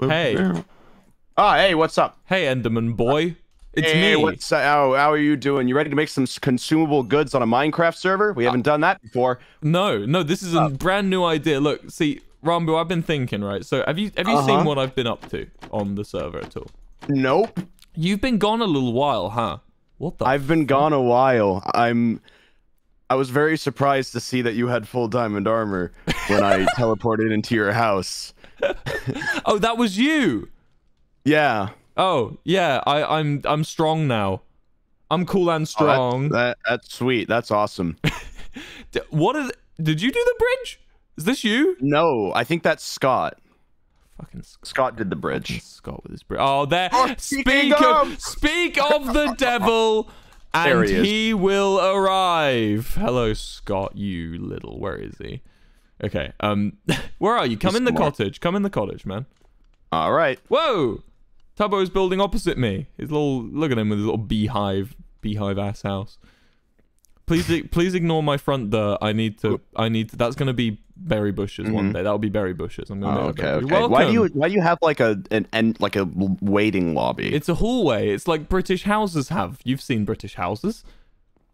Hey. Oh, hey, what's up? Hey, Enderman boy. It's hey, me. what's uh, how, how are you doing? You ready to make some consumable goods on a Minecraft server? We haven't done that before. No, no, this is a brand new idea. Look, see, Ranboo, I've been thinking, right? So have you have you seen Uh-huh. what I've been up to on the server at all? Nope. You've been gone a little while, huh? What the I've been gone a while. I'm. I was very surprised to see that you had full diamond armor when I teleported into your house. Oh, that was you. Yeah. Oh, yeah, I I'm I'm strong now. I'm cool and Oh, that- strong. that, that's sweet. That's awesome. What is Did you do the bridge? Is this you? no, I think that's Scott. Fucking Scott. Scott did the bridge. Scott with his bridge. Oh, there. Oh, speak of, speak of the devil, and he he will arrive. Hello, Scott. You little. Where is he? Okay. Um, where are you? Come He's in the smart. cottage. Come in the cottage, man. All right. Whoa! Tubbo's building opposite me. His little. Look at him with his little beehive, beehive ass house. Please, please ignore my front door. I need to. I need to. That's gonna be berry bushes one Mhm. day. That'll be berry bushes. I'm gonna. Oh, okay. Okay. Why do you why do you have like a an, an like a waiting lobby? It's a hallway. It's like British houses have. You've seen British houses.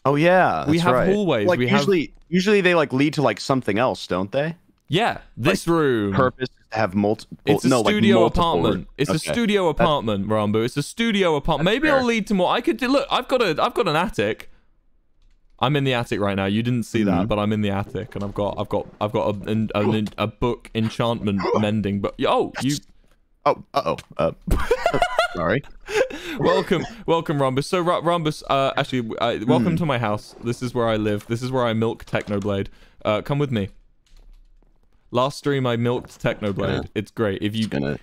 Oh yeah. we have right. hallways, Like we have- usually usually they like lead to like something else, don't they? Yeah, this room. Purpose to have multiple. It's a no, studio multiple- apartment. It's a studio apartment, Ranboo. It's a studio apartment. That's Maybe fair. it'll lead to more. I could do. Look, I've got a. I've got an attic. I'm in the attic right now. You didn't see that, Mhm. but I'm in the attic, and I've got. I've got. I've got a, an, an, a book enchantment mending. But oh, you. Oh, uh-oh. Uh Sorry. welcome, welcome, Rhombus. So, Ra- Rhombus, uh, actually, uh, welcome Hmm. to my house. This is where I live. This is where I milk Technoblade. Uh, come with me. Last stream, I milked Technoblade. Gonna- It's great. If you, gonna.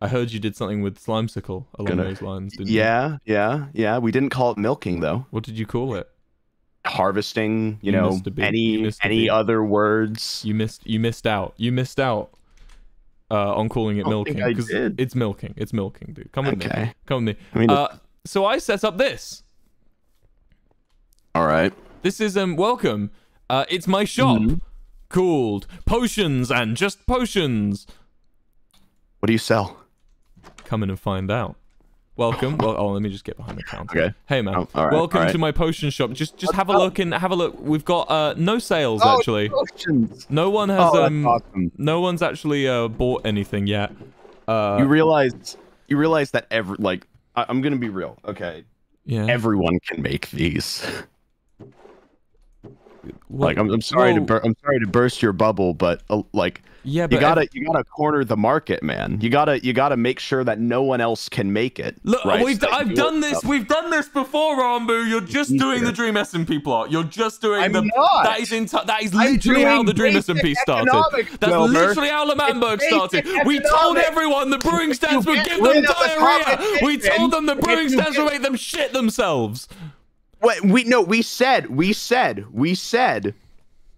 I heard you did something with Slimecicle along Gonna- those lines. Didn't you? Yeah, yeah, yeah. We didn't call it milking though. What did you call it? Harvesting. You, You know, missed a beat. You any any other words. You missed. You missed out. You missed out. Uh, on calling it milking because it's milking. It's milking, dude. Come with me. Come with me. I mean, Uh, so I set up this. all right. This is um welcome. Uh, it's my shop Mm-hmm. called Potions and Just Potions. What do you sell? Come in and find out. Welcome. Well, oh, let me just get behind the counter. Okay. Hey man. Oh, right, Welcome right. to my potion shop. Just just have a look and have a look. We've got uh no sales Oh, actually. Potions. No one has Oh, um awesome. no one's actually uh bought anything yet. Uh you realize you realize that every like I, I'm gonna be real. Okay. yeah. Everyone can make these. Well, Like I'm, I'm sorry to whoa. bur- I'm sorry to burst your bubble, but uh, like yeah, but you gotta you gotta corner the market, man. You gotta you gotta make sure that no one else can make it. Look, right? we've So I've done this. We've done this before, Ranboo. You're just doing the. Dream SMP plot. You're just doing I'm the. not. That is in that is literally how the Dream SMP started. economics, That's Wilbur. literally how L'Manberg started. basic We told everyone the brewing stands would give them rid of the diarrhea. We told them the brewing stands would make them shit themselves. Wait, we no, we said, we said, we said.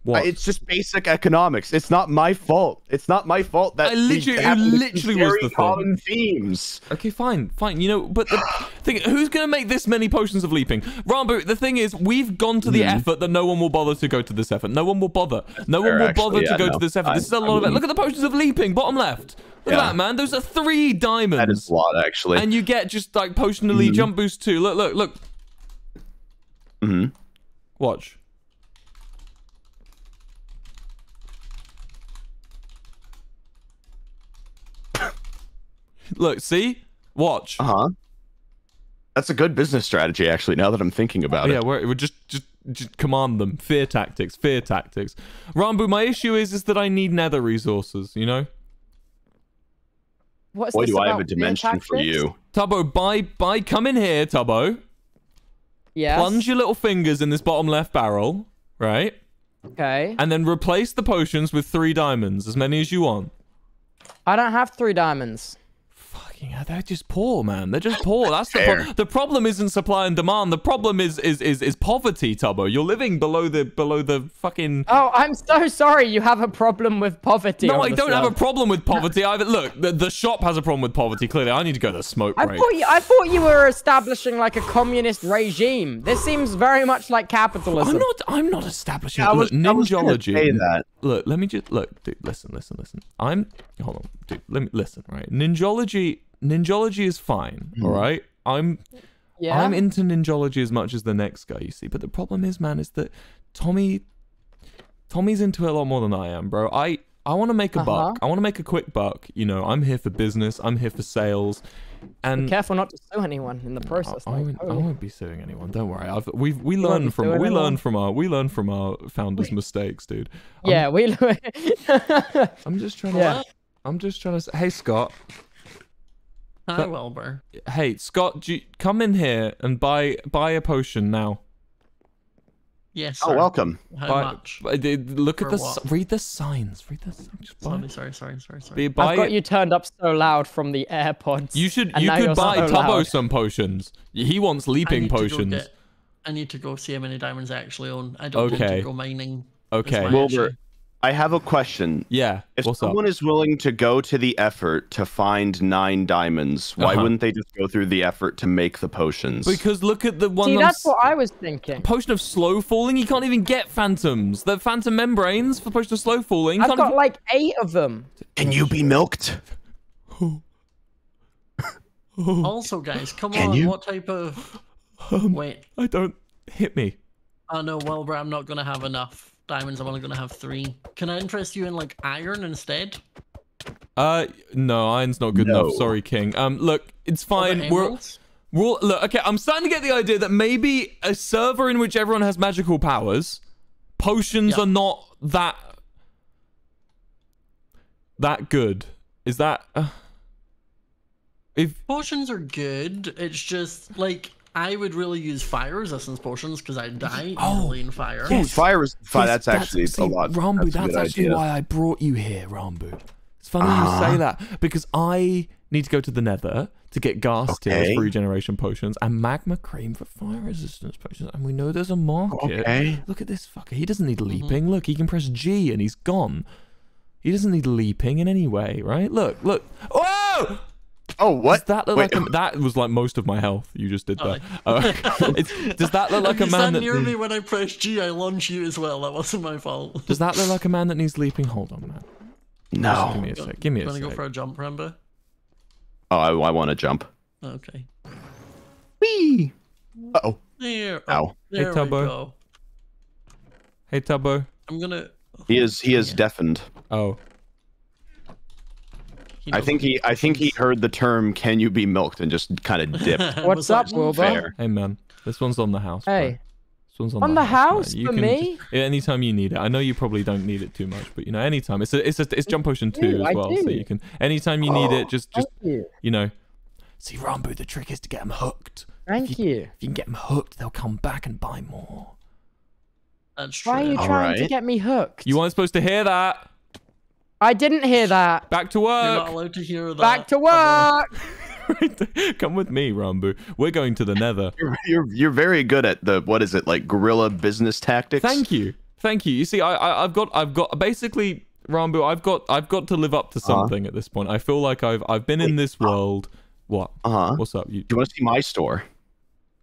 What? It's just basic economics. It's not my fault. It's not my fault that I literally- it literally was very the thing. common themes. Okay, fine, fine. You know, but the thing, who's gonna make this many potions of leaping? Ranboo, the thing is, we've gone to the effort that no one will bother to go to this effort. No one will bother. No one will actually, bother to yeah, go no. to this effort. I- this is a lot of it. Look at the potions of leaping, bottom left. Look Yeah. at that, man. Those are three diamonds. is a lot, actually. And you get just like potion elite Mm-hmm. jump boost too. Look, look, look. Mhm. Watch. Look, see? Watch. Uh huh. That's a good business strategy, actually. Now that I'm thinking about yeah, it. we're, we're just just just command them. Fear tactics, fear tactics. Ranboo, my issue is is that I need nether resources, you know? What's Boy, this do I have a dimension for you. Tubbo, buy buy come in here, Tubbo. Yes. Plunge your little fingers in this bottom left barrel, right? Okay. And then replace the potions with three diamonds, as many as you want. I don't have three diamonds. Fucking fucking hell, they're just poor, man. They're just poor. That's the pro- the problem. Isn't supply and demand. The problem is is is is poverty, Tubbo. You're living below the below the fucking. Oh, I'm so sorry. You have a problem with poverty. No, I don't have a problem with poverty. I look, the, the shop has a problem with poverty. Clearly, I need to go to the smoke I thought you. I thought you were establishing like a communist regime. This seems very much like capitalism. I'm not. I'm not establishing. I was, look, I was ninjology. say that. Look, let me just look, dude. Listen, listen, listen. I'm. Hold on, dude. Let me listen. Right, ninjology. Ninjology is fine. Hmm. All right. I'm. Yeah. I'm into ninjology as much as the next guy. You see, but the problem is, man, is that Tommy. Tommy's into it a lot more than I am, bro. I. I want to make a Uh-huh. buck. I want to make a quick buck. You know, I'm here for business. I'm here for sales, and Careful not to sue anyone in the process. I, I like, won't, I oh. won't be suing anyone. Don't worry. I've we've we won't learn from we anyone? learn from our we learn from our founders' mistakes, dude. I'm- Yeah, we. I'm just trying Yeah. to. I'm just trying to. Say, hey Scott. Hi, But- Wilbur. Hey Scott, do you, come in here and buy buy a potion now. Yes. Oh, welcome. How Buy- much? buy- d- look at the what? read the signs. Read the signs. Sorry, sorry, sorry, sorry, sorry. Be- buy I've got you turned up so loud from the AirPods. You should. You could buy so Tubbo loud. some potions. He wants leaping need potions. get- I need to go see how many diamonds I actually own. I don't Okay. need to go mining. Okay. Wilbur, issue. I have a question. Yeah. If What's someone up? is willing to go to the effort to find nine diamonds, why Uh-huh. wouldn't they just go through the effort to make the potions? Because look at the one. See, that's what I was thinking. Potion of slow falling. You can't even get phantoms. The phantom membranes for potion of slow falling. I've can't got even- like eight of them. Can you be milked? Also, guys, come Can on. you? What type of? Um, Wait. I don't hit me. Oh no, Wilbur. I'm not gonna have enough diamonds. I'm only gonna have three. Can I interest you in like iron instead? Uh, no, iron's not good No. enough. Sorry, King. Um, look, it's fine. We're, we're all, look. Okay, I'm starting to get the idea that maybe a server in which everyone has magical powers, potions Yeah. are not that that good. Is that? Uh, if Potions are good. It's just like I would really use fire resistance potions because I die Oh, easily in fire. yes. Fire is fire. Yes, That's actually see, a lot. Ranboo, that's, that's, actually idea. why I brought you here, Ranboo. It's funny you say uh-huh. that because I need to go to the Nether to get ghast tears Okay. for regeneration potions and magma cream for fire resistance potions, and we know there's a market. Okay. Look at this fucker. He doesn't need mm-hmm. leaping. Look, he can press G and he's gone. He doesn't need leaping in any way, right? Look, look. Whoa! Oh, what? Does that look Wait. like a, that was like most of my health you just did Oh, there? Uh, does that look like a you man stand that near me when I press G, I launch you as well. That wasn't my fault. does that look like a man that needs leaping? Hold on, man. No. Give me a sec. Give me a Wanna sec. go for a jump, Ranboo? Oh, I, I want to jump. Okay. Whee! Uh-oh. There. Ow. Oh, there we Tubbo. go. Hey Tubbo. I'm gonna. He is he is deafened. Oh, he I think doesn't- he I think he heard the term "Can you be milked?" and just kind of dipped. What's up, Wilbur? Fair. hey man, this one's on the house. bro. Hey, this one's on, on the house man. You for can me? just- anytime you need it. I know you probably don't need it too much, but you know, anytime. It's a, it's a, it's jump potion two I as well, so you can anytime you need it, oh, just just you. you know. See, Ranboo, the trick is to get them hooked. Thank you. If you can get them hooked, they'll come back and buy more. That's true. Why are you All trying to get me hooked? You weren't supposed to hear that. I didn't hear that. Back to You're not work. allowed to hear that. Back to work. Come with me, Ranboo. We're going to the Nether. You're, you're you're very good at the what is it like guerrilla business tactics? Thank you, thank you. You see, I, I I've got I've got basically Ranboo. I've got I've got to live up to Uh-huh. something at this point. I feel like I've I've been in this world. What? Uh huh. What's up? You, Do you want to see my store?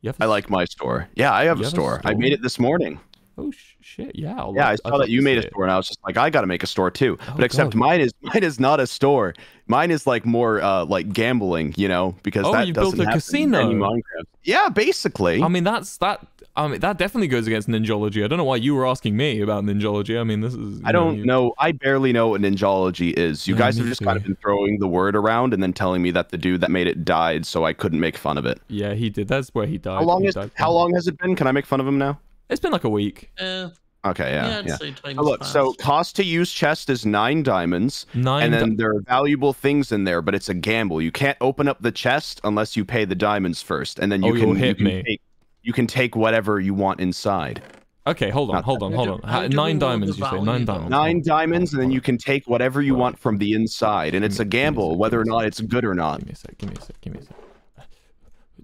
you have a I like my store. Yeah, I have You a have a store. I made it this morning. Oh sh- shit! Yeah. I'll Yeah, I love- I'd saw that you made a store, and I was just like, I got to make a store too. Oh, but except God. mine is mine is not a store. Mine is like more uh, like gambling, you know, because Oh, that you built doesn't a happen in casino. Minecraft. Yeah, basically. I mean, that's that. I mean, that definitely goes against ninjology. I don't know why you were asking me about ninjology. I mean, this is. I don't you- know. I barely know what ninjology is. You Yeah, guys have just kind of been throwing the word around and then telling me that the dude that made it died, so I couldn't make fun of it. Yeah, he did. That's where he died. How long He is died how long has it been? Can I make fun of him now? It's been like a week. Eh, Okay, yeah, yeah, I'd yeah. say time Oh, look, has so cost to use chest is nine diamonds, Nine. and di- then there are valuable things in there, but it's a gamble. You can't open up the chest unless you pay the diamonds first, and then you Oh, can, you'll you hit can me. take you can take whatever you want inside. Okay, hold on, Not hold on, hold on. how Nine diamonds, you say? Nine diamonds. Nine diamonds, and then you can take whatever you want from the inside, and it's a Give me- give me a gamble whether or give me a not it's good or not. Give me a sec. Give me a sec. Give me a sec.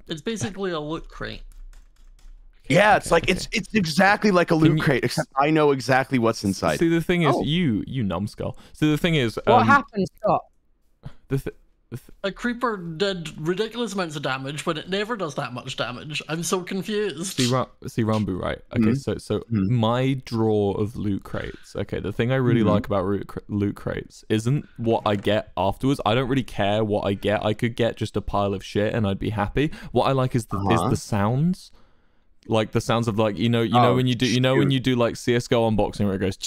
It's basically a loot crate. Yeah, it's like okay. it's it's exactly like a loot you- crate, except I know exactly what's inside. See, the thing is, Oh. you, you numbskull. So the thing is, What um, happened, Scott? the th- A creeper did ridiculous amounts of damage, but it never does that much damage. I'm so confused. See, Ra- see Ranboo, right? Okay, Mhm. so so Mhm. my draw of loot crates. Okay, the thing I really Mhm. like about root cr- loot crates isn't what I get afterwards. I don't really care what I get. I could get just a pile of shit and I'd be happy. What I like is the is Uh-huh. the sounds, like the sounds of like you know you know Oh, when you do you know when you do like CS:GO unboxing where it goes.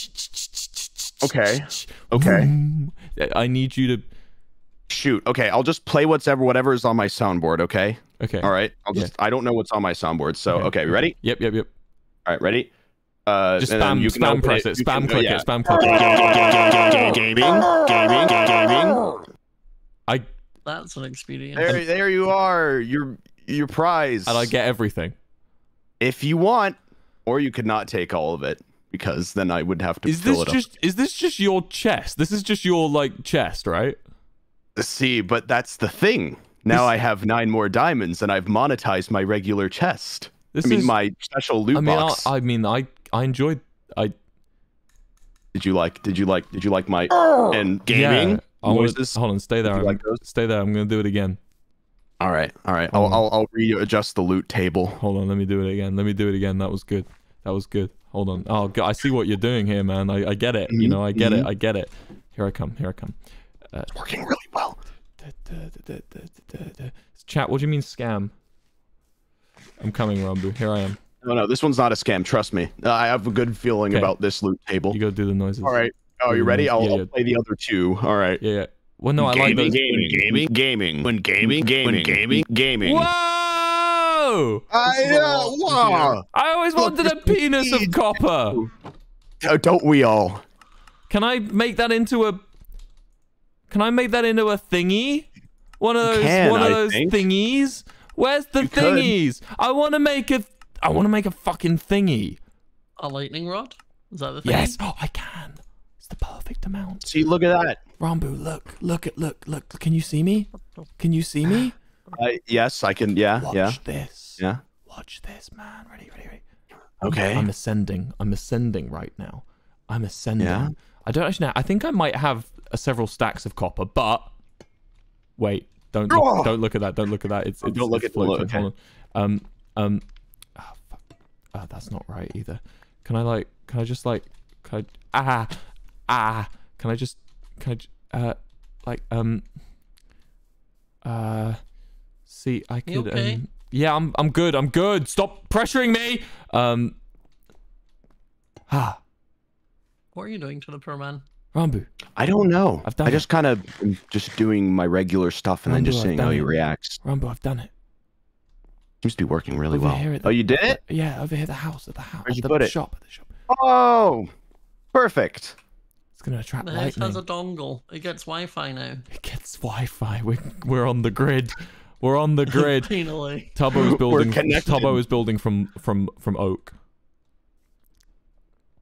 Okay, okay. I need you to. Shoot. Okay, I'll just play whatever whatever is on my soundboard. Okay. Okay. All right. I'll just. I don't know what's on my soundboard. So Okay. okay, you ready? Yep. Yep. Yep. All right, ready. Uh, Just spam you can spam press it. you Spam can- click yeah. it. Spam click it. Gaming, gaming, gaming. I That's an experience. There, there you are. Your your prize. and I get everything. If you want, or you could not take all of it because then I would have to Is fill this it just is this just your chest? This is just your like chest, right? See, but that's the thing. Now This- I have nine more diamonds, and I've monetized my regular chest. This I mean, is. my special loot I mean, box. I mean, I I enjoyed. I Did you like? Did you like? Did you like my and gaming Yeah, I wanna- hold on, stay there. Like? Stay there. I'm gonna do it again. All right, all right. I'll I'll, I'll readjust the loot table. Hold on, let me do it again. Let me do it again. That was good. That was good. Hold on. Oh, God, I see what you're doing here, man. I, I get it. You Mhm, know, I get it. mhm. I get it. Here I come. Here I come. It's working really well. Chat. What do you mean scam? I'm coming, Ranboo. Here I am. No, no, this one's not a scam. Trust me. Uh, I have a good feeling Okay. about this loot table. You gotta do the noises. All right. Oh, you ready? I'll, Yeah, I'll yeah. play the other two. All right. Yeah, yeah. Well, no, I like those. gaming, gaming, gaming, when gaming, gaming, gaming, gaming. Whoa! I know. Uh, wow. I always Look, wanted a this is penis of copper. Oh, don't we all? Can I make that into a? Can I make that into a thingy? One of those, can, one of I those think. thingies. Where's the You could. thingies? I want to make a. I want to make a fucking thingy. A lightning rod? Is that the thing? Yes. Oh, I can. The perfect amount. See, look at that. Ranboo, look, look at, look, look. Can you see me? Can you see me? Uh, yes, I can. Yeah, Watch yeah, this. yeah. Watch this, man. Ready, ready, ready. Okay. I'm ascending. I'm ascending right now. I'm ascending. Yeah? I don't actually know. I think I might have uh, several stacks of copper, but wait, don't Oh! don't look at that. Don't look at that. It's, Oh, it's don't look it's at the look, on. Um um. Oh. Uh, that's not right either. Can I like? Can I just like? Can I? Ah ah. Can I just? Can I, Uh, like um. Uh. See, I could. Okay? Um, yeah, I'm. I'm good. I'm good. Stop pressuring me. Um. Ah, What are you doing to the poor man? Ranboo. I don't know. I've done I it. just kind of am just doing my regular stuff and then just I've seeing how he it. reacts. Ranboo, I've done it. Seems to be working really Over well. here at Oh, you did it? Yeah, over here, the house, at the house, Where'd you the put it? shop, at the shop. Oh, perfect. It's gonna attract The house lightning. has a dongle. It gets Wi-Fi now. It gets Wi-Fi. We're we're on the grid. We're on the grid. Finally. Tubbo is building. connected. Tubbo is building from from from oak.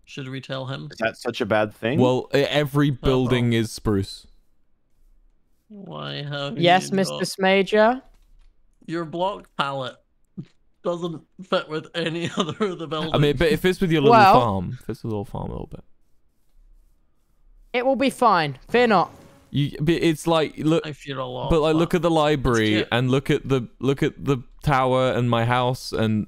Should we tell him? Is that such a bad thing? Well, every building is spruce. Why have Yes, you Mr. not- Smager. Your block palette doesn't fit with any other of the buildings. I mean, but if it's with your little Well- farm, if it's a little farm a little bit, It will be fine. Fear not. you. It's like look, I fear a lot. but like look at the library and look at the look at the tower and my house and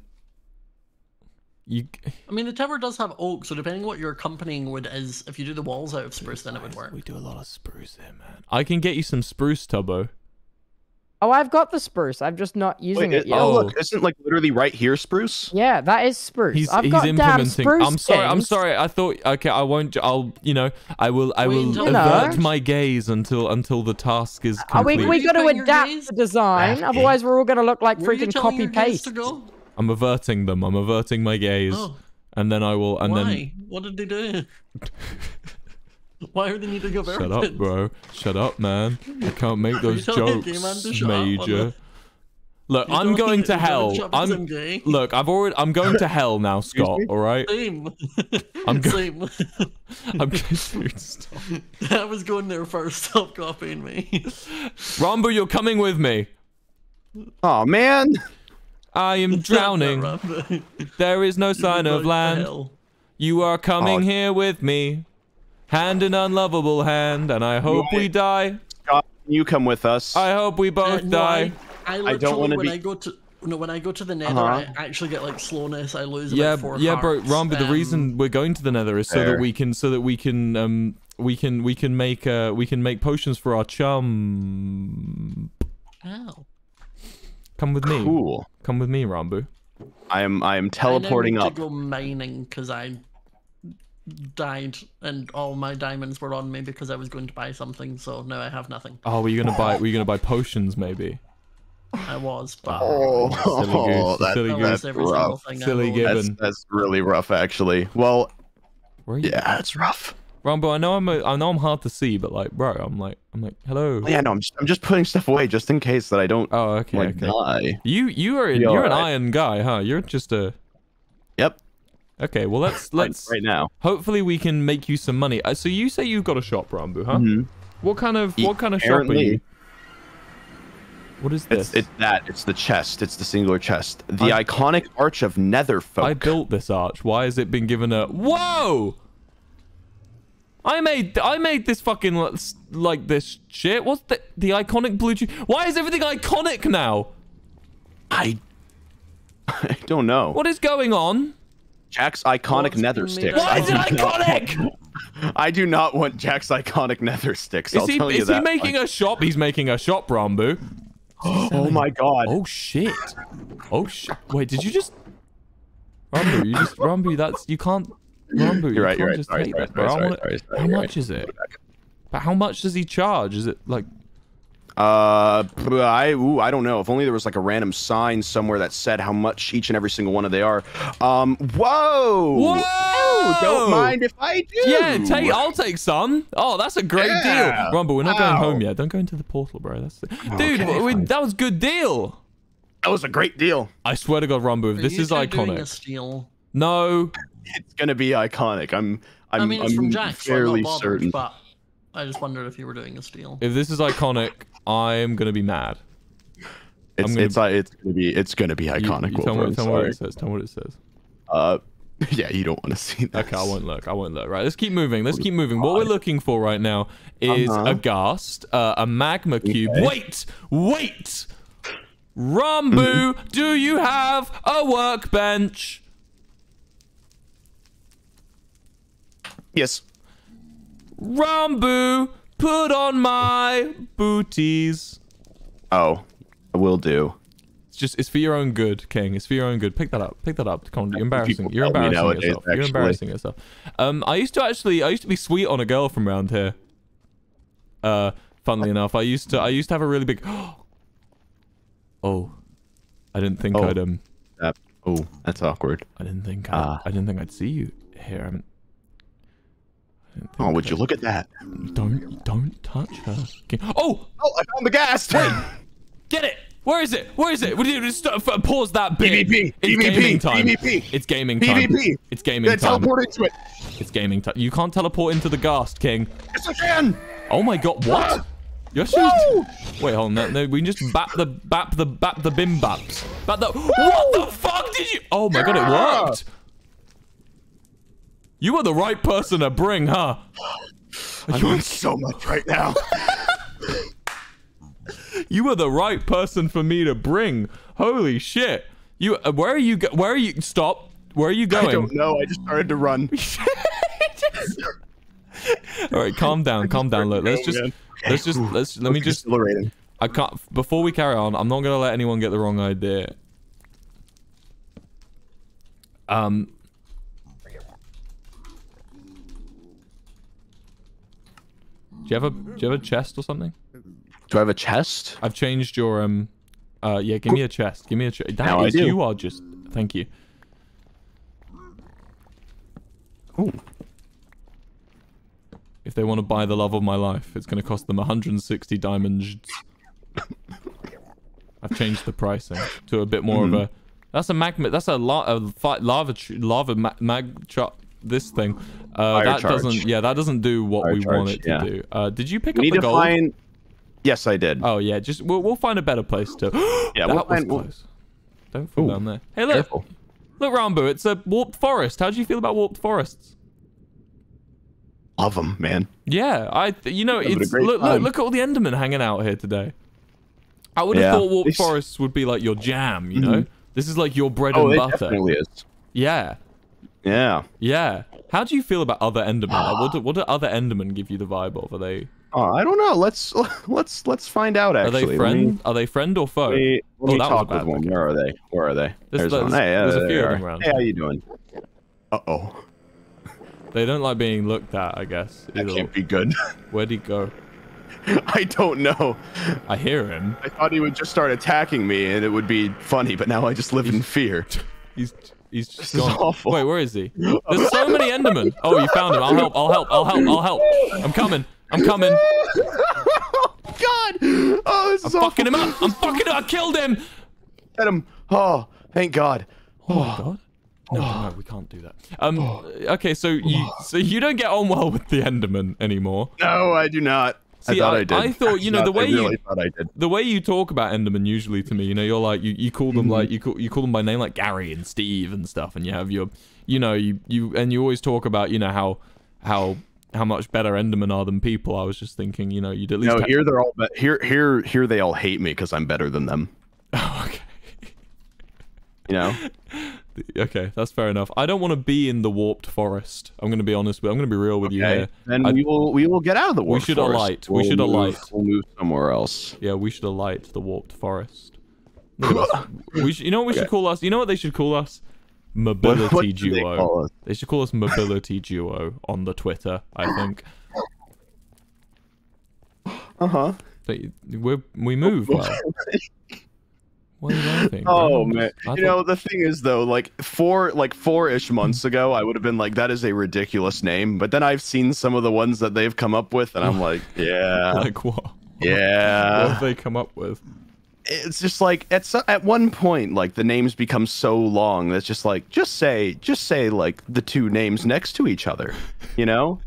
you. I mean, the tower does have oak, so depending what your accompanying wood is, if you do the walls out of spruce, then it would work. We do a lot of spruce there, man. I can get you some spruce, Tubbo. Oh, I've got the spruce. I'm just not using Wait, it yet. oh, Oh. look, isn't like literally right here spruce? Yeah, that is spruce. He's I've he's got damn implementing. spruce I'm sorry. I'm things. sorry. I thought okay. I won't. I'll. You know. I will. I will You know. avert my gaze until until the task is Uh, we complete. we you got to putting your adapt gaze? the design, Crafty. otherwise we're all gonna look like Were you freaking telling copy your gaze paste. to go? I'm averting them. I'm averting my gaze, Oh, and then I will. And why? then What did they do? why are they need to go shut up, bro. Shut up, man. I can't make those jokes, Gay Man to shut up on Major. Look, You I'm going to to hell. jump I'm gay. look. I've already. I'm going to hell now, Scott. All right. Same. I'm go- Same. I'm going. Stop. I was going there first. Stop copying me. Ranboo, you're coming with me. Oh man. I am drowning. There is no sign of land. You are coming Oh. here with me, hand in unlovable hand, and I hope we die. Scott, you come with us. I hope we Uh, both no, die. I, I don't wanna when be- I go to no, when I go to the nether, Uh-huh. I actually get like slowness. I lose Yeah, about four yeah, bro, hearts. Ranboo. The Um, reason we're going to the Nether is so that we can, so that we can, um, we can, we can make, uh, we can make potions for our chum. Ow. Come with me. cool. Come with me, Ranboo. I am I am I teleporting now need up. to go mining because I died and all my diamonds were on me because I was going to buy something. So now I have nothing. Oh, were you gonna buy? Were you gonna buy potions, maybe? I was, but Oh, Silly goose, that- silly that goose. was every rough. thing. Silly I owned. gibbon. That's, that's really rough, actually. Well, Where are you? yeah, it's rough. Ranboo, I know I'm, a, I know I'm hard to see, but like, bro, I'm like, I'm like, hello. Yeah, no, I'm just, I'm just putting stuff away just in case that I don't Oh, okay, like okay. die. You, you are, Be you're an iron guy, huh? You're just a. Yep. Okay, well let's let's. right now. Hopefully we can make you some money. Uh, so you say you've got a shop, Ranboo, huh? Mhm. What kind of what kind of shop are you? What is this? It's it's that. It's the chest. It's the singular chest. The I- iconic arch of Netherfolk. I built this arch. Why has it been given a whoa? I made I made this fucking like this shit. What's the the iconic blue? Ju- Why is everything iconic now? I I don't know. What is going on? Jack's iconic What's nether been sticks. Why I is it do not- iconic? I do not want Jack's iconic nether sticks. Is I'll he tell you is he that. making a shop? He's making a shop, Ranboo. oh my god. Oh shit! Oh shit! Wait, did you just? Ranboo, you just Ranboo. That's you can't. Ranboo, you You're right, can't you're right. just Sorry, take sorry, that, bro. sorry, I wanna- sorry, sorry, how much right. is it? But how much does he charge? Is it like? Uh, I ooh, I don't know. If only there was like a random sign somewhere that said how much each and every single one of they are. Um, whoa! Whoa! Don't mind if I do. Yeah, take. I'll take some. Oh, that's a great Yeah. deal, Rumble. We're not going home yet. Don't go into the portal, bro. That's dude. Okay, we- that was good deal. That was a great deal. I swear to God, Rumble, if this is two doing a iconic. steal. No, It's gonna be iconic. I'm. I'm. I mean, it's I'm from Jack, so I'm fairly not bothered, certain. but I just wondered if you were doing a steal. if this is iconic, I'm gonna be mad. It's gonna- it's uh, it's gonna be it's gonna be You- iconic. You, tell, me, tell me what it says. Tell me what it says. Uh, yeah, you don't want to see that. Okay, I won't look. I won't look. Right, let's keep moving. Let's keep moving. What we're looking for right now is Uh-huh. a ghast, uh, a magma cube. Okay. Wait, wait. Ranboo, Mm-hmm. do you have a workbench? Yes. Ranboo, put on my booties. Oh, I will do. It's just it's for your own good, King. It's for your own good. Pick that up. Pick that up. Come on, you're embarrassing. You're embarrassing nowadays, yourself. You're embarrassing yourself. Um, I used to actually, I used to be sweet on a girl from around here. Uh, funnily enough, I used to, I used to have a really big. oh, I didn't think Oh. I'd um, That. Oh, that's awkward. I didn't think I, Ah. I didn't think I'd see you here. I'm, Oh, would you look at that? Don't, don't touch her. Oh, Oh, I found the ghast. Wait, Get it! Where is it? Where is it? What Would you just stop, pause that bit? PvP, It's PvP, gaming time. PvP, It's gaming time. PvP. It's gaming Then time. teleport into it. It's gaming time. You can't teleport into the ghast, King. Yes, I can. Oh my god, what? Ah! You're just... Wait, hold on. No, no, we can just bap the bap the bap the bim baps. Bap the What the fuck did you Oh my god, it worked. You were the right person to bring, huh? I'm doing so much right now. You were the right person for me to bring. Holy shit. You uh, where are you go- where are you stop? Where are you going? I don't know. I just started to run. All right, calm down, calm down. Look, let's just let's just let's let me just. I can't before we carry on, I'm not going to let anyone get the wrong idea. Um you have a do you have a chest or something? Do I have a chest? I've changed your um uh yeah, give me a chest. Give me a chest. Now That I do. you are just thank you. Oh, If they want to buy the love of my life, it's going to cost them 160 diamonds. I've changed the pricing to a bit more Mm-hmm. of a. That's a magma. That's a, la- a lava lava ma- mag char- This thing. Uh, that charge. doesn't. Yeah, that doesn't do what Fire we want it to yeah. do. Uh, did you pick We up need the to gold? find. Yes, I did. Oh yeah, just we'll, we'll find a better place to. Yeah, that we'll find- close. Don't fall Ooh, down there. Hey, look, Careful. look, Ranboo. It's a warped forest. How do you feel about warped forests? Love them, man. Yeah, I. th- You know, it's look, look, look at all the Endermen hanging out here today. I would have Yeah. thought warped These- forests would be like your jam. You know, this is like your bread Oh, and it butter. definitely is. Yeah, Yeah. yeah. How do you feel about other Endermen? Like, what, do, what do other Endermen give you the vibe of? Are they Oh, I don't know. Let's let's let's find out. Actually, are they Let me- friend? Are they friend or foe? Let me, Oh, let me that was talk bad, with one. Where are they? Where are they? There's- one. there's- Hey, yeah, there's a few they of them are. around. Hey, how you doing? Uh oh. They don't like being looked at. I guess. That Either- can't be good. Where'd he go? I don't know. I hear him. I thought he would just start attacking me and it would be funny, but now I just live in fear. He's he's just This is gone. awful. Wait, where is he? There's so many Endermen. Oh, you found him. I'll help. I'll help. I'll help. I'll help. I'm coming. I'm coming. oh, God! Oh, this is I'm awful. fucking him up. I'm fucking him. I killed him. Get him. Oh, thank God. Oh my god. No, no, we can't do that. Um. Okay, so you so you don't get on well with the Enderman anymore. No, I do not. I See, thought I- I, did. I thought, you know, the I way you- really I did. The way you talk about Enderman usually to me, you know, you're like you, you call them Mm-hmm. like you call you call them by name like Gary and Steve and stuff, and you have your, you know, you you and you always talk about you know how how how much better Endermen are than people. I was just thinking, you know, you'd at least. No, here they're all. Be- here, here, here they all hate me because I'm better than them. Oh, okay. You know. Okay, that's fair enough. I don't want to be in the warped forest. I'm going to be honest with. I'm going to be real with you Okay. here. Then I- we will. We will get out of the warped. We should alight. We should move, alight. We'll move somewhere else. Yeah, we should alight the warped forest. Look at us. we should, you know what we should call us? You know what they should call us? Mobility what they duo. us? They should call us mobility duo on the Twitter. I think. Uh huh. They, we we move well. What are you laughing? Oh man, I you know the thing is though, like four like four ish months ago, I would have been like, that is a ridiculous name. But then I've seen some of the ones that they've come up with, and I'm like, yeah, like what? Yeah, what have they come up with? It's just like at so- at one point, like the names become so long that's just like just say just say like the two names next to each other, you know.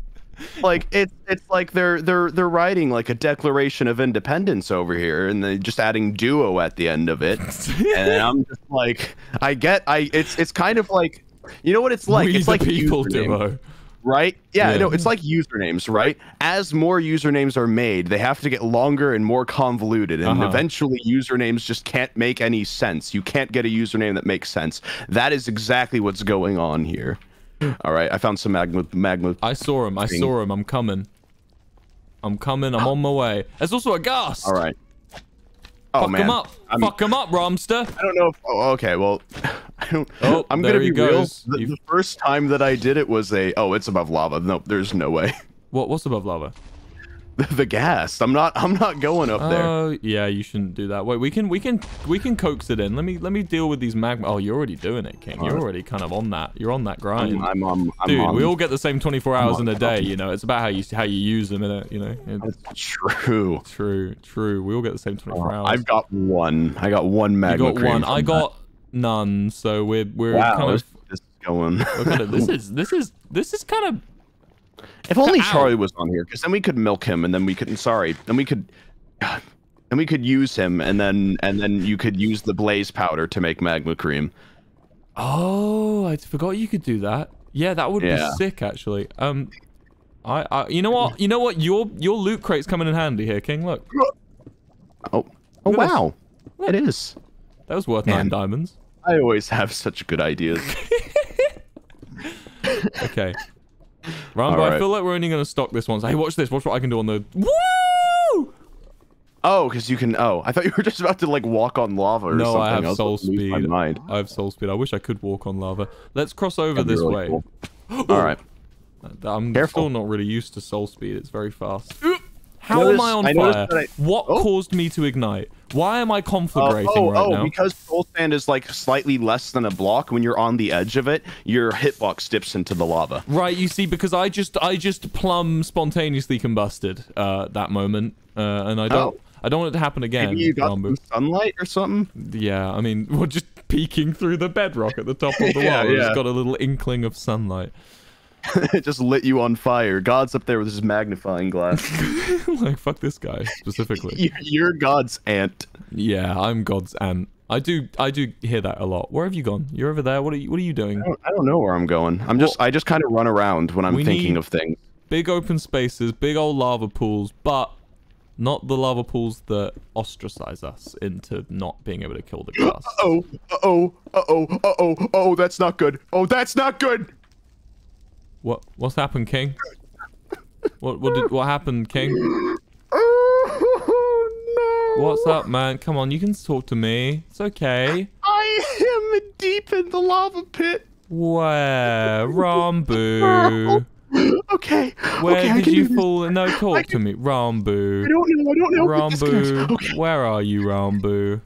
Like it's it's like they're they're they're writing like a Declaration of Independence over here, and they just adding duo at the end of it. and I'm just like, I get, I it's it's kind of like, you know what it's like? we it's like people duo. right? Yeah, Yeah. no, it's like usernames, right? As more usernames are made, they have to get longer and more convoluted, and Uh-huh. eventually usernames just can't make any sense. You can't get a username that makes sense. That is exactly what's going on here. All right, I found some magma magma. I saw him. I thing. saw him. I'm coming. I'm coming. I'm on my way. There's also a ghast. All right. Oh Fuck man, him up. I'm- Fuck him up, Romster. I don't know if. Oh, okay. Well, I don't. Oh, I'm there gonna be real. The, the first time that I did it was a. Oh, it's above lava. No, there's no way. What? What's above lava? The, ghast. I'm not. I'm not going up there. Oh, yeah. You shouldn't do that. Wait, we can, we can, we can coax it in. Let me, let me deal with these magma. Oh, you're already doing it, King. You're already kind of on that. You're on that grind. I'm. I'm. I'm, I'm Dude, we all get the same 24 hours in a day. You know, it's about how you how you use them. Innit? You know, it's That's true. true, true. We all get the same 24 hours. Uh, I've got one. I got one magma. you got one. I that. got none. So we're we're Wow, kind of. is going. We're kind of this is this is this is kind of if only Ow. Charlie was on here, because then we could milk him, and then we could. Sorry, then we could. And we could use him, and then and then you could use the blaze powder to make magma cream. Oh, I forgot you could do that. Yeah, that would Yeah. be sick actually. Um, I, I, you know what, you know what, your your loot crate's coming in handy here, King. Look, Oh, oh Look wow, it is. that was worth nine diamonds. I always have such good ideas. Okay, Ranboo, I feel like we're only gonna stock this once. Hey, watch this. Watch what I can do on the. Woo! Oh, because you can. Oh, I thought you were just about to like walk on lava or No, something. I have was soul speed. I have soul speed. I wish I could walk on lava. Let's cross over That'd this really way. cool. All right. I'm Careful. still not really used to soul speed. It's very fast. How Notice- am I on I fire? I- What Oh. caused me to ignite? Why am I Uh, conflagrating oh, right oh, now? because soul sand is like slightly less than a block. When you're on the edge of it, your hitbox dips into the lava. Right, you see, because I just I just plumb spontaneously combusted uh, that moment, uh, and I don't. Oh. I don't want it to happen again. Maybe you got some sunlight or something. Yeah, I mean, we're just peeking through the bedrock at the top of the Yeah, wall. It's yeah. got a little inkling of sunlight. It just lit you on fire. God's up there with his magnifying glass. like, fuck this guy specifically. You're- God's aunt. Yeah, I'm God's aunt. I do, I do hear that a lot. Where have you gone? You're over there. What are you, what are you doing? I don't, I don't know where I'm going. I'm just I just kind of run around when I'm thinking of things. Big open spaces, big old lava pools, but not the lava pools that ostracize us into not being able to kill the grass. Oh, uh oh, uh oh, uh oh, oh, that's not good. Oh, that's not good. What, what's happened, King? What, what did, what happened, King? Oh no. What's up, man? Come on, you can talk to me. It's okay. I am deep in the lava pit. Where, Ranboo? Okay. Where okay, did can you fall? No, talk to me, Ranboo. I don't know. I don't know. Ranboo, Okay. where are you, Ranboo?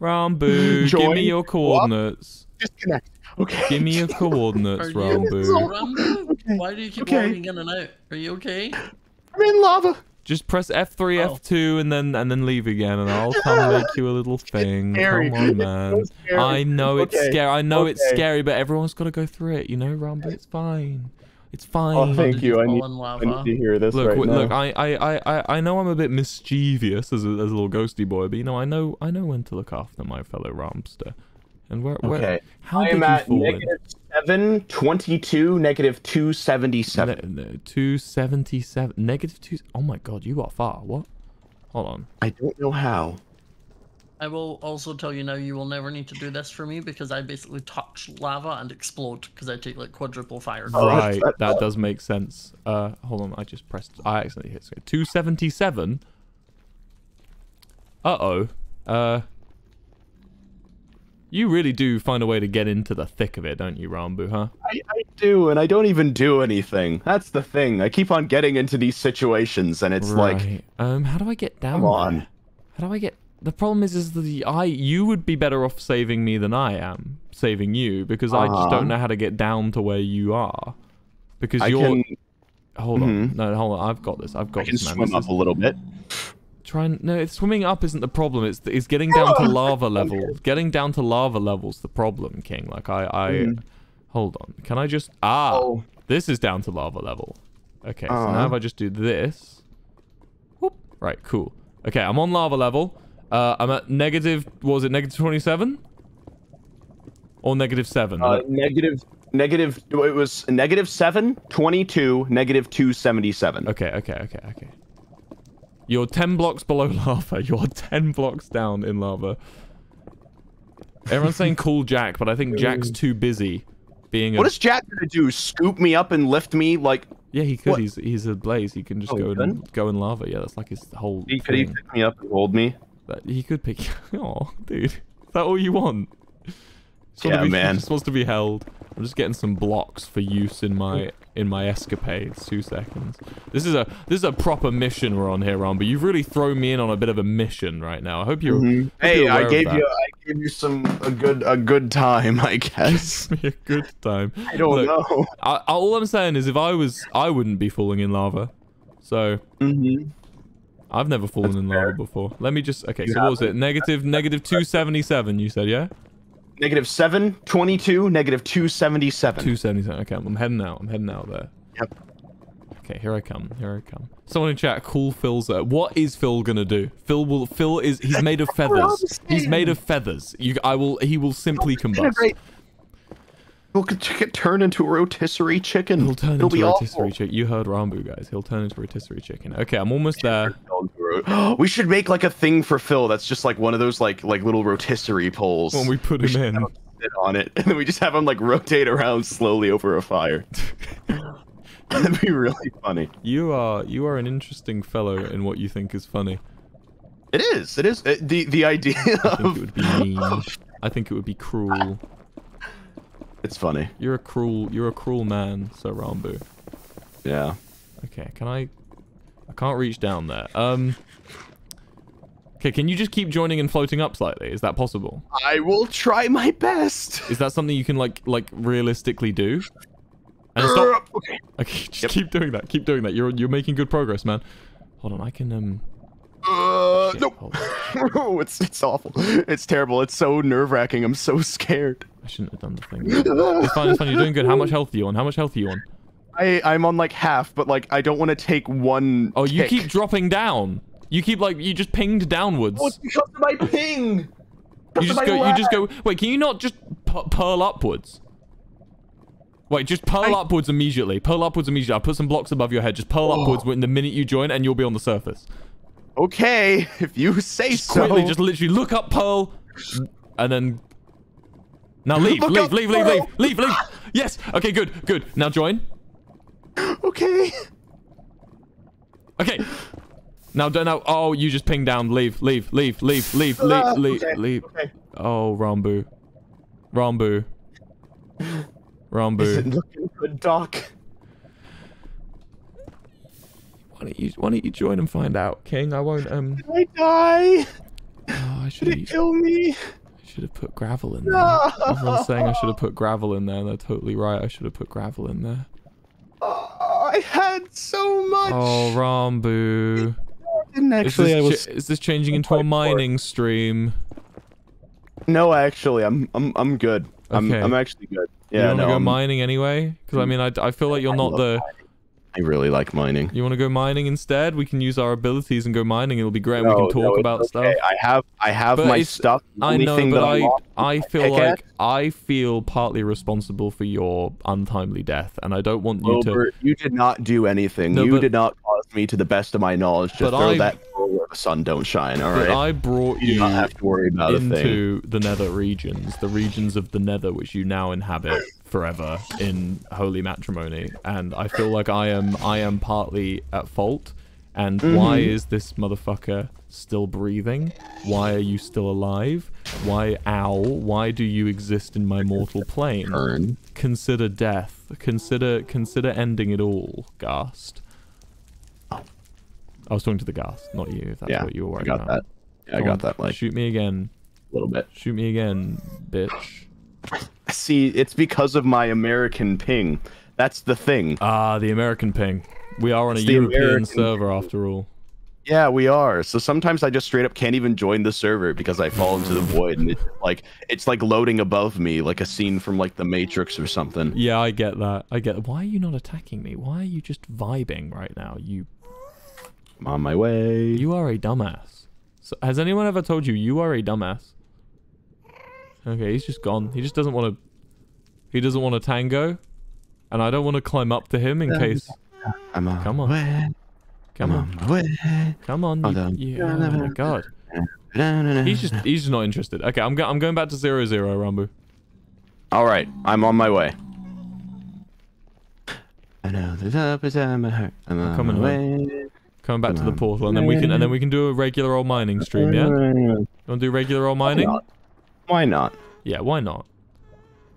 Ranboo, give me your coordinates. Disconnect. Okay. Give me your coordinates, Are Ranboo. Ranboo? Okay. Why do you keep Okay. walking in and out? Are you okay? I'm in lava. Just press F3, Oh. F2, and then and then leave again, and I'll come make you a little thing. scary. Come on, man. so. I know it's Okay. scary. I know it's scary, but everyone's got to go through it. You know, Ranboo. It's fine. It's fine. Oh, thank you. I fall need, in I need to hear this Look, right w- now. look. I, I, I, I- I know I'm a bit mischievous as a, as a little ghosty boy, but you know, I know, I know when to look after my fellow Ramster. And where, where Okay. how I did am you at fall in? negative seven twenty-two, negative two seventy-seven. Ne- ne- 277 negative 2 oh my god you are far what hold on I don't know how. I will also tell you now you will never need to do this for me because I basically touch lava and explode because I take like quadruple fire. Oh, right that- that does make sense uh hold on i just pressed i accidentally hit 277 uh-oh uh you really do find a way to get into the thick of it don't you ranboo huh I, I do, and I don't even do anything. That's the thing. I keep on getting into these situations, and it's like, um how do i get down come on. there? how do i get the problem is is the i you would be better off saving me than i am saving you because i just Uh-huh. don't know how to get down to where you are because I you're can, hold on Mhm. no hold on i've got this i've got I can this man swim up a little bit. Try and no it's swimming up isn't the problem it's it's getting down to lava level getting down to lava levels the problem king like i i Mhm. hold on can i just ah Oh. this is down to lava level okay so now Uh-huh. if i just do this whoop, right cool okay i'm on lava level uh i'm at negative was it negative 27 or negative 7 Uh, negative, negative. It was negative seven, twenty-two, negative two seventy-seven. Okay, okay, okay, okay. You're 10 blocks below lava. You're 10 blocks down in lava. Everyone's saying call Jack, but I think Jack's too busy being a... What is Jack gonna do? Scoop me up and lift me like? Yeah, he could. what? He's he's a blaze. He can just Oh, go he and go in lava. Yeah, that's like his whole He, could he pick me up and hold me? That- he could pick... Oh, dude. Is that all you want? Just wanna Yeah, be- man. Just wants to be held. I'm just getting some blocks for use in my in my escapades. Two seconds. This is a this is a proper mission we're on here, Ron. But you've really thrown me in on a bit of a mission right now. I hope you're. Mhm. hope Hey, you're I gave you, I gave you some a good a good time, I guess. me a good time. I don't Look, know. I, all I'm saying is, if I was, I wouldn't be falling in lava. So Mm-hmm. I've never fallen That's in fair. lava before. Let me just. Okay, You so what was it? Negative negative two seventy seven. You said yeah. Negative seven, twenty-two, negative two seventy-seven. Two seventy seven. Okay, I'm heading out. I'm heading out there. Yep. Okay, here I come. Here I come. Someone in chat, cool Phil's there. What is Phil gonna do? Phil will. Phil is. He's made of feathers. He's made of feathers. You. I will. He will simply combust. He'll c- c- turn into a rotisserie chicken. He'll turn It'll into be a rotisserie chicken. You heard Ranboo, guys. He'll turn into a rotisserie chicken. Okay, I'm almost there. We should make like a thing for Phil that's just like one of those like like little rotisserie poles. When we put We him in. him sit on it, and then we just have him like rotate around slowly over a fire. That'd be really funny. You are you are an interesting fellow in what you think is funny. It is. It is. It, the the idea I think it would be mean. I think it would be cruel. It's funny. You're a cruel you're a cruel man, Sir Ranboo. Yeah. Okay, can I I can't reach down there. Um Okay, can you just keep joining and floating up slightly? Is that possible? I will try my best. Is that something you can like like realistically do? And stop. Okay. Okay, just Yep. keep doing that. Keep doing that. You're you're making good progress, man. Hold on, I can um Uh, Shit, nope. oh, it's it's awful. It's terrible. It's so nerve wracking. I'm so scared. I shouldn't have done the thing. It's fine, it's fine. You're doing good. How much health are you on? How much health are you on? I I'm on like half, but like I don't want to take one. Oh, you tick. keep dropping down. You keep like you just pinged downwards. Oh, it's because of my ping. You just go. You just go. Wait, can you not just pu- pearl upwards? Wait, just pearl I- upwards immediately. Pearl upwards immediately. I'll put some blocks above your head. Just pearl Oh. upwards when the minute you join, and you'll be on the surface. Okay, if you say so. Quickly, just literally look up pearl, and then. Now leave, Look leave, leave, leave, leave, leave, leave. Yes. Okay. Good. Good. Now join. Okay. Okay. Now don't know. Oh, you just ping down. Leave, leave, leave, leave, leave, leave, leave, okay, leave. okay. Oh, Ranboo. Ranboo. Ranboo. looking good, Doc? Why don't you why don't you join and find out, King? I won't um Did I die? oh, I should Did it kill me? Should have put gravel in there. No. Everyone's saying I should have put gravel in there, and they're totally right. I should have put gravel in there. Oh, I had so much. Oh, Ranboo. didn't Is actually. I this, was. is this changing into a quite poor. mining stream? No, actually, I'm. I'm. I'm good. I'm. Okay. I'm actually good. Yeah, you Yeah. want to no. go I'm- mining anyway? Because I hmm. mean, I, I feel like you're I not love the. I really like mining. You want to go mining instead? We can use our abilities and go mining. It'll be great. and we can talk no, about okay. stuff. I have. I have But my stuff. The I know, thing but that I I'm off is I feel like I feel partly responsible for your untimely death, and I don't want you to. Wilbur, you did not do anything. No, you but- did not cause me, to the best of my knowledge, to But throw I- that where the sun don't shine. All But. I brought you you not have to worry about into the Nether regions, the regions of the Nether which you now inhabit forever in holy matrimony, and I feel like I am I am partly at fault. And why Mm-hmm. is this motherfucker still breathing? Why are you still alive? Why, ow? Why do you exist in my mortal plane? Turn. Consider death. Consider consider ending it all, Ghast. Oh. I was talking to the Ghast, not you. If that's Yeah, what you were I worried got about. that. Yeah, I Go got that. Like shoot me again. a little bit. Shoot me again, bitch. See, it's because of my American ping. That's the thing. Ah, the American ping. We are on It's a European American server after all. Yeah, we are. So sometimes I just straight up can't even join the server because I fall into the void, and it's like it's like loading above me, like a scene from like The Matrix or something. Yeah, I get that. I get. Why are you not attacking me? Why are you just vibing right now? You I'm on my way. you are a dumbass. So, has anyone ever told you you are a dumbass? Okay, he's just gone. He just doesn't want to. He doesn't want to tango, and I don't want to climb up to him in case. I'm on Come on. Come on, on my way. come on. Hold You, on. you- oh my god. He's just he's just not interested. Okay, I'm go- I'm going back to zero zero, Ranboo. All right, I'm on my way. I know the top is on my heart. I'm on coming my way. Coming back to the portal, and then we can and then we can do a regular old mining stream. Yeah, you want to do regular old mining? Why not? Yeah, why not?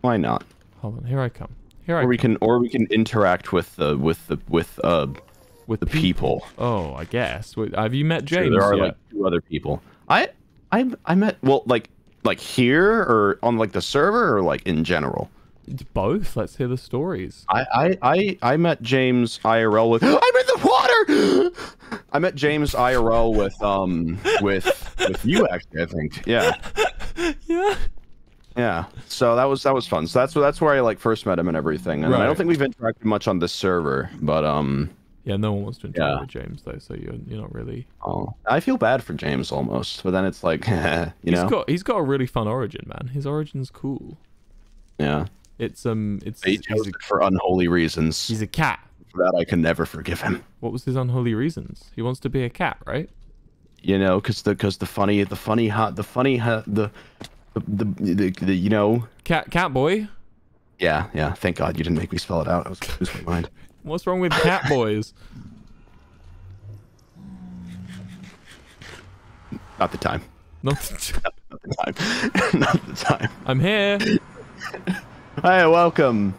Why not? Hold on, here I come. Here I Or we come. can, or we can interact with the with the with uh with the people. Oh, I guess. Wait, have you met Sure, James there are yet? like two other people. I I I met well like like here or on like the server or like in general. Both. Let's hear the stories. I I I, I met James IRL with I'm in the water. I met James IRL with um with with you actually I think yeah yeah. yeah so that was that was fun so that's that's where I like first met him and everything and I don't think we've interacted much on this server but um Yeah, no one wants to interact Yeah. with James though, so you're you're not really. oh I feel bad for James almost but then it's like you He's know got he's got a really fun origin, man. His origin's cool. yeah It's um it's he chose a, for unholy reasons he's a cat. for that I can never forgive him. What was his unholy reasons? He wants to be a cat, right? You know, because the because the funny the funny hot the funny ha- the, the the the the you know Cat cat boy. yeah yeah. Thank God you didn't make me spell it out. I was gonna my mind. What's wrong with cat boys? Not the time. Not Not the time. Not the time. I'm here. Hi, welcome.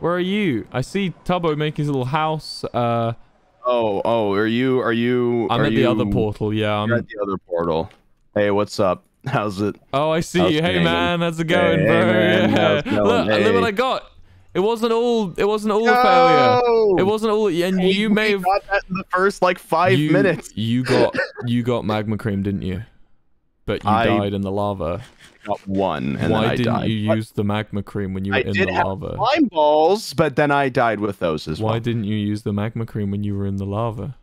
Where are you? I see Tubbo making his little house. Uh, Oh oh, are you are you? I'm are at the other portal. Yeah, I'm. at the other portal. Hey, what's up? How's it? Oh, I see How's you. Hey going? man, how's it going, Hey, bro? man, Yeah. it going? Look, look what I got. It wasn't all. It wasn't all a failure. It wasn't all. And Hey, you may have. got that in the first like five you, minutes. You got you got magma cream, didn't you? But you I died in the lava. Got one, and Why then I didn't died. you But use the magma cream when you were I in did the have lava? slime balls, but then I died with those as Why well. didn't you use the magma cream when you were in the lava?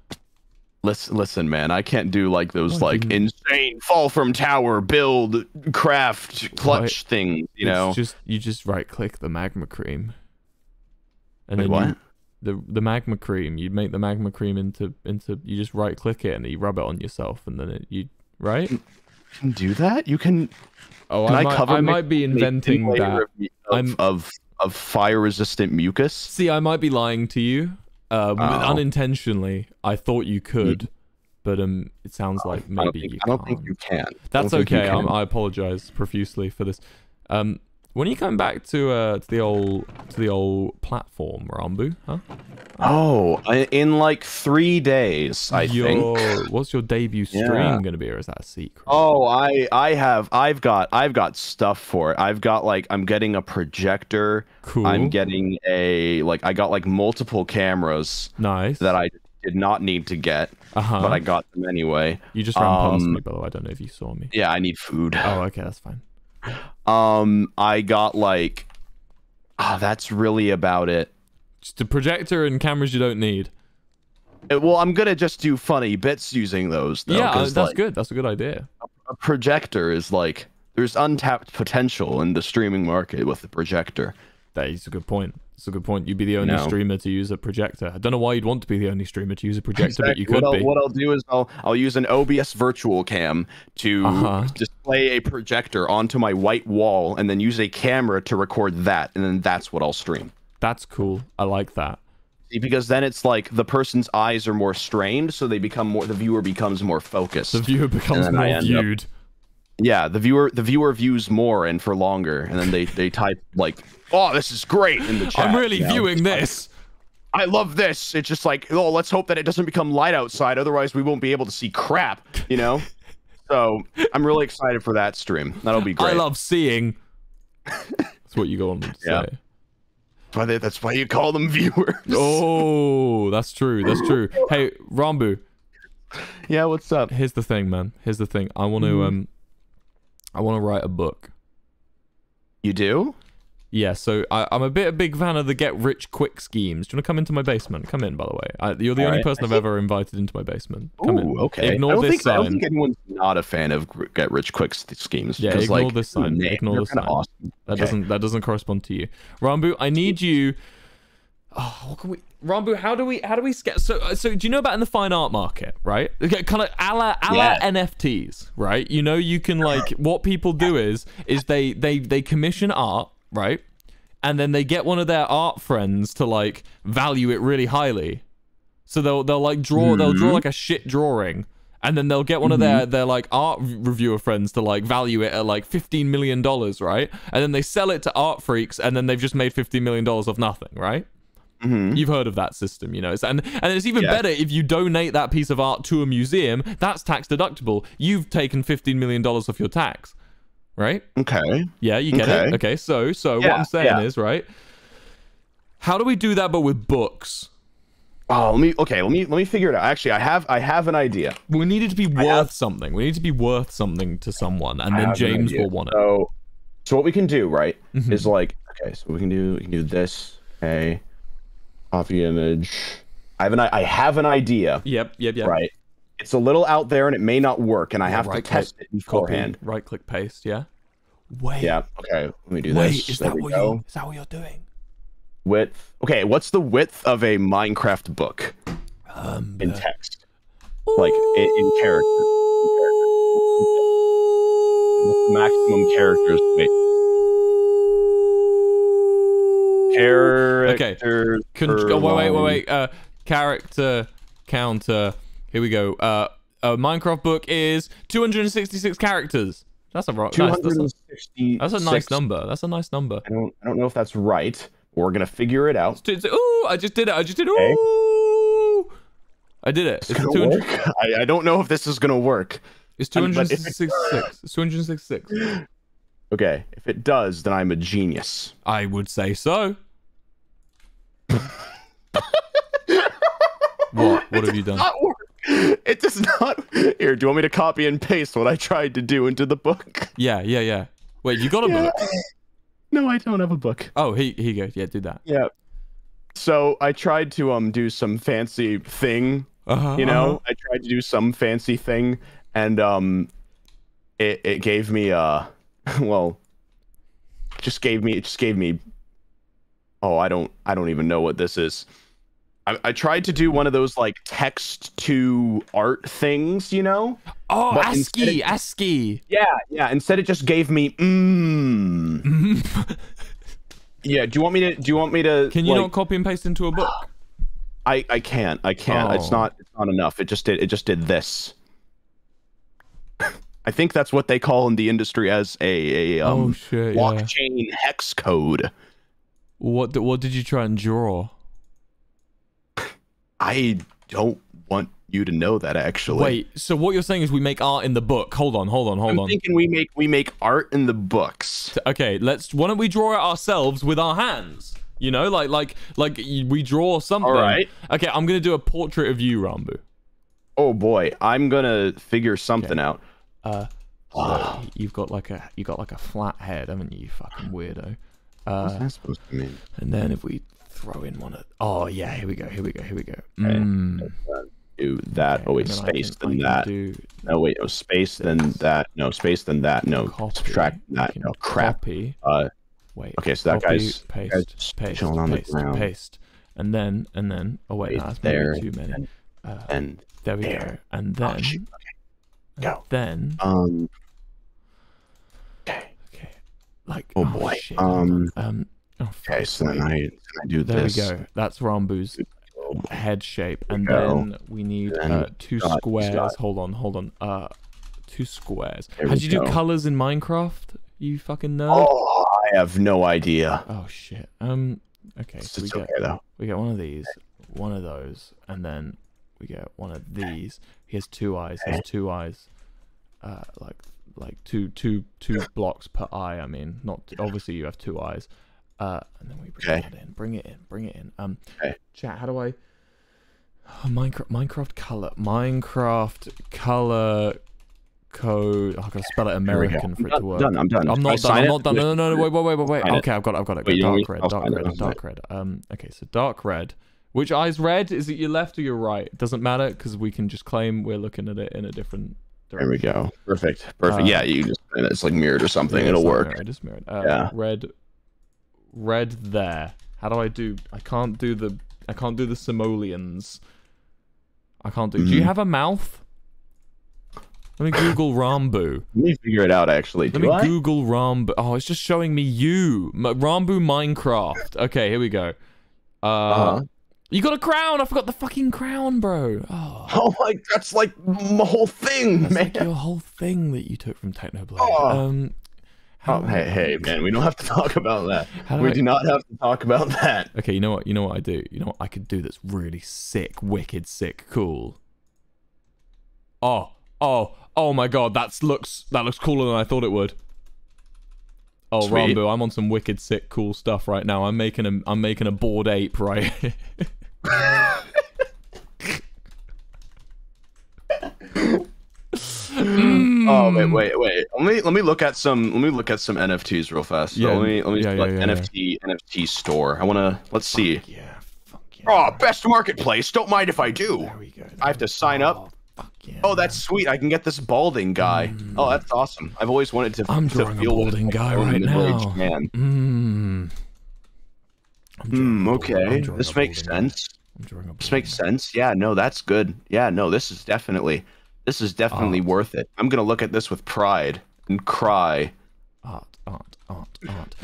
Listen, listen, man. I can't do like those Why like didn't- insane fall from tower, build, craft, clutch things. You It's know. just you just right click the magma cream. And Wait, then what? You, the the magma cream, you make the magma cream into into you just right click it and you rub it on yourself and then it you right? Can do that. You can. Oh, Can I, I might, cover I might be inventing that. Of, I'm- of, of fire resistant mucus. See, I might be lying to you. Uh, Oh. unintentionally, I thought you could, but um, it sounds like I don't maybe think, you I don't think you can. That's don't think you okay. I apologize profusely for this. Um, when are you coming back to uh to the old to the old platform, Ranboo? Huh? Oh, in like three days, I your, think. What's your debut stream Yeah. gonna be, or is that a secret? Oh, I I have I've got I've got stuff for it. I've got like I'm getting a projector. cool. I'm getting a like I got like multiple cameras nice. that I did not need to get, uh-huh. but I got them anyway. You just ran past um, me, by the way. I don't know if you saw me. Yeah, I need food. Oh, okay, that's fine. Um, I got like, ah, that's really about it. Just a projector and cameras you don't need. Uh, Well, I'm gonna just do funny bits using those. Though, yeah, that's like, good. That's a good idea. A projector is like there's untapped potential in the streaming market with the projector. That is a good point. It's a good point. You'd be the only No. streamer to use a projector. I don't know why you'd want to be the only streamer to use a projector, but you could what be. I'll, what I'll do is I'll I'll use an OBS virtual cam to Uh-huh. display a projector onto my white wall, and then use a camera to record that, and then that's what I'll stream. That's cool. I like that. See, Because then it's like the person's eyes are more strained, so they become more. The viewer becomes more focused. The viewer becomes more end up- viewed. yeah, the viewer the viewer views more and for longer, and then they they type like, "Oh, this is great" in the chat. I'm really you know? viewing this. I love this. It's just like, oh, let's hope that it doesn't become light outside, otherwise we won't be able to see crap, you know. so I'm really excited for that stream. That'll be great. I love seeing. That's what you go on to Yeah. say. Why they- that's why you call them viewers. Oh, that's true. That's true. Hey, Ranboo, Yeah, what's up? here's the thing, man. Here's the thing. I want to Mm-hmm. um, I want to write a book. You do? Yeah, so I, I'm a bit a big fan of the get rich quick schemes. Do you want to come into my basement? Come in, by the way. I, you're the only Alright, person I've ever invited into my basement. Come in. Okay. Ignore I don't this think I don't sign. think anyone's not a fan of get rich quick schemes. Yeah, ignore like, this sign. man, Ignore this sign. Awesome. That Okay. doesn't that doesn't correspond to you, Ranboo. I need you. Oh, what can we, Ranboo? How do we how do we get so uh, so? Do you know about in the fine art market, right? Okay, kind of a la, a la Yeah. NFTs, right? You know, you can like what people do is is they they they commission art, right? And then they get one of their art friends to like value it really highly. So they'll they'll like draw they'll draw mm-hmm. like a shit drawing, and then they'll get one of their mm-hmm. their like art reviewer friends to like value it at like fifteen million dollars, right? And then they sell it to art freaks, and then they've just made fifteen million dollars off nothing, right? Mm-hmm. You've heard of that system, you know, It's- and and it's even Yeah. better if you donate that piece of art to a museum. That's tax deductible. You've taken fifteen million dollars off your tax, right? Okay. Yeah, you get it. Okay. Okay, so so what I'm saying yeah. is right. How do we do that, but with books? Oh, let me. Okay, let me let me figure it out. Actually, I have I have an idea. We need it to be worth something. We need to be worth something to someone, and I then have an James will want it. So, so what we can do, right, Mhm. is like, okay, so we can do we can do this. Okay, copy image. I have an I I have an idea, Yep, yep, yep. right? It's a little out there and it may not work, and I have right to test it Copy, beforehand. right click, paste. Yeah. Wait. Yeah. Okay. Let me do Wait, this. is There that what go. you? Is that what you're doing? Width. Okay. What's the width of a Minecraft book Um, in text? Like in, in character. What's the maximum characters? Wait. Characters. Con- per oh, wait, wait, wait, wait. Uh, character counter. Here we go. Uh, a Minecraft book is 266 characters. That's a rock. Nice. That's, a, 260. that's a nice number. That's a nice number. I don't. I don't know if that's right. We're gonna figure it out. It's- Ooh, I just did it. I just did. Okay. Ooh, I did it. It's, It's gonna 200. work. I, I don't know if this is gonna work. It's I mean, it 266. It's 266. Okay. If it does, then I'm a genius. I would say so. What? What have you done? It does not. Here, do you want me to copy and paste what I tried to do into the book? Yeah, yeah, yeah. Wait, you got a book? No, I don't have a book. Oh, he he goes. Yeah, do that. Yeah. So I tried to um do some fancy thing Uh-huh, you know i tried to do some fancy thing and um it, it gave me uh well just gave me it just gave me oh i don't i don't even know what this is I, I tried to do one of those like text to art things you know Oh, But ASCII, ASCII. yeah yeah instead it just gave me mm. yeah do you want me to do you want me to Can you like, not copy and paste into a book? I I can't. I can't. It's Oh. not. It's not enough. It just did. It just did this. I think that's what they call in the industry as a, a um, oh shit! Yeah. blockchain hex code. What? What did you try and draw? I don't want you to know that actually. Wait. So what you're saying is we make art in the book? Hold on. Hold on. Hold I'm on. thinking we make we make art in the books. Okay. Let's. Why don't we draw it ourselves with our hands? You know, like like like we draw something. All right. Okay. I'm gonna do a portrait of you, Ranboo. Oh boy, I'm gonna figure something out. Uh, Ah. so you've got like a you got like a flat head, haven't you? You fucking weirdo. What's Uh, that supposed to mean? and then if we throw in one of oh yeah, here we go, here we go, here we go. Mm. Do that. Oh wait, And then I space can- then that. do No wait, no space then that. No space then that. No copy. subtract that. No crap. Copy. Uh, Wait. Okay, so that copy, guy's- paste, guy's paste, chilling on the ground. paste, and then and then. Oh wait, that's there, too many. and- Uh, and there we go. there. And oh, then, and Go. then, um. Okay. okay, like Oh, boy, shit, um, um, oh, Okay, so then. I, then I do There this. There we go. That's Ranboo's head shape, and go. then we need Then uh, two squares. Hold on, hold on. Uh, two squares. There How'd we you do colors in Minecraft? You fucking nerd. Oh, I have no idea. Oh shit. Um. Okay. It's, So we get okay though. we get one of these, one of those, and then we get one of these. He has two eyes. He has two eyes. Uh, like like two two two blocks per eye. I mean, not obviously you have two eyes. Uh, and then we bring Okay. that in. Bring it in. Bring it in. Um. Okay. Chat. How do I? Oh, Minecraft. Minecraft color. Minecraft color code. Oh, I gotta spell it Here we go. American for it done, to work. done. I'm done. I'm not done. I'm not done. No, no, no, wait, wait, wait, wait, wait. Okay, I've got, it, I've got it. Wait, Dark red, dark it, red, dark red. Um, okay, so dark red. Which eye's red? Is it your left or your right? It doesn't matter because we can just claim we're looking at it in a different Direction. There we go. Perfect. Perfect. Uh, yeah, you just it's like mirrored or something. It'll work. mirrored, it's mirrored. Uh, Yeah. Red. Red there. How do I do? I can't do the. I can't do the simoleons. I can't do. Do you Mhm. have a mouth? Let me Google Ranboo. Let me figure it out. Actually, Let do me I? Google Ranboo. Oh, it's just showing me you. Ranboo Minecraft. Okay, here we go. Uh, Uh-huh. You got a crown. I forgot the fucking crown, bro. Oh, Oh my, that's like my whole thing, that's man. like your whole thing that you took from Technoblade. Oh. Um, Oh, oh, hey, hey, man, we don't have to talk about that. Do We I- do not have to talk about that. Okay, you know what? You know what I do? You know what I could do that's really sick, wicked sick, cool. Oh, oh, oh my god, that looks that looks cooler than I thought it would. Oh, Sweet. Ranboo, I'm on some wicked sick cool stuff right now. I'm making a I'm making a bored ape, right? Oh wait, wait, wait. Let me let me look at some. Let me look at some NFTs real fast. So Yeah, let me let me yeah, yeah, yeah, NFT NFT store. I want to. Let's see. yeah, fuck yeah. Oh, best marketplace. Don't mind if I do. There we go. I have to sign up. Oh, fuck yeah. Oh, that's sweet. I can get this balding guy. Oh, that's awesome. I've always wanted to. Mm. I'm to drawing a feel what balding guy a right now. Man. I'm Hmm. Okay. This makes sense. A This makes sense. Yeah. No, that's good. Yeah. No, this is definitely. This is definitely Art. worth it. I'm gonna look at this with pride and cry. art, art, art, art.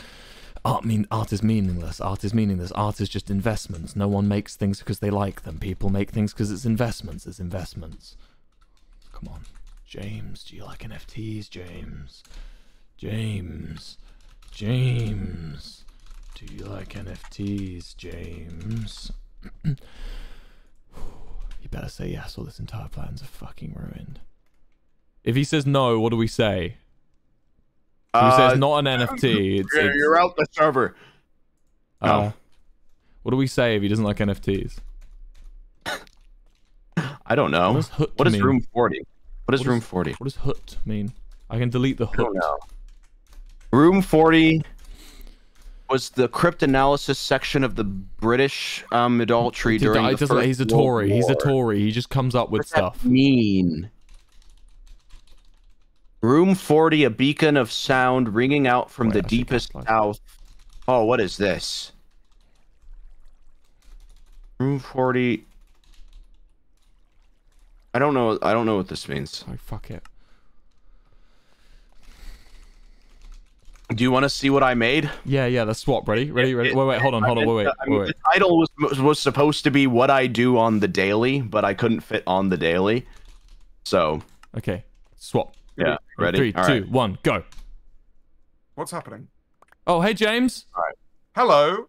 Art mean art is meaningless. Art is meaningless. Art is just investments. No one makes things because they like them. People make things because it's investments. It's investments. Come on, James. Do you like NFTs, James? James, James. Do you like NFTs, James? you better say yes, or this entire plan's a fucking ruined. If he says no, what do we say? Do we say Uh, it's not an NFT? It's, you're, it's you're out the server. Oh. No. What do we say if he doesn't like NFTs? I don't know. What does Hut What is mean? room 40? What is What room is- 40? What does hut mean? I can delete the I don't hut. know. Room 40 was the cryptanalysis section of the British um, adultery during he the First he's a Tory. He's a Tory. He just comes up with What stuff. mean? Room 40, a beacon of sound ringing out from Wait, the I deepest south. Oh, what is this? Room 40. I don't know. I don't know what this means. Oh fuck it. Do you want to see what I made? Yeah, yeah. Let's swap. Ready? Ready? Ready? It- Wait, wait. Hold on. Hold on. Wait, wait. I mean, Wait, wait. The title was was supposed to be what I do on the daily, but I couldn't fit on the daily. So Okay. Swap. yeah, ready? Three, All two, right. one, go. What's happening? Oh, hey James. Hello.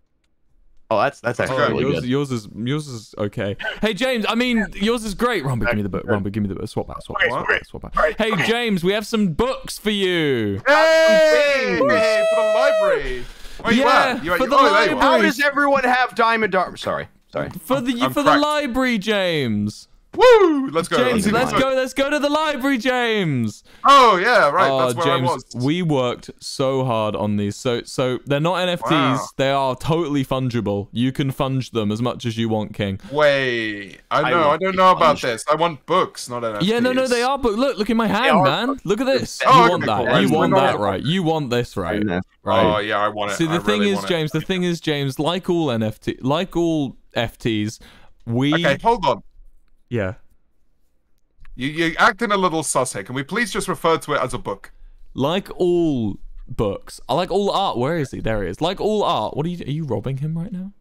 Oh, that's that's actually Okay, really yours, good. yours is yours is okay. Hey James, I mean yours is great. Ranboo, give me the book. Ranboo, give me the book. Swap out. Swap out. Swap out. Swap out. Hey James, we have some books for you. Hey, for the library. Where you Yeah. You at? for the oh, there you are. How does everyone have diamond armor? Sorry, sorry. For the I'm for the cracked. library, James. Woo! Let's go. James, see let's go. Let's go to the library, James. Oh yeah, right. Oh, That's where I James, was. we worked so hard on these. So, so they're not NFTs. Wow. They are totally fungible. You can funge them as much as you want, King. Wait, I I know. I, want don't know about funge. this. I want books, not NFTs. Yeah, no, no, they are. But look, look in my hand, are man. Look at this. Oh, you okay, want that? Right, You want that, right? You want this, right? Yeah. Right. Oh yeah, I want it. See, the I thing really is, want it. James. The thing is, James. Like all NFT, like all FTs, we Okay, hold on. Yeah. You you're acting a little sus here. Can we please just refer to it as a book? Like all books, I like all art. Where is he? There he is. Like all art. What are you? Are you robbing him right now?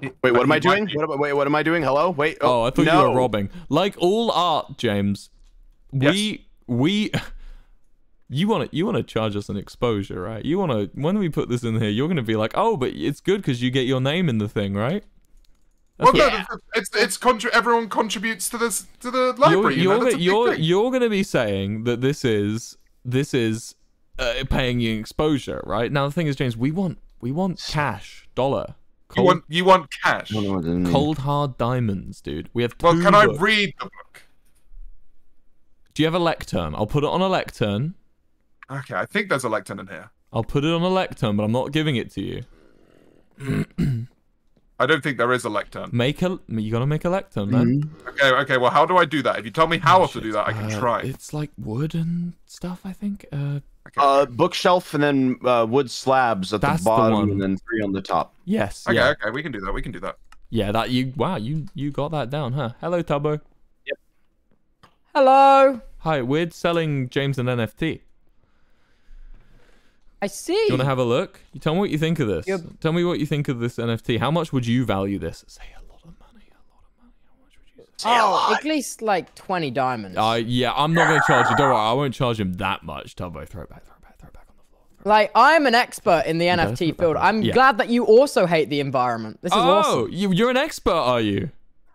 Wait, what am I doing? What am I, wait, what am I doing? Hello? Wait. Oh, oh I thought no. you were robbing. Like all art, James. We we you want to you want to charge us an exposure, right? You want to when we put this in here, you're going to be like, "Oh, but it's good cuz you get your name in the thing, right?" Well, That's no, it's it's contri- everyone contributes to this to the library. You're you know? you're That's a big you're, you're going to be saying that this is this is uh, paying you exposure, right? Now the thing is, James, we want we want cash, dollar. You want you want cash. I don't know what this means. cold hard diamonds, dude. We have two Well, can I read the book? Do you have a lectern? I'll put it on a lectern. Okay, I think there's a lectern in here. I'll put it on a lectern, but I'm not giving it to you. I don't think there is a lectern. Make a you gotta make a lectern, man. Okay, okay. Well, how do I do that? If you tell me how to do that, I can Uh, try. It's like wood and stuff, I think. Uh, Uh, bookshelf and then uh, wood slabs at That's the the bottom one. and then three on the top. yes, Okay, yeah, okay, we can do that. We can do that. yeah. That you wow, you you got that down, huh? Hello, Tubbo. Yep. Hello. Hi, we're selling James an NFT. I see. Do you want to have a look? You tell me what you think of this. Yep. Tell me what you think of this NFT. How much would you value this? Say a lot of money. A lot of money. How much would you say? oh, at least like 20 diamonds. Uh, yeah, I'm not gonna charge you. Don't worry, I won't charge him that much. Tubbo, throw it back, throw it back, throw it back on the floor. Like, I'm an expert in the better NFT field. I'm Yeah. glad that you also hate the environment. This is oh, awesome. you, you're an expert, are you?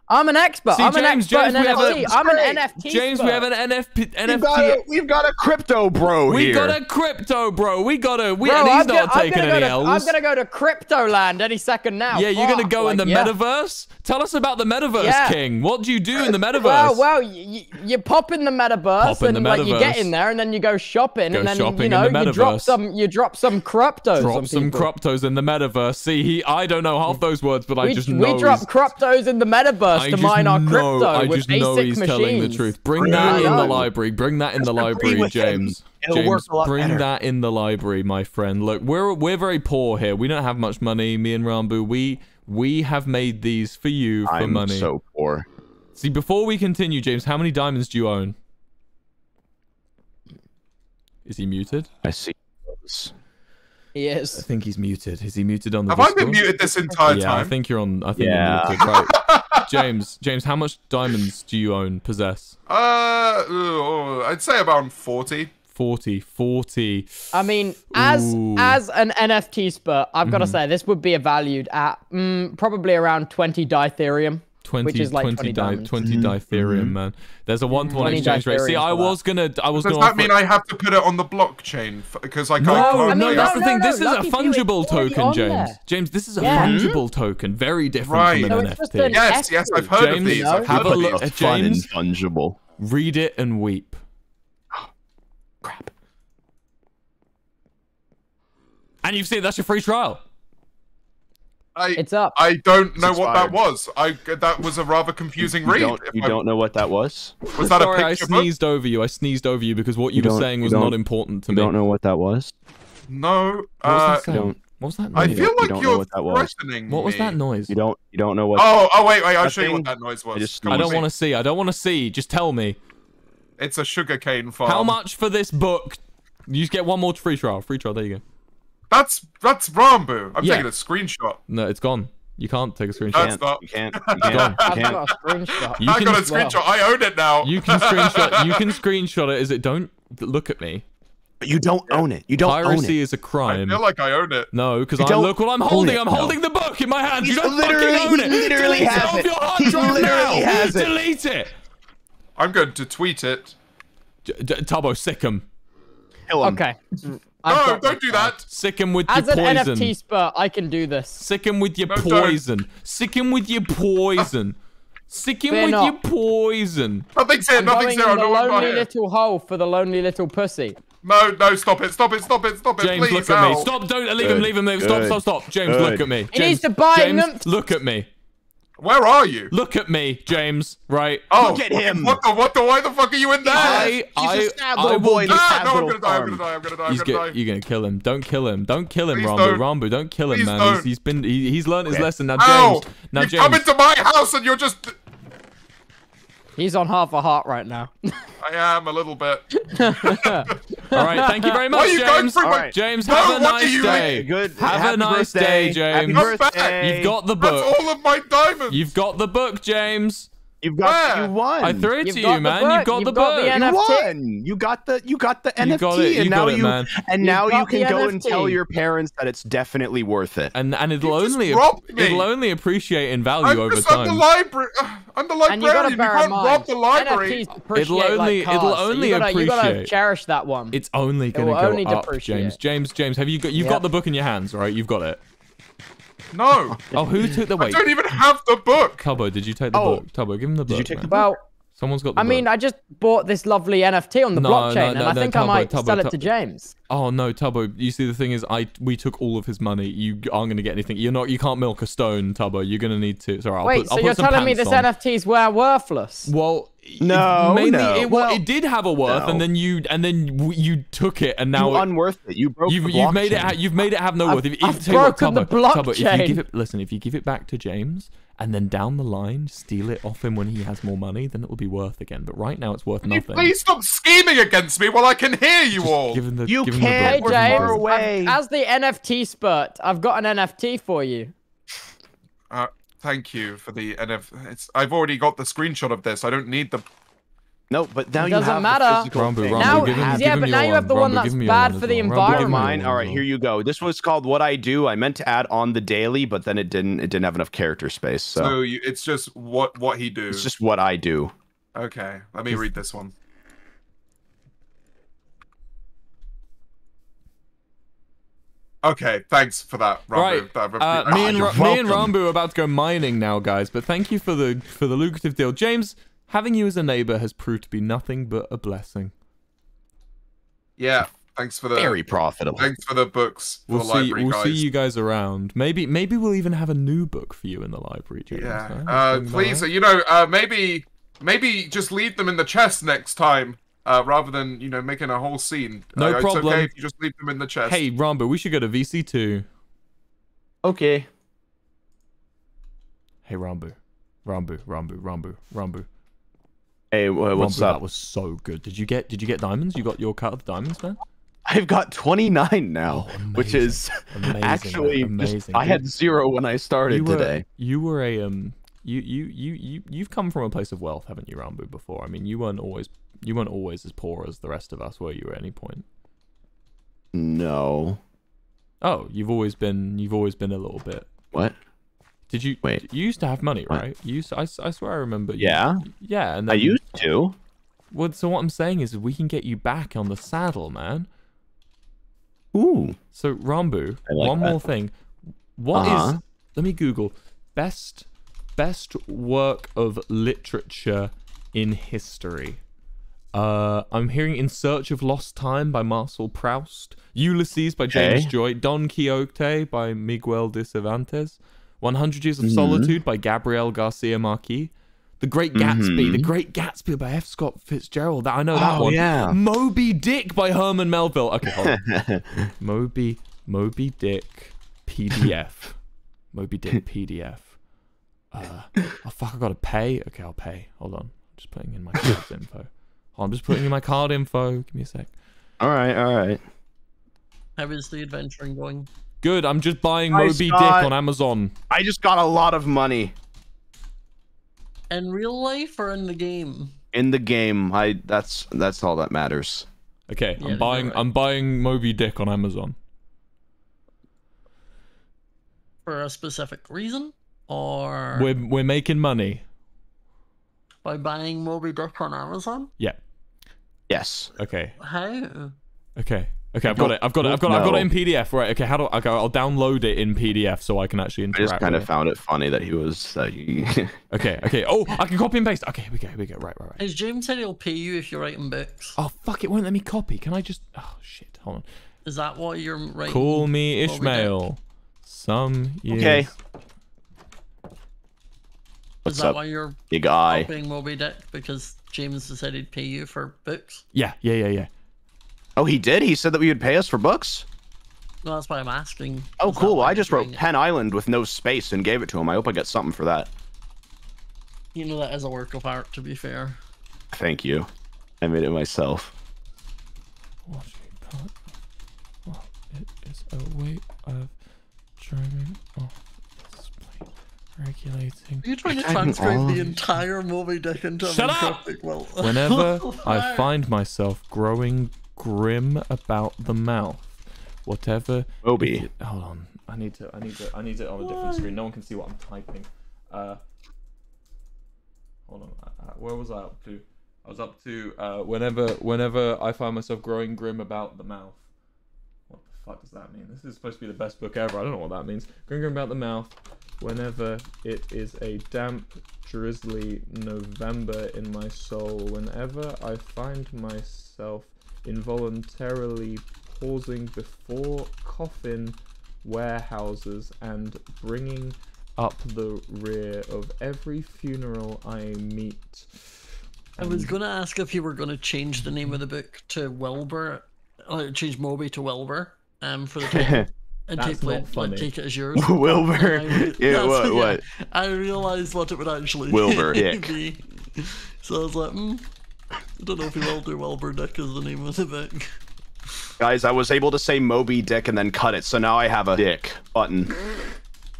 I'm an expert. See, I'm an James, expert James, in NFT. A, I'm an NFT. James, we have an NFP, We've NFT. got, a, we've got a crypto bro we here. got a crypto, bro. We got a. We, Bro, and he's I'm not gonna, I'm taking gonna go any to, I'm gonna go to crypto land any second now. yeah, you're gonna Fuck, go in the yeah. metaverse. Tell us about the metaverse, Yeah. King. What do you do in the metaverse? Well, well, you, you pop in the metaverse Pop in and the like you get metaverse. in there and then you go shopping Go and then shopping you know the you drop some you drop some cryptos. Drop some cryptos in the metaverse. See, he. I don't know half those words, but I We, just we know. drop cryptos in the metaverse I to just mine our know- crypto I with just basic know he's machines. telling the truth. Bring Bring that it in the library. Bring that in the library, with him. James. It'll James, work a lot bring better. that in the library, my friend. Look, we're we're very poor here. We don't have much money. Me and Ranboo, we we have made these for you for I'm money. so poor. See, before we continue, James, how many diamonds do you own? Is he muted? I see. Those. He I think he's muted. Is he muted on the Have I been muted this entire Yeah, I think you're on. I think Yeah. you're muted. Right. James, James, how much diamonds do you own, possess? Uh, I'd say about forty. 40, 40. I mean, as Ooh. Mm-hmm. as an NFT spurt, I've got to say this would be valued at mm, probably around 20 Dietherium. 20, which is like 20, 20 di- diamonds. 20 mm-hmm. Dietherium, mm-hmm. man. There's a one mm-hmm. to one exchange rate. See, I was gonna, I was Does gonna. that mean I have to put it on the blockchain? Because I can't. No, can't I no, that's no, the thing. no, this is a lucky you, fungible token, James. there. James, this is a Yeah. fungible token. Very different Right. from So an it's just NFT. an Yes, yes, I've heard James, of these. I've have a look- these. fun and James? fungible. Read it and weep. Crap. And you've seen that's your free trial. I, It's up. I don't know It's what that was. I that was a rather confusing You read. don't, you I- don't know what that was? Was that Sorry, a I picture book? sneezed over you. I sneezed over you because what you, You were saying was don't- important to You me. don't know what that was? No. What was Uh, that sound? What was that I noise? You feel don't- you like don't know you're what that was. threatening What was that noise? You don't you don't know what Oh, oh wait, wait. I'll That show you what that noise was. just I don't want to see. I don't want to see. Just tell me. It's a sugarcane farm. How much for this book? You just get one more free trial. Free trial. There you go. That's that's Ranboo. I'm Yeah. taking a screenshot. No, it's gone. You can't take a screenshot. That's can't, you can't you can't you I've can't got a screenshot. You I can got a as well. screenshot. I own it now. You can screenshot. You can screenshot it. Is it? Don't look at me. But you don't own it. You don't own Piracy it. is a I crime. I feel like I own it. No, because I don't look what I'm holding. it, I'm no. holding the book in my hands. You don't literally- fucking own he it. literally Delete has it off your hard drive literally now. has it. Delete it. I'm going to tweet it. J- J- Tubbo, sick him. Kill him. Okay. No, don't do that. Sick him with As your an. NFT spurt, I can do this. Sick him with your No, don't. poison. Sick him with your poison. Sick him Fear with not. your poison. Nothing's here. I'm Nothing's going here. in I the know I'm lonely little hole for the lonely little pussy. No, no, stop it. Stop it. Stop it. Stop it. James, please. look at me. Stop. Don't leave him. Good, Leave him. Leave him. Stop. Stop. Stop. James, good. look at me. He needs to buy James, them. look at me. Where are you? Look at me, James. Right. Oh, Look at him. What the? What the? Why the fuck are you in there? I, I, He's a sad I little will boy ah, no, I'm gonna die. I'm gonna die. I'm gonna die. I'm He's gonna get, die. you're gonna kill him. Don't kill him. Don't kill him, Please Ranboo. don't. Ranboo, don't kill him, Please man. Don't. he's been he, he's learned his Okay. lesson. Now, Ow! James. Now, you James. come into my house and you're just. He's on half a heart right now. I am a little bit. All right. Thank you very much, are you James. through my? Alright. James, No, have a nice you day. mean? Good. Have a nice birthday. day, James. I'm birthday. You've got the book. That's book. all of my diamonds. You've got the book, James. You've got. Where? You won. I threw it You've to you, man. book. You've got You've the got book. the You won. You got the you got the You NFT, got and now it, you man. and now got you can the go and tell your parents that it's definitely worth it. and and it'll You only robbed it'll only appreciate in value I'm over just I'm the library. I'm the And you gotta. You, bear in can't mind, rob the library. NFTs appreciate It'll only- like cars, it'll so only you gotta, You gotta cherish that one. It's only gonna go only up, depreciate. James. James, James, have you got you've got the book in your hands, right? You've got it. No, Oh, who took the weight? I wait? don't even have the book. Tubbo, did you take the Oh. book? Tubbo, give him the book. Did you take man. the well, Someone's got the book. I mean. I just bought this lovely NFT on the No, blockchain, no, and no, I no, think I might Tubbo, sell it to James. Oh no, Tubbo. You see, the thing is, I we took all of his money. You aren't gonna get anything. You're not. You can't milk a stone, Tubbo. You're gonna need to. Sorry, I'll Wait, put, so I'll you're put some telling me pants this on. NFTs were worthless? Well, No, mainly no. It, well, Well, it did have a worth, no. and then you and then you took it, and You now it- unworth it. You broke You've, the you've made it. blockchain. Ha- you've made it have no I've- worth. If, if, I've tell you what, broken the Tubbo, Tubbo, if you give it, listen, if you give it back to James, and then down the line steal it off him when he has more money, then it will be worth again. But right now, it's worth Can you nothing. please stop scheming against me while I can hear you all. Give him the. You give him can't. We're Hey give far James, away. As the NFT spurt, I've got an NFT for you. Uh, thank you for the NF. It's. I've already got the screenshot of this. I don't need the. No, but now It you doesn't have matter. the physical Ranboo, Now- give him, yeah, give but now you have the Ranboo, one that's give him your bad as for the well. Environment. give Give him your mine. one All as right, well. here you go. This was called What I Do. I meant to add on the daily, but then it didn't. It didn't have enough character space, so, So you, it's just what what he do. it's just what I do. Okay, let me read this one. Okay, thanks for that, Ranboo. Right, That- uh, me and you're Ra- me and welcome. Ranboo are about to go mining now, guys. But thank you for the for the lucrative deal, James. Having you as a neighbor has proved to be nothing but a blessing. Yeah, thanks for the Very profitable. thanks for the books for We'll the see. library, We'll guys. see you guys around. Maybe maybe we'll even have a new book for you in the library, James. Yeah. huh? Uh, please, like you know, uh, maybe maybe just leave them in the chest next time, uh, rather than you know making a whole scene. No uh, It's problem. okay if you just leave them in the chest. Hey, Ranboo, we should go to VC two. Okay. Hey, Ranboo, Ranboo, Ranboo, Ranboo, Ranboo. Hey, what's Ranboo, up? That was so good. Did you get Did you get diamonds? You got your cut of diamonds, man. I've got 29 now, Oh, which is Amazing, actually man, just- amazing. I had zero when I started you were, today. You were a um. You, you you you you've come from a place of wealth, haven't you, Ranboo? Before, I mean, you weren't always you weren't always as poor as the rest of us, were you? At any point? No. Oh, you've always been you've always been a little bit. What? Did you? Wait. You used to have money, What? right? You used. To, I, I swear I remember. you- Yeah, Yeah, and I used to. Well, so what I'm saying is we can get you back on the saddle, man. Ooh. So Ranboo, like one that. more thing. What is? Uh-huh. Let me Google best best work of literature in history. Uh, I'm hearing In Search of Lost Time by Marcel Proust, Ulysses by James Okay. Joyce, Don Quixote by Miguel de Cervantes, 100 Years of Mhm. Solitude by Gabriel Garcia Marquez, The Great Gatsby, The Mhm. Great Gatsby by F. Scott Fitzgerald. That I know that Oh, one. yeah. Moby Dick by Herman Melville. Okay, hold on. Moby Moby Dick PDF. Moby Dick PDF. Uh, oh fuck! I gotta pay. Okay, I'll pay. Hold on. I'm just putting in my info. Hold I'm just putting in my card info. Give me a sec. all right, all right. How is the adventuring going? Good. I'm just buying Hi, Moby Scott. Dick on Amazon. I just got a lot of money In real life or in the game? in the game. I that's that's all that matters. Okay, Yeah, I'm buying. right. I'm buying Moby Dick on Amazon. For a specific reason? Or We're we're making money. By buying Moby Dick on Amazon? Yeah. Yes. Okay. How? Okay. Okay, I've don't- got it. I've got it. I've got it. I've got it in. PDF. Right. Okay. How do I go? I'll download it in PDF so I can actually interact. I interact. just kind with of found it funny that he was. Uh. Okay. Okay. Oh, I can copy and paste. Okay. Here we go. Here we go. Right. Right. Right. Is James said he'll pay you if you're writing books? Oh fuck! It won't let me copy. Can I just? Oh shit! Hold on. Is that what you're writing? Call me Ishmael. Some years. Okay. Is that up, why you're you guy? copying Moby Dick? Because James decided he'd pay you for books? Yeah. Yeah. Yeah. Yeah. Oh, he did. He said that we would pay us for books. No, that's why I'm asking. Oh, Is cool. I just wrote doing it? Pen Island with no space and gave it to him. I hope I get something for that. You know that is a work of art, to be fair. Thank you. I made it myself. What you can't. Well, it is a way of driving off this plane, regulating. Are you trying to Dragging transcribe the entire Moby Dick into a Shut up! Minecraft Well, Whenever I find myself growing grim about the mouth, whatever. Moby. Hold on. I need to. I need to. I need it on a different screen. No one can see what I'm typing. Uh. Hold on. Uh, uh, where was I up to? I was up to uh, whenever whenever I find myself growing grim about the mouth. What fuck does that mean? This is supposed to be the best book ever. I don't know what that means. Growing grim about the mouth. Whenever it is a damp, drizzly November in my soul. Whenever I find myself involuntarily pausing before coffin warehouses and bringing up the rear of every funeral I meet. I was going to ask if you were going to change the name of the book to Wilbur, uh, change Moby to Wilbur, um, for the title. And That's take, not funny. take it as yours. Wilbur. I Yeah, what- what? I realized what it would actually Wilbur be. So I was like, hmm, I don't know if he will do Wilbur Dick as the name of the book. Guys, I was able to say Moby Dick and then cut it, so now I have a dick button.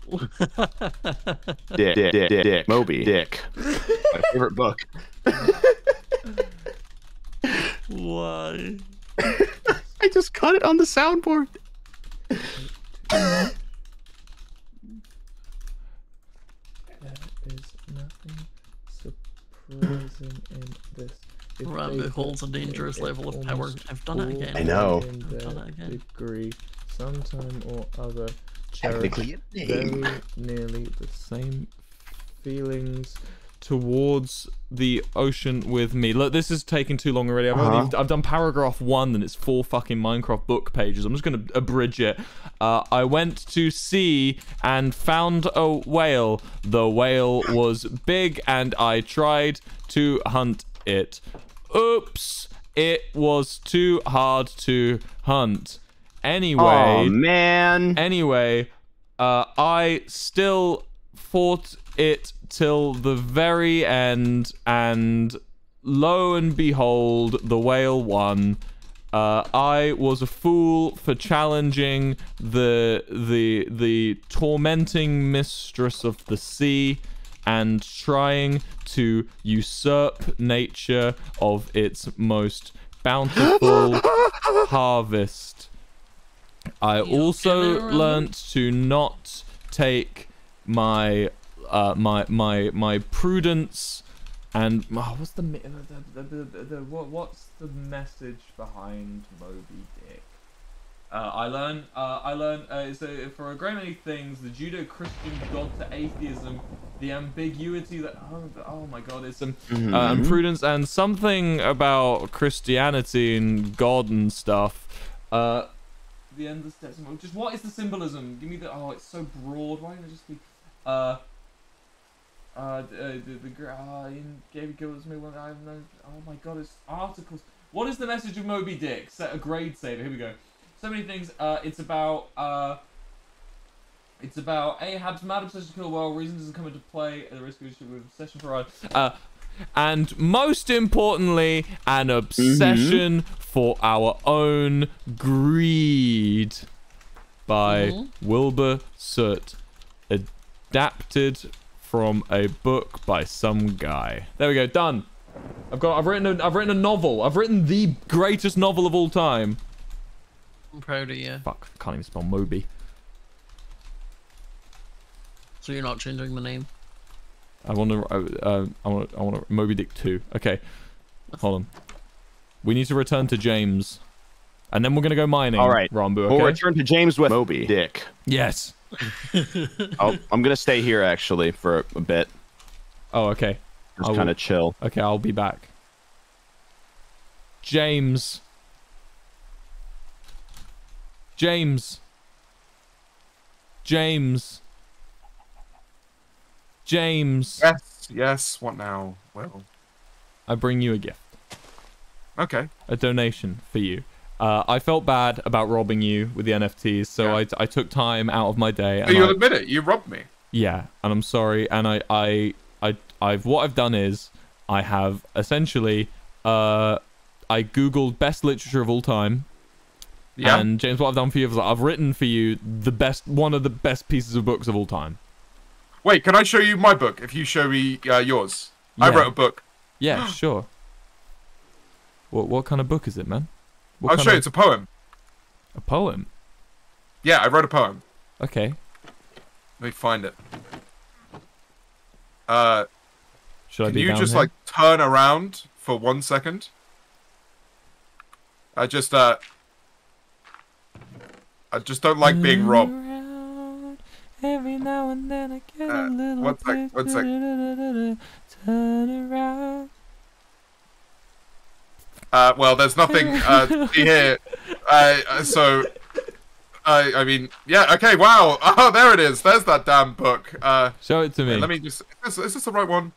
dick, dick, dick, dick, dick. Moby Dick. My favorite book. Why? I just cut it on the soundboard. There is nothing surprising in this. If Ranboo they holds a dangerous level of power. I've done it again. I know. I've done it again. Degree, sometime or other, Technically cherish a name. very nearly the same feelings towards the ocean with me. Look, this is taking too long already. I've Uh-huh. only I've done paragraph one and it's four fucking Minecraft book pages. I'm just gonna abridge it. Uh, I went to sea and found a whale. The whale was big and I tried to hunt it. Oops! It was too hard to hunt. Anyway, Oh man. Anyway, uh, I still fought it till the very end, and lo and behold, the whale won. Uh, I was a fool for challenging the the the tormenting mistress of the sea and trying to usurp nature of its most bountiful harvest. I also Ranboo? learnt to not take my uh, my my my prudence and oh, what's the, the, the, the, the, the what, what's the message behind Moby Dick? Uh, I learn. Uh, I learn. Uh, so for a great many things, the Judeo-Christian God to atheism, the ambiguity that. Oh, oh my God! It's um, uh, and prudence and something about Christianity and God and stuff. Uh, the end of steps. Just what is the symbolism? Give me the. Oh, it's so broad. Why can't it just be? Uh. Uh, d- uh, the, the uh, in Gabe Gilbert's me one. I have no. Oh my God! It's articles. What is the message of Moby Dick? Set a grade saver. Here we go. So many things. Uh, it's about. Uh. It's about Ahab's mad obsession to kill the world. Reason doesn't come into play. at The risk of with obsession for ride. Uh, and most importantly, an obsession for our own greed by Wilbur Soot, adapted from a book by some guy. There we go, done. I've got. I've written. A, I've written a novel. I've written the greatest novel of all time. I'm proud of you. Fuck, can't even spell Moby. So you're not changing the name. I want to. Uh, uh, I want. I want to. Moby Dick two. Okay, hold on. We need to return to James, and then we're gonna go mining. All right. Ranboo. We'll return to James with Moby Dick. yes. I'll, I'm gonna stay here actually for a bit, Oh, okay. I just will- kind of chill. Okay, I'll be back. James. James. James. James. Yes, yes. What now? Well, I bring you a gift. okay. A donation for you. Uh, I felt bad about robbing you with the NFTs, so Yeah. I, I took time out of my day. And you'll I, admit it. You robbed me. yeah, and I'm sorry. And I, I, I, I've what I've done is I have essentially, uh, I googled best literature of all time. Yeah. And James, what I've done for you is I've written for you the best, one of the best pieces of books of all time. Wait, can I show you my book? If you show me uh, yours, I wrote a book. Yeah, sure. What what kind of book is it, man? What I'll show you. of- It's a poem. a poem. Yeah, I wrote a poem. Okay. Let me find it. Uh, Should I can be you just here? like turn around for one second? I just uh, I just don't like being robbed. around. Every now and then I get Uh, a little one sec, one sec. Turn around. Uh, well, there's nothing uh, to see here. Uh, uh, so, I I mean, yeah, okay, wow. Oh, there it is. There's that damn book. Uh, Show it to me. let me just. Is this, is this the right one?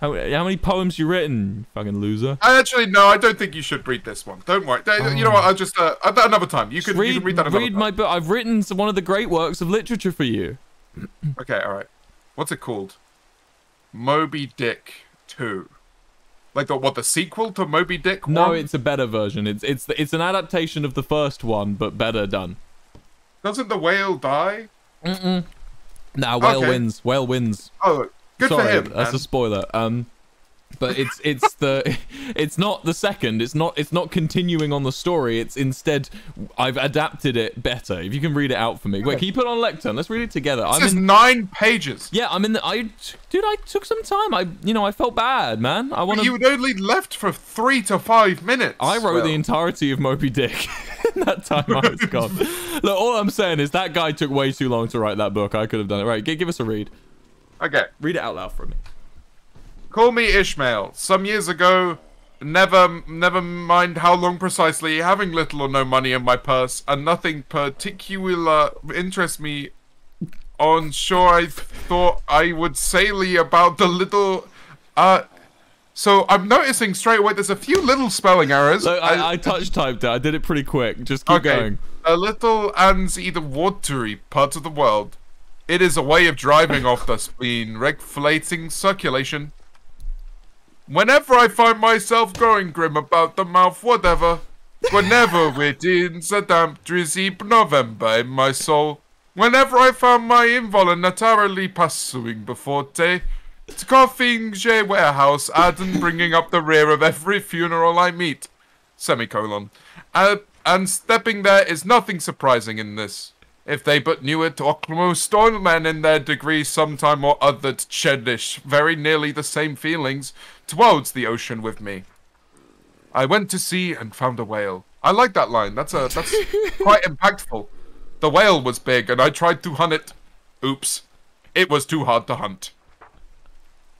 How, how many poems you written, fucking loser? I actually no. I don't think you should read this one. Don't worry. Uh, You know what? I'll just uh, uh, another time. You can, read, you can read that another read time. my book. I've written some, one of the great works of literature for you. Okay, all right. What's it called? Moby Dick Two. Like the what? The sequel to Moby Dick? No, 1? it's a better version. It's it's it's an adaptation of the first one, but better done. Doesn't the whale die? Nah, whale Okay. wins. Whale wins. Oh, good Sorry, for him. that's man. a spoiler. Um, but it's it's the it's not the second. It's not it's not continuing on the story. It's instead I've adapted it better. If you can read it out for me. Wait, can you put on lectern? Let's read it together. I'm is in. nine pages. Yeah, I'm in the. I dude, I took some time. I you know I felt bad, man. I want you would only left for three to five minutes. I wrote Well, the entirety of Moby Dick in that time I was gone. Look, all I'm saying is that guy took way too long to write that book. I could have done it. Right, gi- give us a read. Okay. Read it out loud for me. Call me Ishmael. Some years ago, never, never mind how long precisely, having little or no money in my purse, and nothing particular interests me. On shore, I thought I would say about the little. Uh, so I'm noticing straight away. There's a few little spelling errors. Look, I, I touch typed it. I did it pretty quick. Just keep okay. going. A little and either watery part of the world. It is a way of driving off the spleen, regulating circulation. Whenever I find myself growing grim about the mouth, whatever. Whenever it is a damp, drizzly November in my soul. Whenever I found my involuntarily pursuing before day. Coughing J warehouse ad and bringing up the rear of every funeral I meet. Semicolon. Uh, and stepping there is nothing surprising in this. If they but knew it, almost all men in their degree sometime or other to cherish very nearly the same feelings towards the ocean with me. I went to sea and found a whale. I like that line. That's a that's quite impactful. The whale was big and I tried to hunt it. Oops. It was too hard to hunt.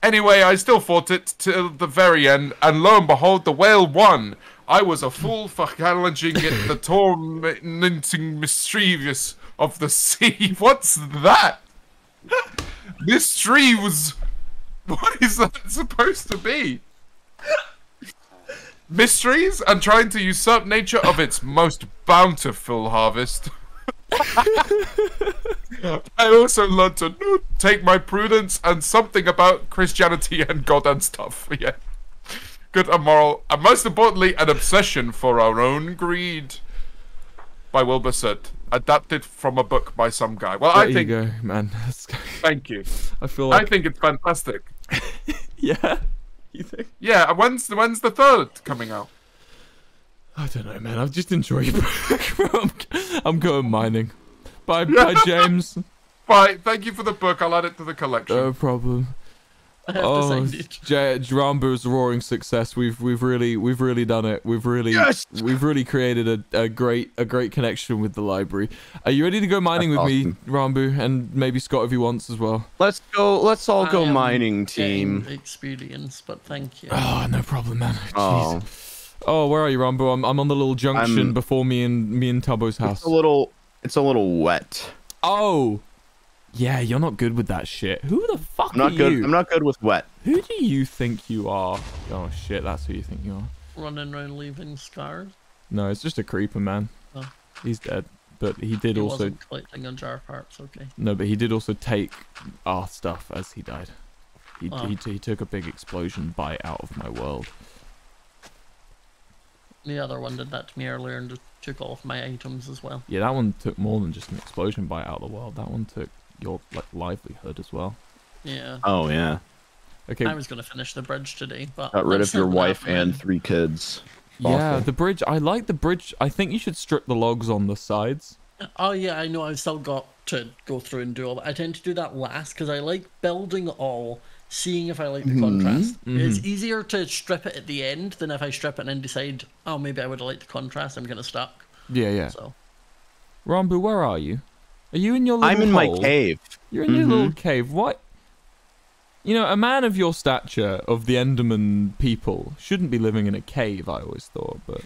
Anyway, I still fought it till the very end, and lo and behold, the whale won. I was a fool for challenging it, the tormenting mischievous of the sea. What's that? this tree was... What is that supposed to be? Mysteries and trying to usurp nature of its most bountiful harvest. I also learned to take my prudence and something about Christianity and God and stuff. Yeah. Good and moral, and most importantly, an obsession for our own greed. By Wilbur Soot, adapted from a book by some guy. Well, There I think. you go, man. Thank you. I feel like I think it's fantastic. yeah. You think? Yeah, when's when's the third coming out? I don't know, man. I've just enjoyed your book. I'm, I'm going mining. Bye, bye, James. Bye. Thank you for the book. I'll add it to the collection. No problem. I have Oh, decided. J- Drambu's roaring success. We've we've really we've really done it. We've really Yes! we've really created a, a great a great connection with the library. Are you ready to go mining That's with me, awesome. Ranboo, and maybe Scott if he wants as well? Let's go. Let's all I go am mining team. experience, but thank you. Oh, no problem, man. Oh, Jeez. Oh, where are you, Ranboo? I'm I'm on the little junction I'm- before me and me and Tubbo's house. it's a little. It's a little wet. Oh, yeah, you're not good with that shit. Who the fuck I'm not are good. you? I'm not good with wet. Who do you think you are? Oh shit, that's who you think you are. Running around leaving scars. No, it's just a creeper, man. Oh. He's dead. But he did He also wasn't collecting on jar parts, okay. no, but he did also take our stuff as he died. He, Oh. he, he took a big explosion bite out of my world. The other one did that to me earlier and just took all of my items as well. Yeah, that one took more than just an explosion bite out of the world. That one took your like livelihood as well. Yeah. Oh yeah. Okay, I was gonna finish the bridge today, but Got rid of your wife happen. and three kids. yeah, the bridge. I like the bridge. I think you should strip the logs on the sides. Oh yeah, I know. I've still got to go through and do all that. I tend to do that last because I like building all, seeing if I like the Mm-hmm. contrast. It's easier to strip it at the end than if I strip it and then decide, oh, maybe I would have liked the contrast. I'm gonna stuck. Yeah, yeah. So Ranboo, where are you? Are you in your little I'm in my cave. You're in your Mhm. little cave. What? You know, a man of your stature, of the Enderman people, shouldn't be living in a cave. I always thought, but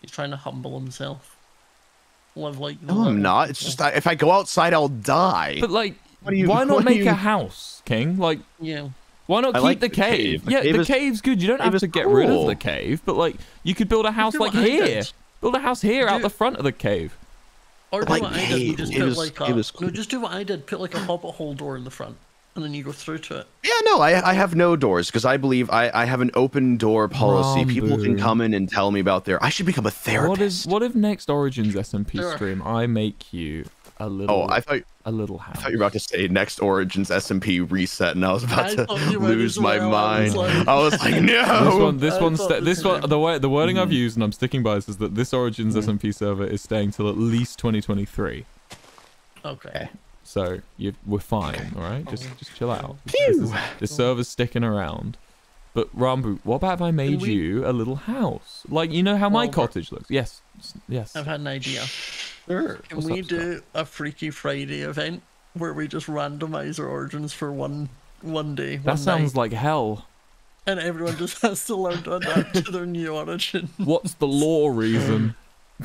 he's trying to humble himself. Live like the No, I'm not. It's just I, if I go outside, I'll die. but like, you- why not make you- a house, King? Like, yeah. why not I keep like the the cave? cave. The Yeah, cave the is- cave's good. You don't have to get rid of the cave, but like, you could build a house like here. Build a house here out the front of the cave. Or do Like, what I did. hey, and just it put was- like it a was no. Just do what I did. Put like a hobbit hole door in the front, and then you go through to it. yeah, no, I I have no doors because I believe I I have an open door policy. People can come in and tell me about their. I should become a What if therapist. what if next Origins SMP Sure. stream I make you a oh, little Oh, I thought a little house? I thought you were about to say next Origins SMP reset, and I was about I to thought you might lose my well. I was mind. like- I was like, no. This one, this I one, sta- the this one, the way, the wording Mm. I've used, and I'm sticking by this, is that this Origins SMP server is staying till at least 2023. Okay. Okay. So you, we're fine, all right? Just, just chill out. This, Phew. is, this server's sticking around. But Ranboo, what about if I made we- you a little house, like you know how my Well, we're- cottage looks? Yes, yes. I've had an idea. Sure. Can What's we up, Scott? do a Freaky Friday event where we just randomize our origins for one one day? That one sounds like hell. and everyone just has to learn to adapt to their new origin. What's the law reason?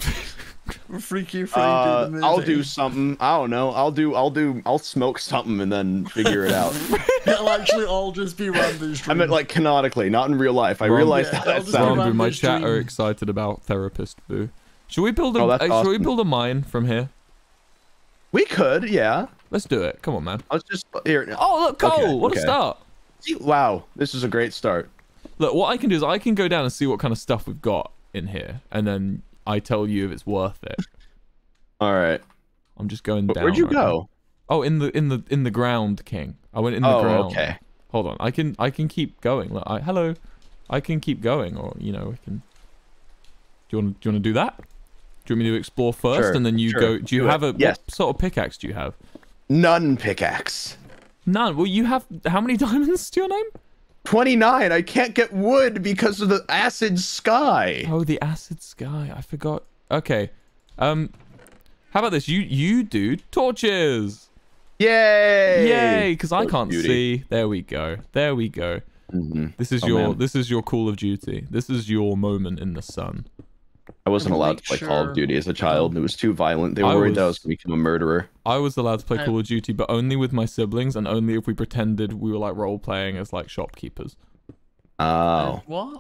Freaky Friday Uh, the movie. I'll do something. I don't know. I'll do. I'll do. I'll smoke something and then figure it out. It'll actually all just be Ranboo's I meant like canonically, not in real life. I Wrong. realized Yeah, how I'll that just go sounds. around my this chat are dream. excited about therapist boo. Should we build a? Oh, that's uh, Should we build a mine from here? We could, yeah. Let's do it. Come on, man. I was just here. Oh, look, coal! Okay, what a start! Wow, this is a great start. Look, what I can do is I can go down and see what kind of stuff we've got in here, and then I tell you if it's worth it. All right. I'm just going down. where'd you right now. go? Oh, in the in the in the ground, King. I went in the Oh, ground. okay. Hold on. I can I can keep going. Look, I, hello. I can keep going, or you know, I can. Do you want to do you want to do that? Do you want me to explore first, Sure, and then you sure, go? Do you do it. have a Yes. what sort of pickaxe? Do you have? None pickaxe. None. Well, you have how many diamonds to your name? 29. I can't get wood because of the acid sky. Oh, the acid sky. I forgot. Okay. Um, how about this? You you do torches. Yay! Yay! Because I can't beauty. see. There we go. There we go. Mhm. This is Oh, your man. this is your Call of Duty. This is your moment in the sun. I wasn't will allowed to play Call of Duty as a child. It was too violent. They were I worried that I was- was going to become a murderer. I was allowed to play I- Call of Duty, but only with my siblings, and only if we pretended we were like role playing as like shopkeepers. Oh. What?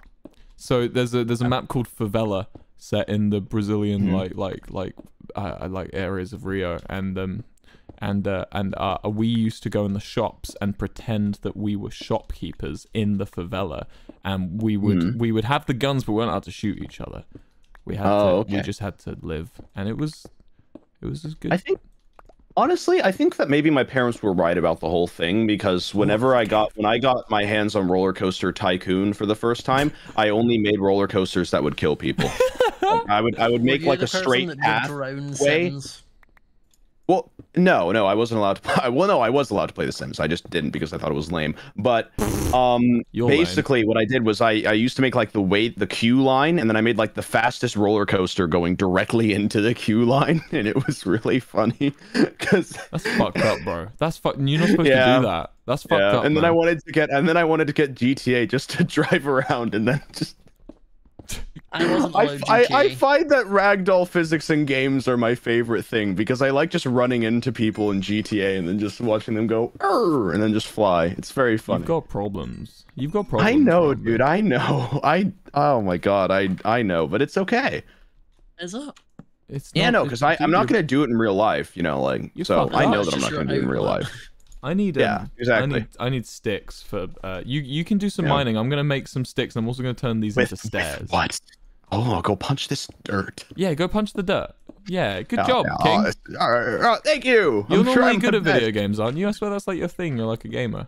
So there's a there's a map called Favela set in the Brazilian Mhm. like like like uh, like areas of Rio, and um and uh, and uh, we used to go in the shops and pretend that we were shopkeepers in the favela, and we would Mhm. we would have the guns, but we weren't allowed to shoot each other. We had Oh, to we just had to live, and it was it was as good. I think honestly, I think that maybe my parents were right about the whole thing because whenever I got when I got my hands on Roller Coaster Tycoon for the first time, I only made roller coasters that would kill people. Like, I would I would make like a straight that did path. way? Sims? Well, no, no, I wasn't allowed to. Play, well, no, I was allowed to play The Sims. I just didn't because I thought it was lame. But um, You're lame. basically, what I did was I I used to make like the wait the queue line, and then I made like the fastest roller coaster going directly into the queue line, and it was really funny because That's fucked up, bro. That's fuck. You're not supposed Yeah. to do that. That's fucked yeah. up. and then I wanted to get and then I wanted to get GTA just to drive around, and then just I wasn't I, I, I find that ragdoll physics in games are my favorite thing because I like just running into people in GTA and then just watching them go "Arr," and then just fly. It's very funny. You've got problems. You've got problems. I know, Ranboo. dude. I know. I oh my god. I I know, but it's okay. Is it? It's Yeah, not- no, it's- because I I'm not gonna do it in real life. You know, like You're so I know that I'm not gonna do it in real life. I need Yeah, um, exactly. I need I need sticks for uh you you can do some Yeah. mining. I'm gonna make some sticks and I'm also gonna turn these With, into stairs. with what? Oh, go punch this dirt. Yeah, go punch the dirt. Yeah, good Yeah, job, yeah, King. oh, all right, oh, thank you. You're I'm normally trying good my at video best. games, aren't you? I swear that's like your thing. You're like a gamer.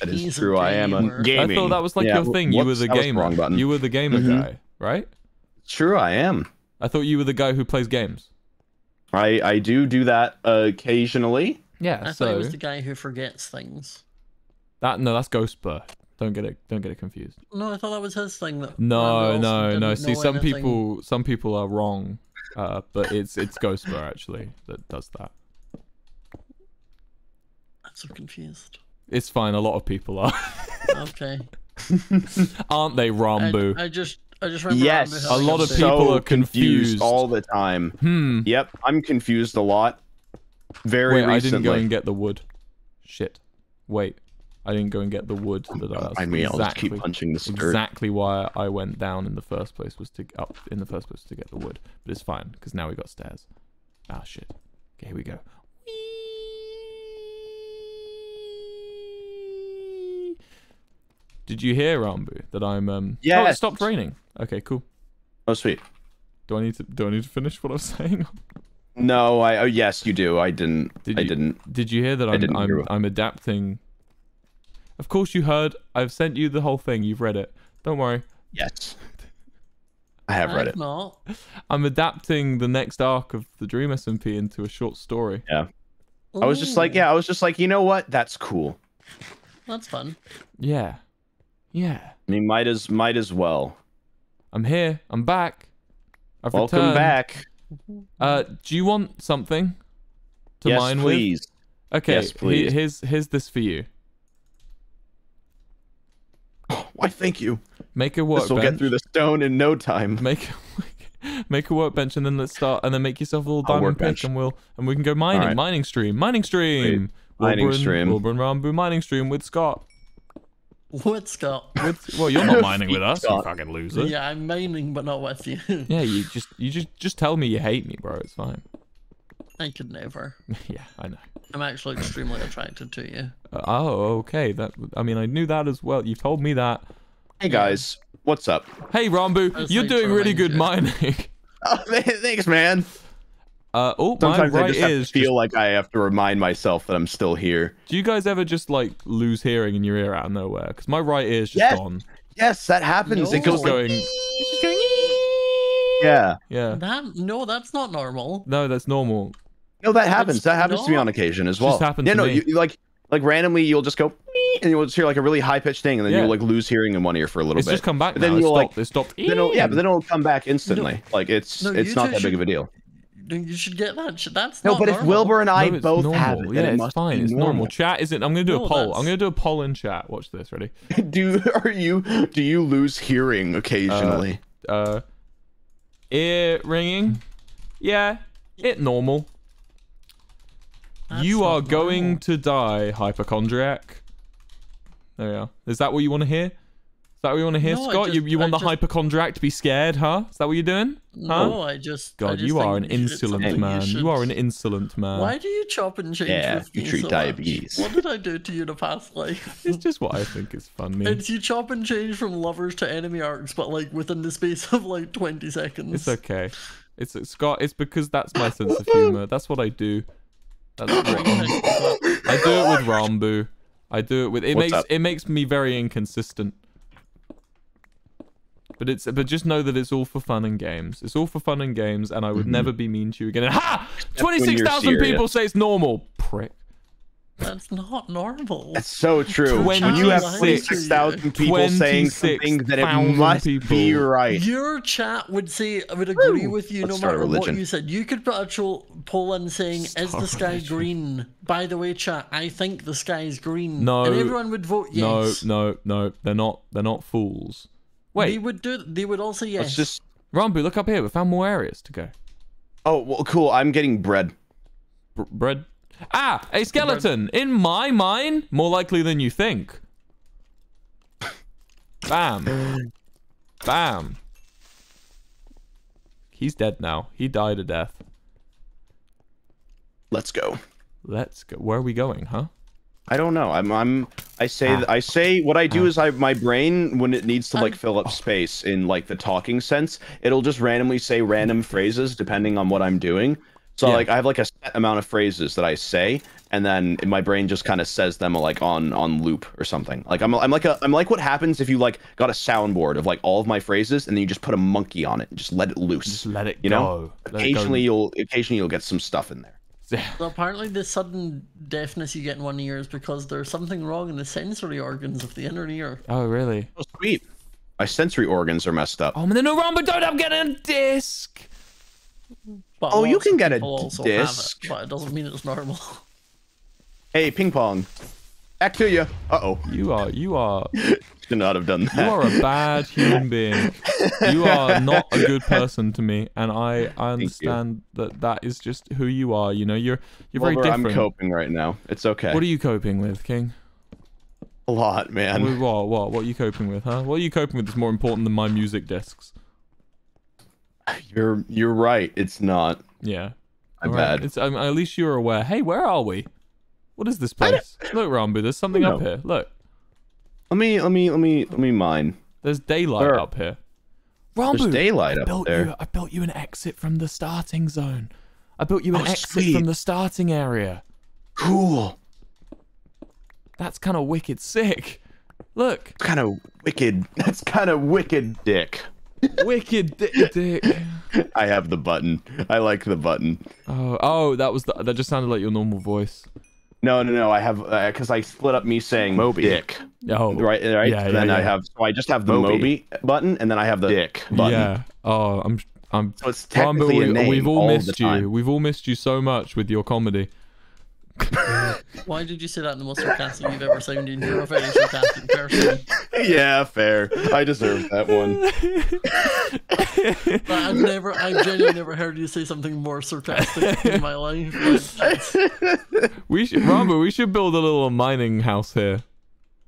That is He's true. I am a gamer. gamer. I thought that was like Yeah, your thing. You were the that was the gamer. wrong button. You were the gamer Mhm. guy, right? True, I am. I thought you were the guy who plays games. I I do do that occasionally. Yeah, I so thought it was the guy who forgets things. that no, that's Ghostbur. Don't get it. Don't get it confused. No, I thought that was his thing. That No, no, no. See, some anything. people, some people are wrong, uh, but it's it's Ghostbur actually that does that. I'm so confused. It's fine. A lot of people are, Okay. aren't they, I, Ranboo? I just, I just remember. Yes, A lot of people so are confused. all the time. Hmm. Yep, I'm confused a lot. Very Wait, I didn't go and get the wood. Shit. Wait, I didn't go and get the wood. That I, that's I mean, I'll just keep exactly- punching this dirt. Exactly why I went down in the first place was to up in the first place to get the wood, but it's fine because now we got stairs. Ah shit. Okay, here we go. Did you hear, Ranboo, that I'm um? Oh, it stopped raining. Okay, cool. Oh, sweet. Do I need to do I need to finish what I was saying? No, I. Oh, yes, you do. I didn't. Did I you- didn't. Did you hear that I'm didn't I'm, what- I'm adapting? Of course you heard. I've sent you the whole thing. You've read it. Don't worry. Yes. I have read I've it. not. I'm adapting the next arc of the Dream SMP into a short story. Yeah. I was just like, yeah, I was just like, you know what? That's cool. That's fun. Yeah. Yeah. I mean, might as might as well. I'm here. I'm back. I've Welcome returned. back. Uh, do you want something to yes, mine please. with? Okay. Yes, he- please. here's here's this for you. Why? Thank you. Make a This will get through the stone in no time. Make make a workbench and then let's start and then make yourself a little A diamond pick and we'll and we can go mining. Alright. Mining stream. Mining stream. Mining Wilburn- stream. Wilburn Ranboo mining stream with Scott. What, Scott? With well, you're not mining with us, you Scott. fucking loser. Yeah, I'm mining, but not with you. Yeah, you just you just just tell me you hate me, bro. It's fine. I could never. yeah, I know. I'm actually extremely attracted to you. Oh, okay. That I mean, I knew that as well. You told me that. Hey guys, what's up? Hey, Ranboo, you're doing really good you. mining. Oh, thanks, man. Uh, oh, my Sometimes I right just have to feel just- like I have to remind myself that I'm still here. do you guys ever just like lose hearing in your ear out of nowhere? Because my right ear's just Yes. gone. Yes, that happens. No. It goes going. it's just going. Yeah. Yeah. That no, that's not normal. No, that's normal. No, that happens. That happens to me on occasion as Just well. happened yeah, to no, me. you you, like like randomly you'll just go and you'll just hear like a really high pitched thing, and then Yeah. you'll like lose hearing in one ear for a little It's bit. just come back But then It you'll, like- stopped. It stopped. then yeah, but then it'll come back instantly. like it's No, it's not that big of a deal. You should get that. That's No, but if. Wilbur and I No, it's both normal. have it, then yeah, it it's fine. It's normal. normal. Chat isn't. I'm gonna do a poll. that's- I'm gonna do a poll in chat. Watch this. Ready? do are you do you lose hearing occasionally? Uh, ear ringing. Yeah, it normal. That's you are going normal. to die, hypochondriac. There we are. Is that what you want to hear? Is that what you want to hear, No, Scott? you just- you want I the just- hypochondriac to be scared, huh? Is that what you're doing? Huh? No, I just. I God, just you are an insolent something man. should- You are an insolent man. Why do you chop and change Yeah, with you me treat so much? diabetes. What did I do to you in a past life? It's just what I think is funny. It's you chop and change from lovers to enemy arcs, but like within the space of like 20 seconds. It's okay. It's it's Scott. It's because that's my sense of humor. That's what I do. That's what I do it with Ranboo. I do it with. It What's makes up? it makes me very inconsistent. But it's but just know that it's all for fun and games. It's all for fun and games, and I would never be mean to you again. And ha! Mm-hmm. Twenty six thousand people say it's normal. Prick. That's not normal. That's so true. When you have 6,000 people saying something, that it 26,000 must be right. Your chat would say I would agree Woo! with you no matter what you said. You could put a tro- poll in saying, "Is the sky religion. green?" By the way, chat, I think the sky is green. No, and everyone would vote yes. No, no, no. They're not. They're not fools. Wait, They would do. They would also yes. Let's just. Ranboo, look up here. We found more areas to go. Oh well, cool. I'm getting bread. Br- bread. Ah, a skeleton. In my mind, more likely than you think. Bam. Bam. He's dead now. He died a death. Let's go. Let's go. Where are we going, huh? I don't know. I'm. I'm. I say. Ah. I say. What I do Ah. is, I my brain when it needs to like fill up space in like the talking sense, it'll just randomly say random phrases depending on what I'm doing. So Yeah. like I have like a set amount of phrases that I say, and then my brain just kind of says them like on on loop or something. Like I'm. I'm like a. I'm like what happens if you like got a soundboard of like all of my phrases, and then you just put a monkey on it and just let it loose. Just let it You go. know? Let it go. occasionally you'll occasionally you'll get some stuff in there. So apparently, the sudden deafness you get in one ear is because there's something wrong in the sensory organs of the inner ear. Oh, really? Oh sweet. My sensory organs are messed up. Oh, man, no, Ranboo, don't I'm getting a disc. But Oh, you can get a people also have disc. it, but it doesn't mean it's normal. Hey, ping pong. Back to you. Uh oh. You are, you are, Should not have done that. you are a bad human being. You are not a good person to me, and I, I understand that that is just who you are. You know, you're, you're very different. I'm coping right now. It's okay. What are you coping with, King? a lot, man. With what? What? What are you coping with, huh? What are you coping with that's more important than my music discs? You're you're right. It's not. Yeah. I'm Alright, bad. It's um, at least you're aware. Hey, where are we? What is this place? Look, Ranboo, there's something up here. Look, Let me let me let me let me mine. there's daylight Where? up here. There's Ranboo, daylight I up built there. you. I built you an exit from the starting zone. I built you an Oh, exit sweet. from the starting area. Cool. That's kind of wicked sick. Look, Kind of wicked. That's kind of wicked, Dick. Wicked di- dick. I have the button. I like the button. Oh, oh, that was the, that. Just sounded like your normal voice. No, no, no. I have uh, because I split up me saying Moby. Dick. Oh, Right, right. Yeah, yeah, then I have so I just have the Moby. Moby button, and then I have the Dick button. Yeah. Oh, I'm. I'm. So it's Ranboo, technically a we, name we've all, all the missed you. We've all missed you so much with your comedy. Why did you say that in the most sarcastic you've ever sounded? You're a very sarcastic person. yeah, fair. I deserve that one. But I've never, I've genuinely never heard you say something more sarcastic in my life. Like, We should, Ranboo, we should build a little mining house here.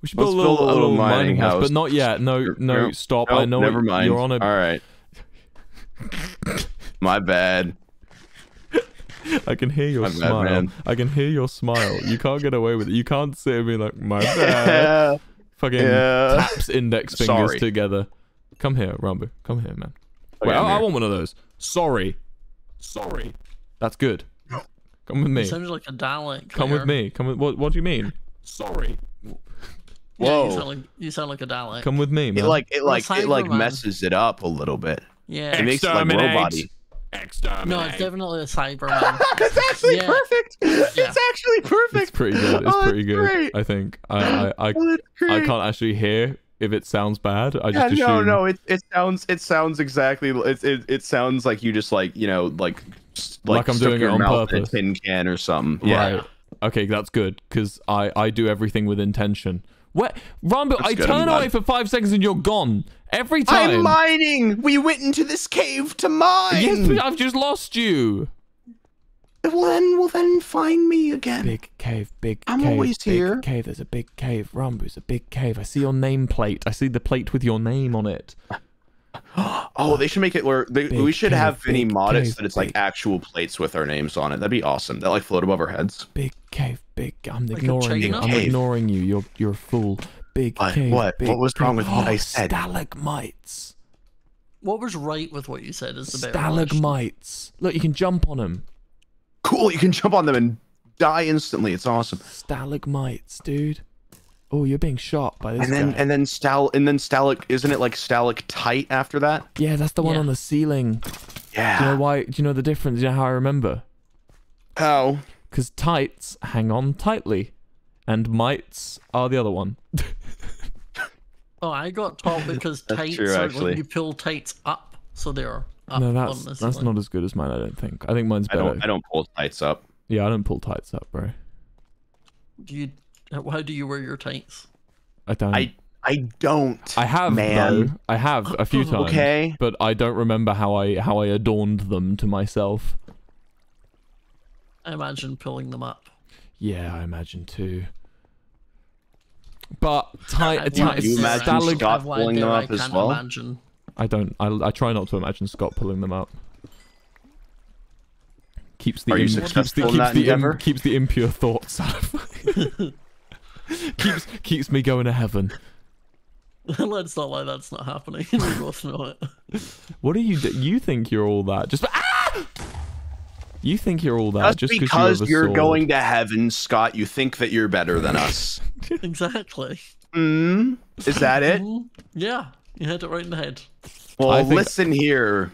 We should build a little, build a little mining house, house. but not yet. No, no, Nope. stop. Nope, I know never mind. you're on a. All right. My bad. I can hear your My bad, smile. man. I can hear your smile. You can't get away with it. You can't sit and be like, my bad. Fucking Yeah. taps index fingers Sorry. together. Come here, Ranboo. Come here, man. Wait, Okay, I'm I, I want one of those. Sorry. Sorry. That's good. Come with me. it sounds like a Dalek. Come there. with me. Come with. What? What do you mean? Sorry. Yeah, Whoa. you sound like you sound like a Dalek. Come with me, man. It like it like it like messes it up a little bit. Yeah. It makes it like Exterminate. Robot-y. Exterminate. No, it's definitely a Cyberman. That's actually Yeah. perfect. Yeah. It's actually perfect. It's pretty good. It's Oh, pretty good. great. I think. I I I, Oh, I can't actually hear if it sounds bad. I Yeah, just no, assume. no. It, it sounds it sounds exactly. It, it it sounds like you just like you know like s- Like I'm stuck doing it on mouth in a purpose. tin can or something. Yeah. Right. Okay, that's good because I I do everything with intention. What, Ranboo? That's I turn away for five seconds and you're gone every time. I'm mining. We went into this cave to mine. Yes, but I've just lost you. well then, well then, find me again. Big cave, big cave. I'm always big here. cave. There's a big cave. Ranboo's a big cave. I see your nameplate. I see the plate with your name on it. Oh, they should make it where they, we should cave, have Vinny big mod it cave, so that it's like actual plates with our names on it. That'd be awesome. That like float above our heads. Big cave, big. I'm Like ignoring you. China? I'm Cave. ignoring you. You're you're a fool. Big What? cave. What? Big What was wrong cave. with what I said? Stalagmites. What was right with what you said is the better question. Stalagmites. Look, you can jump on them. Cool. You can jump on them and die instantly. It's awesome. Stalagmites, dude. Oh, you're being shot by this And then guy. and then stal and then stalac isn't it like stalactite after that? yeah, that's the one Yeah. on the ceiling. Yeah. Do you know why? Do you know the difference? Do you know how I remember? How? Because tights hang on tightly, and mites are the other one. Oh, I got taught because That's tights true, are actually. when you pull tights up, so they're up no, on that's the that's ceiling. not as good as mine. I don't think. I think mine's I better. don't I don't pull tights up. Yeah, I don't pull tights up, bro. Do you? How do you wear your tights? I don't. I I don't. I have man. though. I have a few times. Okay. But I don't remember how I how I adorned them to myself. I imagine pulling them up. Yeah, I imagine too. But tight, lied tight You imagine I've- stalag- Scott pulling there, them I up as well? Imagine. I don't. I, I try not to imagine Scott pulling them up. Keeps the Are you im- keeps the, successful in keeps the im- keeps the impure thoughts out of keeps keeps me going to heaven. Let's not like that's not happening. we both know it. What do you do? You think you're all that? Just ah! You think you're all that Just, just because you have a you're sword. going to heaven, Scott, you think that you're better than us. Exactly. Hmm? Is that it? Yeah, you hit it right in the head. Well, think- listen here,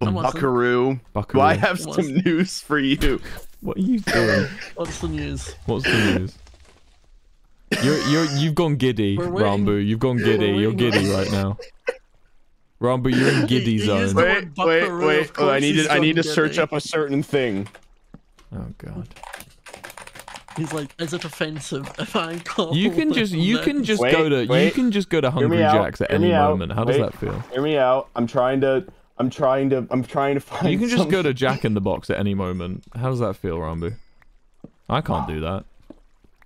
I'm. Buckaroo. Buckaroo. I have Come some news for you. What are you doing? What's the news? What's the news? You're you're you've gone giddy, We're Ranboo. You've gone giddy. we're You're giddy right now. Ranboo, you're in giddy You- you used zone. Wait, wait, wait. Oh, I need to, I need to search giddy. up a certain thing. Oh god. He's like, is it offensive if I call You can just you them can just Wait, go to you can just go to Hungry Jacks at hear any me out, moment. How does that feel? Hear me out. I'm trying to. I'm trying to. I'm trying to find. You can just go to Jack in the Box at any moment. How does that feel, Ranboo? I can't do that.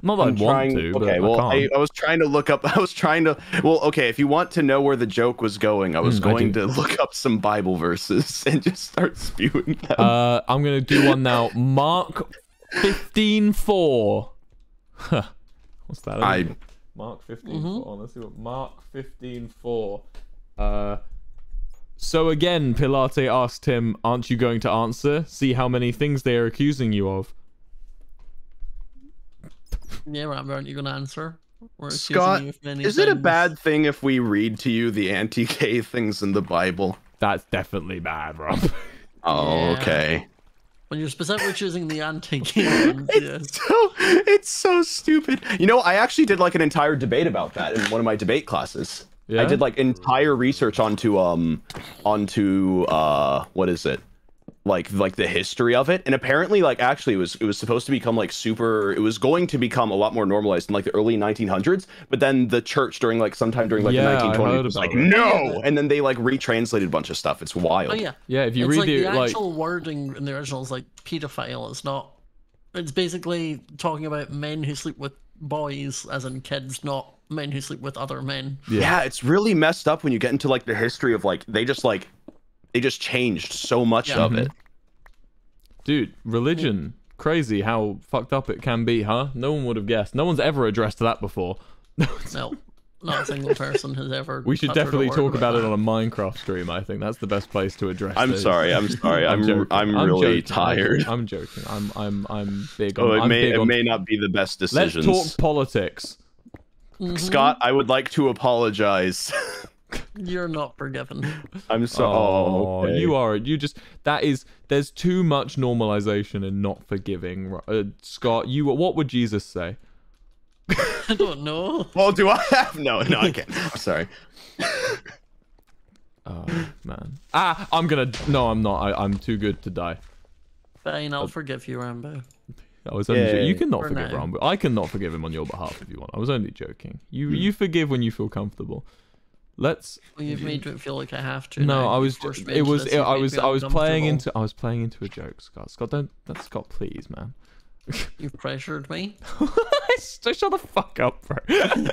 Not that I'm I'd want trying. to, but okay, I well. I, I was trying to look up. I was trying to. Well, okay. If you want to know where the joke was going, I was Mm, going do. to look up some Bible verses and just start spewing them. Uh, I'm gonna do one now. Mark fifteen four. Huh. What's that? I- Mark fifteen four. Let's see what Mark fifteen four. Uh. So again, Pilate asked him, "Aren't you going to answer? See how many things they are accusing you of." Yeah, Ram, aren't you going to answer? We're Scott, you of many is it a bad thing if we read to you the anti-gay things in the Bible? That's definitely bad, Rob. Oh, Yeah. okay. When you're specifically choosing the anti-gay ones, yes. So it's so stupid. You know, I actually did like an entire debate about that in one of my debate classes. I did like entire research onto um onto uh what is it? Like like the history of it. And apparently like actually it was it was supposed to become like super it was going to become a lot more normalized in like the early 1900s, but then the church during like sometime during like Yeah, the 1920s was like that. no, and then they like retranslated a bunch of stuff. It's wild. Oh yeah. Yeah, if you it's read like the, the like actual wording in the original is like pedophile. It's not. It's basically talking about men who sleep with boys, as in kids, not men who sleep with other men. Yeah. yeah it's really messed up when you get into like the history of like they just like they just changed so much Yeah. of it Dude, religion. Crazy how fucked up it can be, huh? No one would have guessed. No one's ever addressed that before. No, not a single person has ever. We should definitely talk about it on a Minecraft stream. I think that's the best place to address it. i'm this. sorry i'm sorry i'm joking. i'm, really joking. tired I'm joking. I'm I'm I'm big oh it I'm may big it on may not be the best Let's talk politics. Mhm. scott i would like to apologize You're not forgiven. I'm so. Oh, okay. you are. You just that is. There's too much normalization and not forgiving. Uh, Scott, you. What would Jesus say? I don't know. Well, do I have? No, no, I can't. I'm sorry. Oh man. Ah, I'm gonna. No, I'm not. I, I'm too good to die. Fine, I'll forgive you, Ranboo. I was only. jo- You Yay. cannot For forgive now. Ranboo. I cannot forgive him on your behalf if you want. I was only joking. You Hmm. you forgive when you feel comfortable. Let's. Well, you've made it feel like I have to. No. I was. Just, it was. It, I was. I was playing into. I was playing into a joke, Scott. Scott, don't. That Scott, please, man. You've pressured me. Shut the fuck up, bro.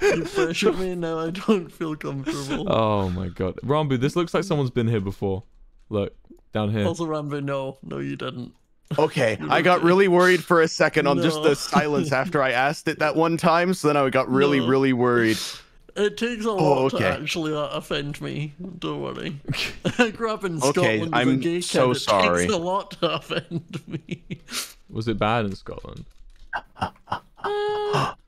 You pressured me, and now I don't feel comfortable. oh my god, Ranboo, this looks like someone's been here before. Look down here. Also, Ranboo, no, no, you didn't. Okay, I got really worried for a second on just the silence after I asked it that one time. So then I got really, No. really worried. It takes a lot to actually uh, offend me. Don't worry. I grew up in Okay, Scotland as a I'm gay kid. so it takes a lot to offend me. Was it bad in Scotland?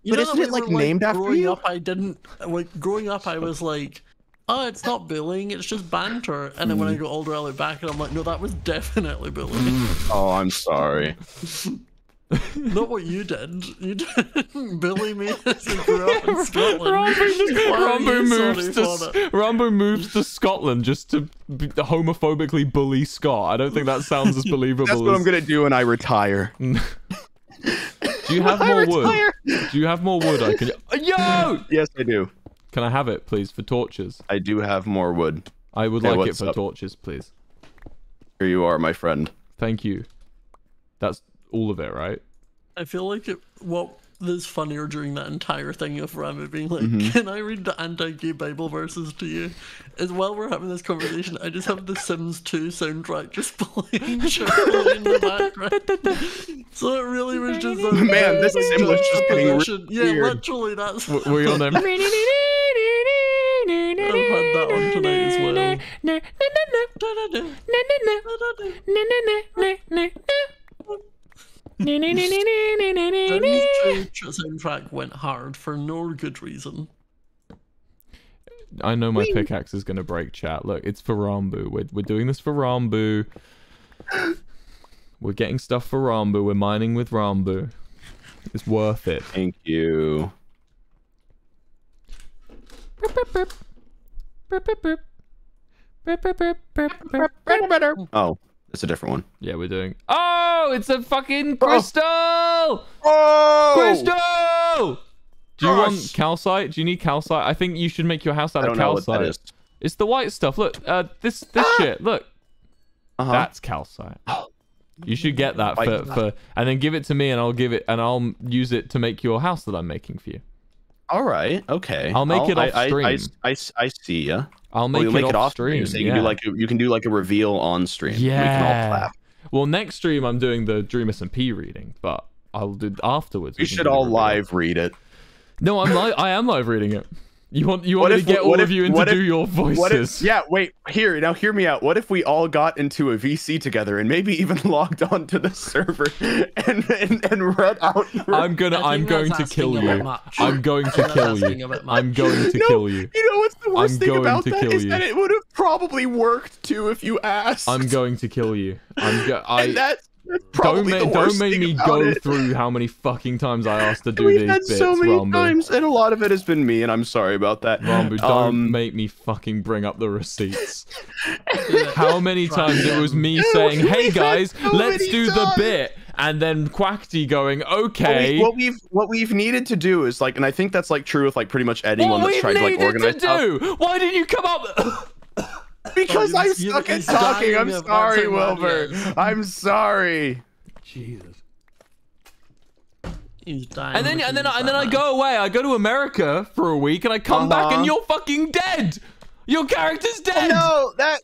You But isn't that it, like, we were, named after growing you? up, I didn't like growing up. I was like, "Oh, it's not bullying; it's just banter." And then when I Mm. got older, I look back and I'm like, "No, that was definitely bullying. Oh, I'm sorry. not what you did. You didn't bully me as I grew up in Scotland." Ranboo, just, Why are Ranboo you moves to Ranboo moves to Scotland just to b- homophobically bully Scott. I don't think that sounds as believable. That's what as... I'm gonna do when I retire. Do you have I more wood? Do you have more wood? I can. Yo! Yes, I do. Can I have it, please, for torches? I do have more wood. I would Hey, like it for up? torches, please. Here you are, my friend. Thank you. That's all of it, right? I feel like it, what is funnier during that entire thing of Ranboo being like, Mm-hmm. "Can I read the anti-gay Bible verses to you?" Is while we're having this conversation, I just have the Sims 2 soundtrack just playing shortly in the background. So it really was just a Man, this is Sim was just getting really juxtaposition. Yeah, literally, that's. W- were you on them? I've had that on tonight as well. Sims 2 soundtrack went hard for no good reason. I know my pickaxe is gonna break. Chat. Look, it's for Ranboo. We're we're doing this for Ranboo. We're getting stuff for Ranboo. We're mining with Ranboo. It's worth it. Thank you. Oh, that's a different one. Yeah, we're doing. Oh, it's a fucking crystal! Oh! Crystal! Do you want calcite? Do you need calcite? I think you should make your house out I of don't know what calcite. that is. It's the white stuff. Look, uh, this this shit. Look, Uh-huh. that's calcite. You should get that for, for and then give it to me, and I'll give it and I'll use it to make your house that I'm making for you. All right. Okay. I'll make it I, off I, I, stream. I, I, I see ya. I'll Oh, make, you'll it, make it off off stream. So you yeah. can do like a, you can do like a reveal on stream. We can all Yeah. clap. Well, next stream I'm doing the Dream SMP reading, but I'll do afterwards. We we should all live read it. No, I'm li- I am live reading it. You want you want me to get what all if- of you in to what do your voices? What if? Yeah. Wait. Here. Now, hear me out. What if we all got into a VC together and maybe even logged onto the server and and, and read out? your- I'm gonna I I'm going to kill asking a bit you. I'm going to kill you. a bit much. I'm going to no, kill you. You know what's the worst I'm thing about to that kill you. that it would have probably worked too if you asked. I'm going to kill you. I'm go- I and that's, that's don't probably make the don't make thing me go it. through how many fucking times I asked to do We've these had bits, so many Ranboo. times, and a lot of it has been me, and I'm sorry about that. Ranboo, don't Um, make me fucking bring up the receipts. How many times it was me saying, "Hey guys, so let's many do the bit," and then Quackity going, What, "Okay." we, what we've what we've needed to do is like, and I think that's like true with like pretty much anyone what that's we tried to like needed organize to stuff. do? Why didn't you come up? Because Oh, I'm stuck you- at talking. I'm sorry, Wilbur. I'm sorry. Jesus. He's dying. And then and then and then I go away. I go to America for a week, and I come back, Uh-huh. and you're fucking dead. Your character's dead. No, that that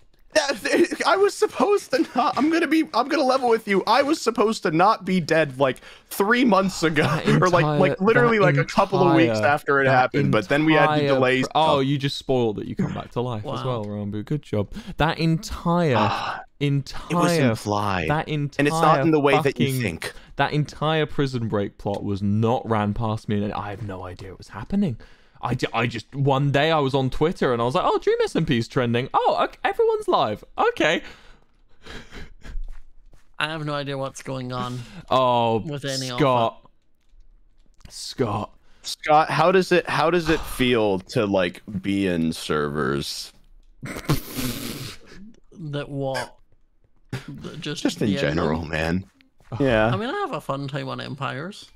I was supposed to not. I'm gonna be. I'm gonna level with you. I was supposed to not be dead like three months ago, That or like like literally that like a couple of weeks after it happened. But then we had to entire delay. pr- Oh, you just spoiled it. You come back to life as Wow. well, Ranboo. Good job. That entire, Ah, it was entire, implied, that entire, and it's not in the way that you think. That entire prison break plot was not ran past me, and I have no idea what was happening. I, ju- I just one day I was on Twitter and I was like, oh, Dream SMP's trending. Oh, okay, everyone's live. Okay. I have no idea what's going on. Oh, With any of Scott. Scott. Scott, how does it how does it feel to like be in servers? That what? That Just Just in yeah, general, man. Yeah. I mean, I have a fun time on Empires.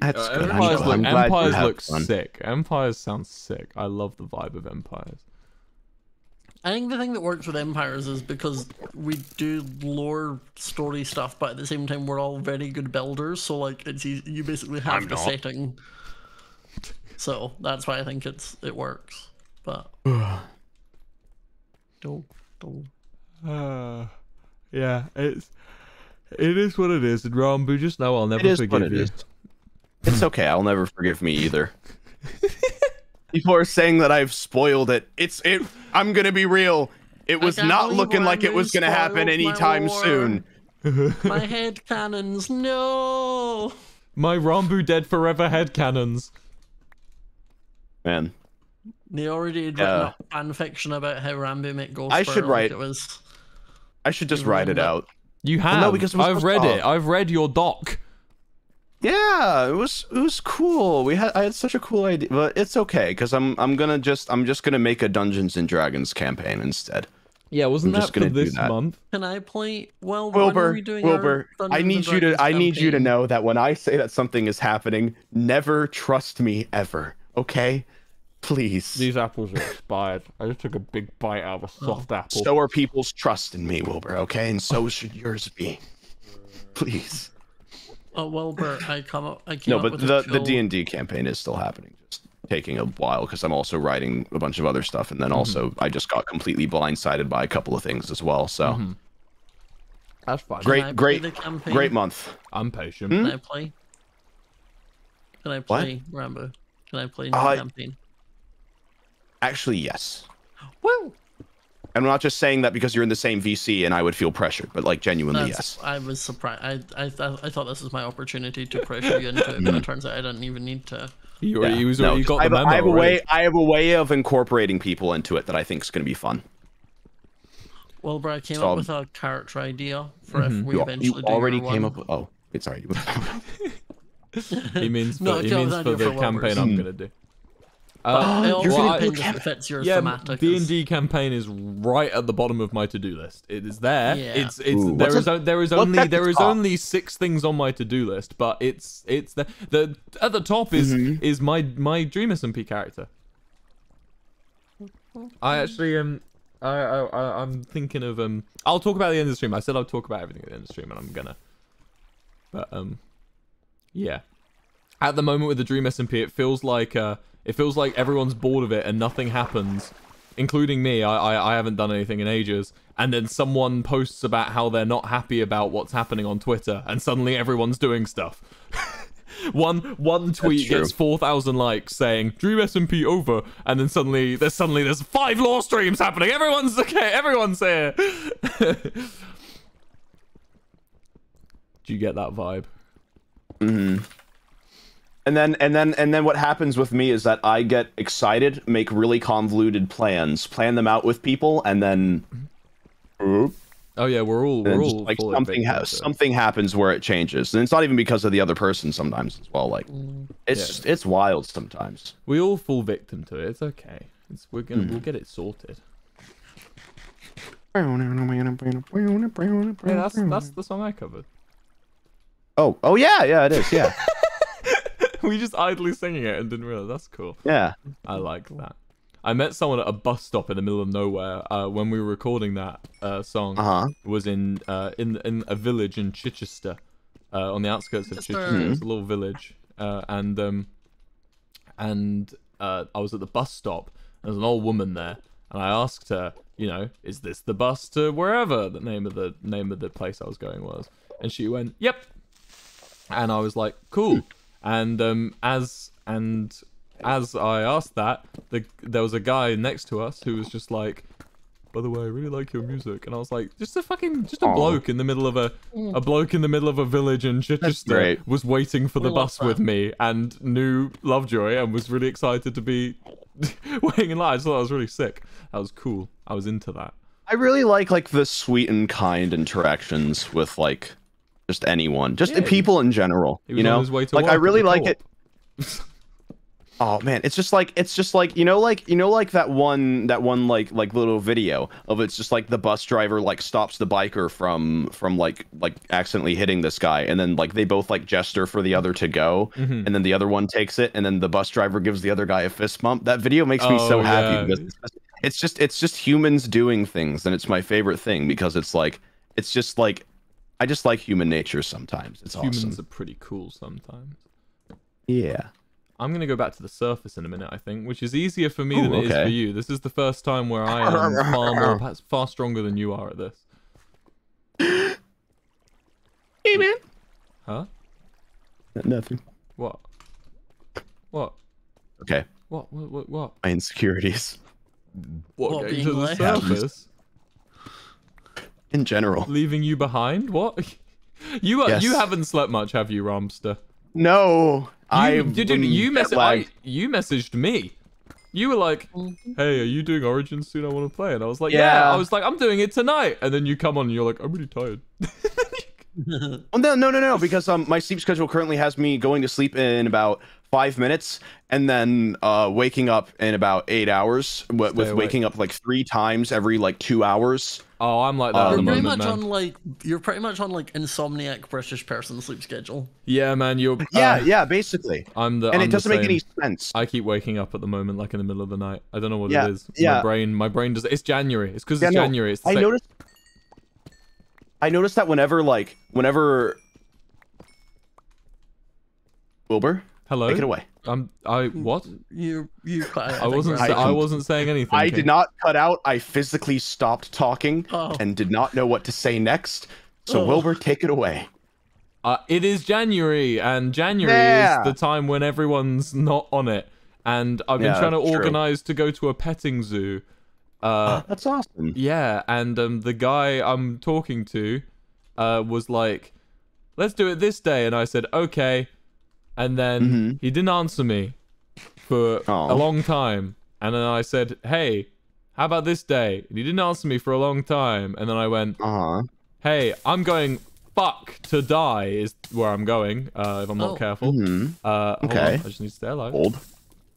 That's Uh, good. I'm, Empires look, I'm glad Empires have looks fun. sick. Empires sounds sick. I love the vibe of Empires. I think the thing that works with Empires is because we do lore story stuff, but at the same time we're all very good builders. So like, it's easy, you basically have I'm the not. setting. So that's why I think it's it works. But don't don't. Uh, yeah, it's it is what it is. And Ranboo, just know I'll never It is forgive what it you. is. It's okay. I'll never forgive me either. People are saying that I've spoiled it. It's it. I'm gonna be real. It was can't looking like it was gonna happen anytime war. soon. My head canons, no. My Ranboo dead forever head canons. Man, They already had Yeah. written uh, up fan fiction about how Ranboo met Ghost. I should like write- It was I should just write it out. You have. no, because it was I've so read it. I've read your doc. Yeah, it was it was cool. We had I had such a cool idea, but it's okay because I'm I'm gonna just I'm just gonna make a Dungeons and Dragons campaign instead. Yeah, wasn't I'm that just for gonna do this that. month? Can I play? Well, when are Wilbur, we doing Wilbur, I need you to Dragons I need you to know that when I say that something is happening, never trust me ever. Okay, please. These apples are expired. I just took a big bite out of a oh. soft apple. So are people's trust in me, Wilbur. Okay, and so should yours be. Please. Oh, Wilbur, I come up. I came No, up but with the a the D and D campaign is still happening. Just taking a while because I'm also writing a bunch of other stuff, and then also I just got completely blindsided by a couple of things as well. So That's fine. Great, great, great month. I'm patient. Hmm? Can I play? Can I play Ranboo? Can I play new Uh, campaign? Actually, yes. Woo! And I'm not just saying that because you're in the same VC and I would feel pressured, but like genuinely, That's, yes. I was surprised. I, I th- I thought this was my opportunity to pressure you into it, but it turns out I didn't even need to. You, Yeah. you, was, No, you got I the have, memo I have a already. way. I have a way of incorporating people into it that I think is going to be fun. Wilbur, I came So, up with a character idea for if we You, you eventually do already your came one. up with. Oh, it's alright. He means for, No, he means for the campaign I'm Hmm. gonna do. But Uh, it also you're gonna depends do if it fits your yeah, thematic. D as- and D campaign is right at the bottom of my to do list. It is there. Yeah. It's it's Ooh, there what's is it- o- there is only there is top? only six things on my to do list, but it's it's the the at the top is Mm-hmm. is my my Dream SMP character. I actually um I, I I- I'm thinking of um I'll talk about the end of the stream. I said I'll talk about everything at the end of the stream, and I'm gonna. But um, yeah. At the moment with the Dream SMP, it feels like uh, it feels like everyone's bored of it and nothing happens, including me. I, I I haven't done anything in ages, and then someone posts about how they're not happy about what's happening on Twitter, and suddenly everyone's doing stuff. one one tweet gets four thousand likes saying Dream SMP over, and then suddenly there's suddenly there's five lore streams happening. Everyone's okay. Everyone's here. Do you get that vibe? Mm-hmm. And then and then and then what happens with me is that I get excited, make really convoluted plans, plan them out with people, and then Oop, Oh yeah, we're all we're just, all like fully something ha- something happens where it changes, and it's not even because of the other person. Sometimes as well, like it's it's wild sometimes. We all fall victim to it. It's okay. It's we're gonna Hmm. we'll get it sorted. Yeah, that's that's the song I covered. Oh oh yeah yeah it is yeah we just idly singing it and didn't realize that's cool. yeah. I like that. I met someone at a bus stop in the middle of nowhere uh, when we were recording that uh, song. Uh huh. Was in uh, in in a village in Chichester, uh, on the outskirts of Chichester. Chichester. It's a little village, uh, and um, and uh, I was at the bus stop. There's an old woman there, and I asked her, you know, is this the bus to wherever the name of the name of the place I was going was? And she went, yep. And I was like, cool. And um, as and as I asked that, the there was a guy next to us who was just like, by the way, I really like your music. And I was like, just a fucking, just a Aw. bloke in the middle of a, a bloke in the middle of a village in Chichester was waiting for the We love bus with me and knew Lovejoy and was really excited to be waiting in line. I just thought that was really sick. That was cool. I was into that. I really like like the sweet and kind interactions with like just anyone, just Yeah. people in general. You know, his way to like I really like it. Oh man, it's just like it's just like you know like you know like that one that one like like little video of it's just like the bus driver like stops the biker from from like like accidentally hitting this guy and then like they both like gesture for the other to go Mhm. and then the other one takes it and then the bus driver gives the other guy a fist bump. That video makes me so Oh, happy because it's just it's just humans doing things and it's my favorite thing because it's like it's just like I just like human nature sometimes. It's Humans awesome. are pretty cool sometimes. Yeah. I'm gonna go back to the surface in a minute, I think, which is easier for me Ooh, than it is okay. for you. This is the first time where I am far more, perhaps far stronger than you are at this. Hey man. Huh? Nothing. What? What? Okay. What? What? What? What? My insecurities What? What, getting being to the left? surface, in general. leaving you behind? What? You are, you haven't slept much, have you, Ramster? No, I you, did, you, mess- I, you messaged me. You were like, "Hey, are you doing Origins soon? I want to play." And I was like, "Yeah." Yeah. I was like, "I'm doing it tonight." And then you come on, and you're like, "I'm really tired." Oh, no, no, no, no, because um, my sleep schedule currently has me going to sleep in about five minutes and then uh, waking up in about eight hours. With, with awake. waking up like three times every like two hours. oh, I'm like that Um, You're pretty moment, much man. on like you're pretty much on like insomniac British person sleep schedule. Yeah, man, you're. Yeah, uh, yeah, basically. I'm the. and I'm it doesn't make any sense. I keep waking up at the moment, like in the middle of the night. I don't know what Yeah, it is. My brain, my brain does. It's January. It's because Yeah, it's no, January. It's I sec- noticed. I noticed that whenever like whenever. Wilbur, Hello. take it away. I'm. I what? You you quite. I wasn't. I I wasn't saying anything. I King. did not cut out. I physically stopped talking Oh. and did not know what to say next. So Oh. Wilbur, take it away. Uh, it is January, and January Yeah. is the time when everyone's not on it. And I've been Yeah, trying to that's true. organize to go to a petting zoo. Uh, That's awesome. yeah, and um, the guy I'm talking to uh, was like, "Let's do it this day," and I said, "Okay," and then Mhm. he didn't answer me for Aw. a long time, and then I said, "Hey, how about this day?" And he didn't answer me for a long time, and then I went, Uh huh. hey, I'm going fuck to die is where I'm going, uh, if I'm not Oh. careful. hmm Uh, Okay. on, I just need to stay alive. Bold.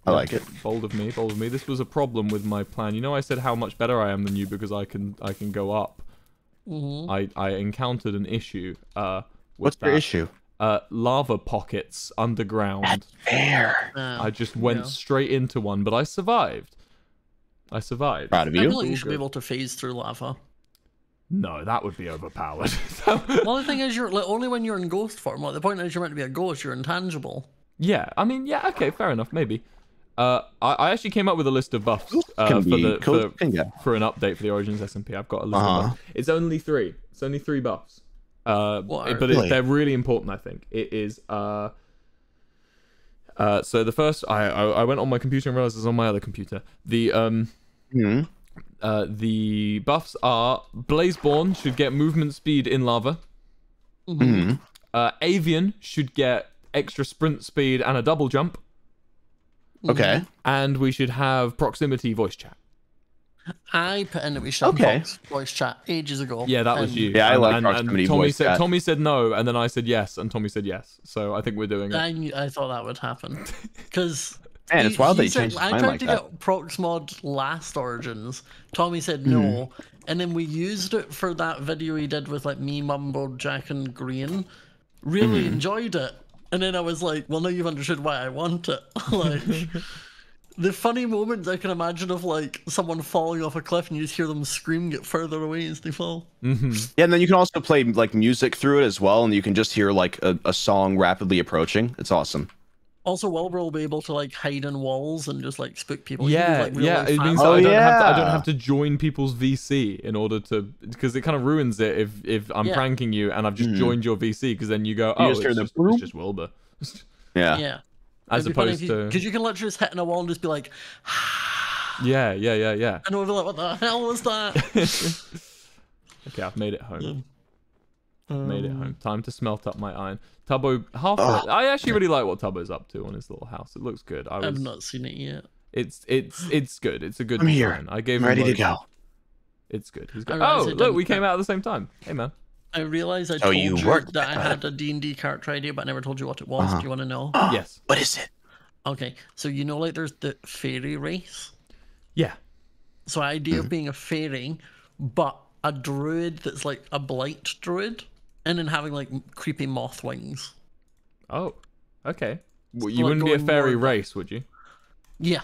I like it. Bold of me, bold of me. This was a problem with my plan. You know, I said how much better I am than you because I can I can go up. Mhm. I I encountered an issue. Uh, with What's your issue? Uh, lava pockets underground. Fair. Yeah. I just went yeah. straight into one, but I survived. I survived. Proud of I you. feel like you All should be able to phase through lava. No, that would be overpowered. Well, the thing is, you're like only when you're in ghost form. Like the point is, you're meant to be a ghost. You're intangible. Yeah, I mean, yeah, okay, fair enough, maybe. Uh, I, I actually came up with a list of buffs uh, for the cool. for, for an update for the Origins SMP. I've got a list Uh-huh. of buffs. It's only three. It's only three buffs. Uh, What but they? it, they're really important. I think it is. Uh, uh, so the first, I, I I went on my computer and realized it's on my other computer. The um hmm uh the buffs are Blazeborn should get movement speed in lava. hmm Uh, Avian should get extra sprint speed and a double jump. Okay. and we should have proximity voice chat. I put in that we should have Okay. Voice chat ages ago. Yeah, that was you. Yeah, I And- like and, proximity and Tommy voice said chat. Tommy said no, and then I said yes, and Tommy said yes. So I think we're doing it. I knew, I thought that would happen because. Man, it's wild they changed his I tried like to that. get Proxmod last Origins. Tommy said no, Hmm. and then we used it for that video he did with like me, Mumbo, Jack, and Grian. Really Hmm. enjoyed it, and then I was like, "Well, now you've understood why I want it." like the funny moments I can imagine of like someone falling off a cliff and you just hear them scream, get further away as they fall. hmm Yeah, and then you can also play like music through it as well, and you can just hear like a, a song rapidly approaching. It's awesome. Also, Wilbur will be able to like hide in walls and just like spook people. He can Yeah, like, yeah. It means that Oh, I don't have to. I don't have to join people's VC in order to because it kind of ruins it if if I'm Yeah. pranking you and I've just Mhm. joined your VC because then you go oh just it's hear the just, it's just Wilbur Yeah. Yeah. As opposed to because you can literally just hit in a wall and just be like, Yeah, yeah, yeah, yeah. And we'll be like, what the hell was that? okay, I've made it home. Made it Um, home. Time to smelt up my iron. Tubbo, half. Ugh. I actually really like what Tubbo's up to on his little house. It looks good. I was. I've not seen it yet. It's it's it's good. It's a good I'm here. I gave I'm him ready to go. It's good. He's I good. Oh, look, we came out at the same time. Hey man. I realized I So told you you, that I had a D&D character idea, but I never told you what it was. Uh-huh. Do you want to know? Yes. What is it? Okay, so you know, like, there's the fairy race. Yeah. So idea Mm-hmm. of being a fairy, but a druid that's like a blight druid, and then having like creepy moth wings. Oh. Okay. Well, you like, wouldn't be a fairy more- race, would you? Yeah.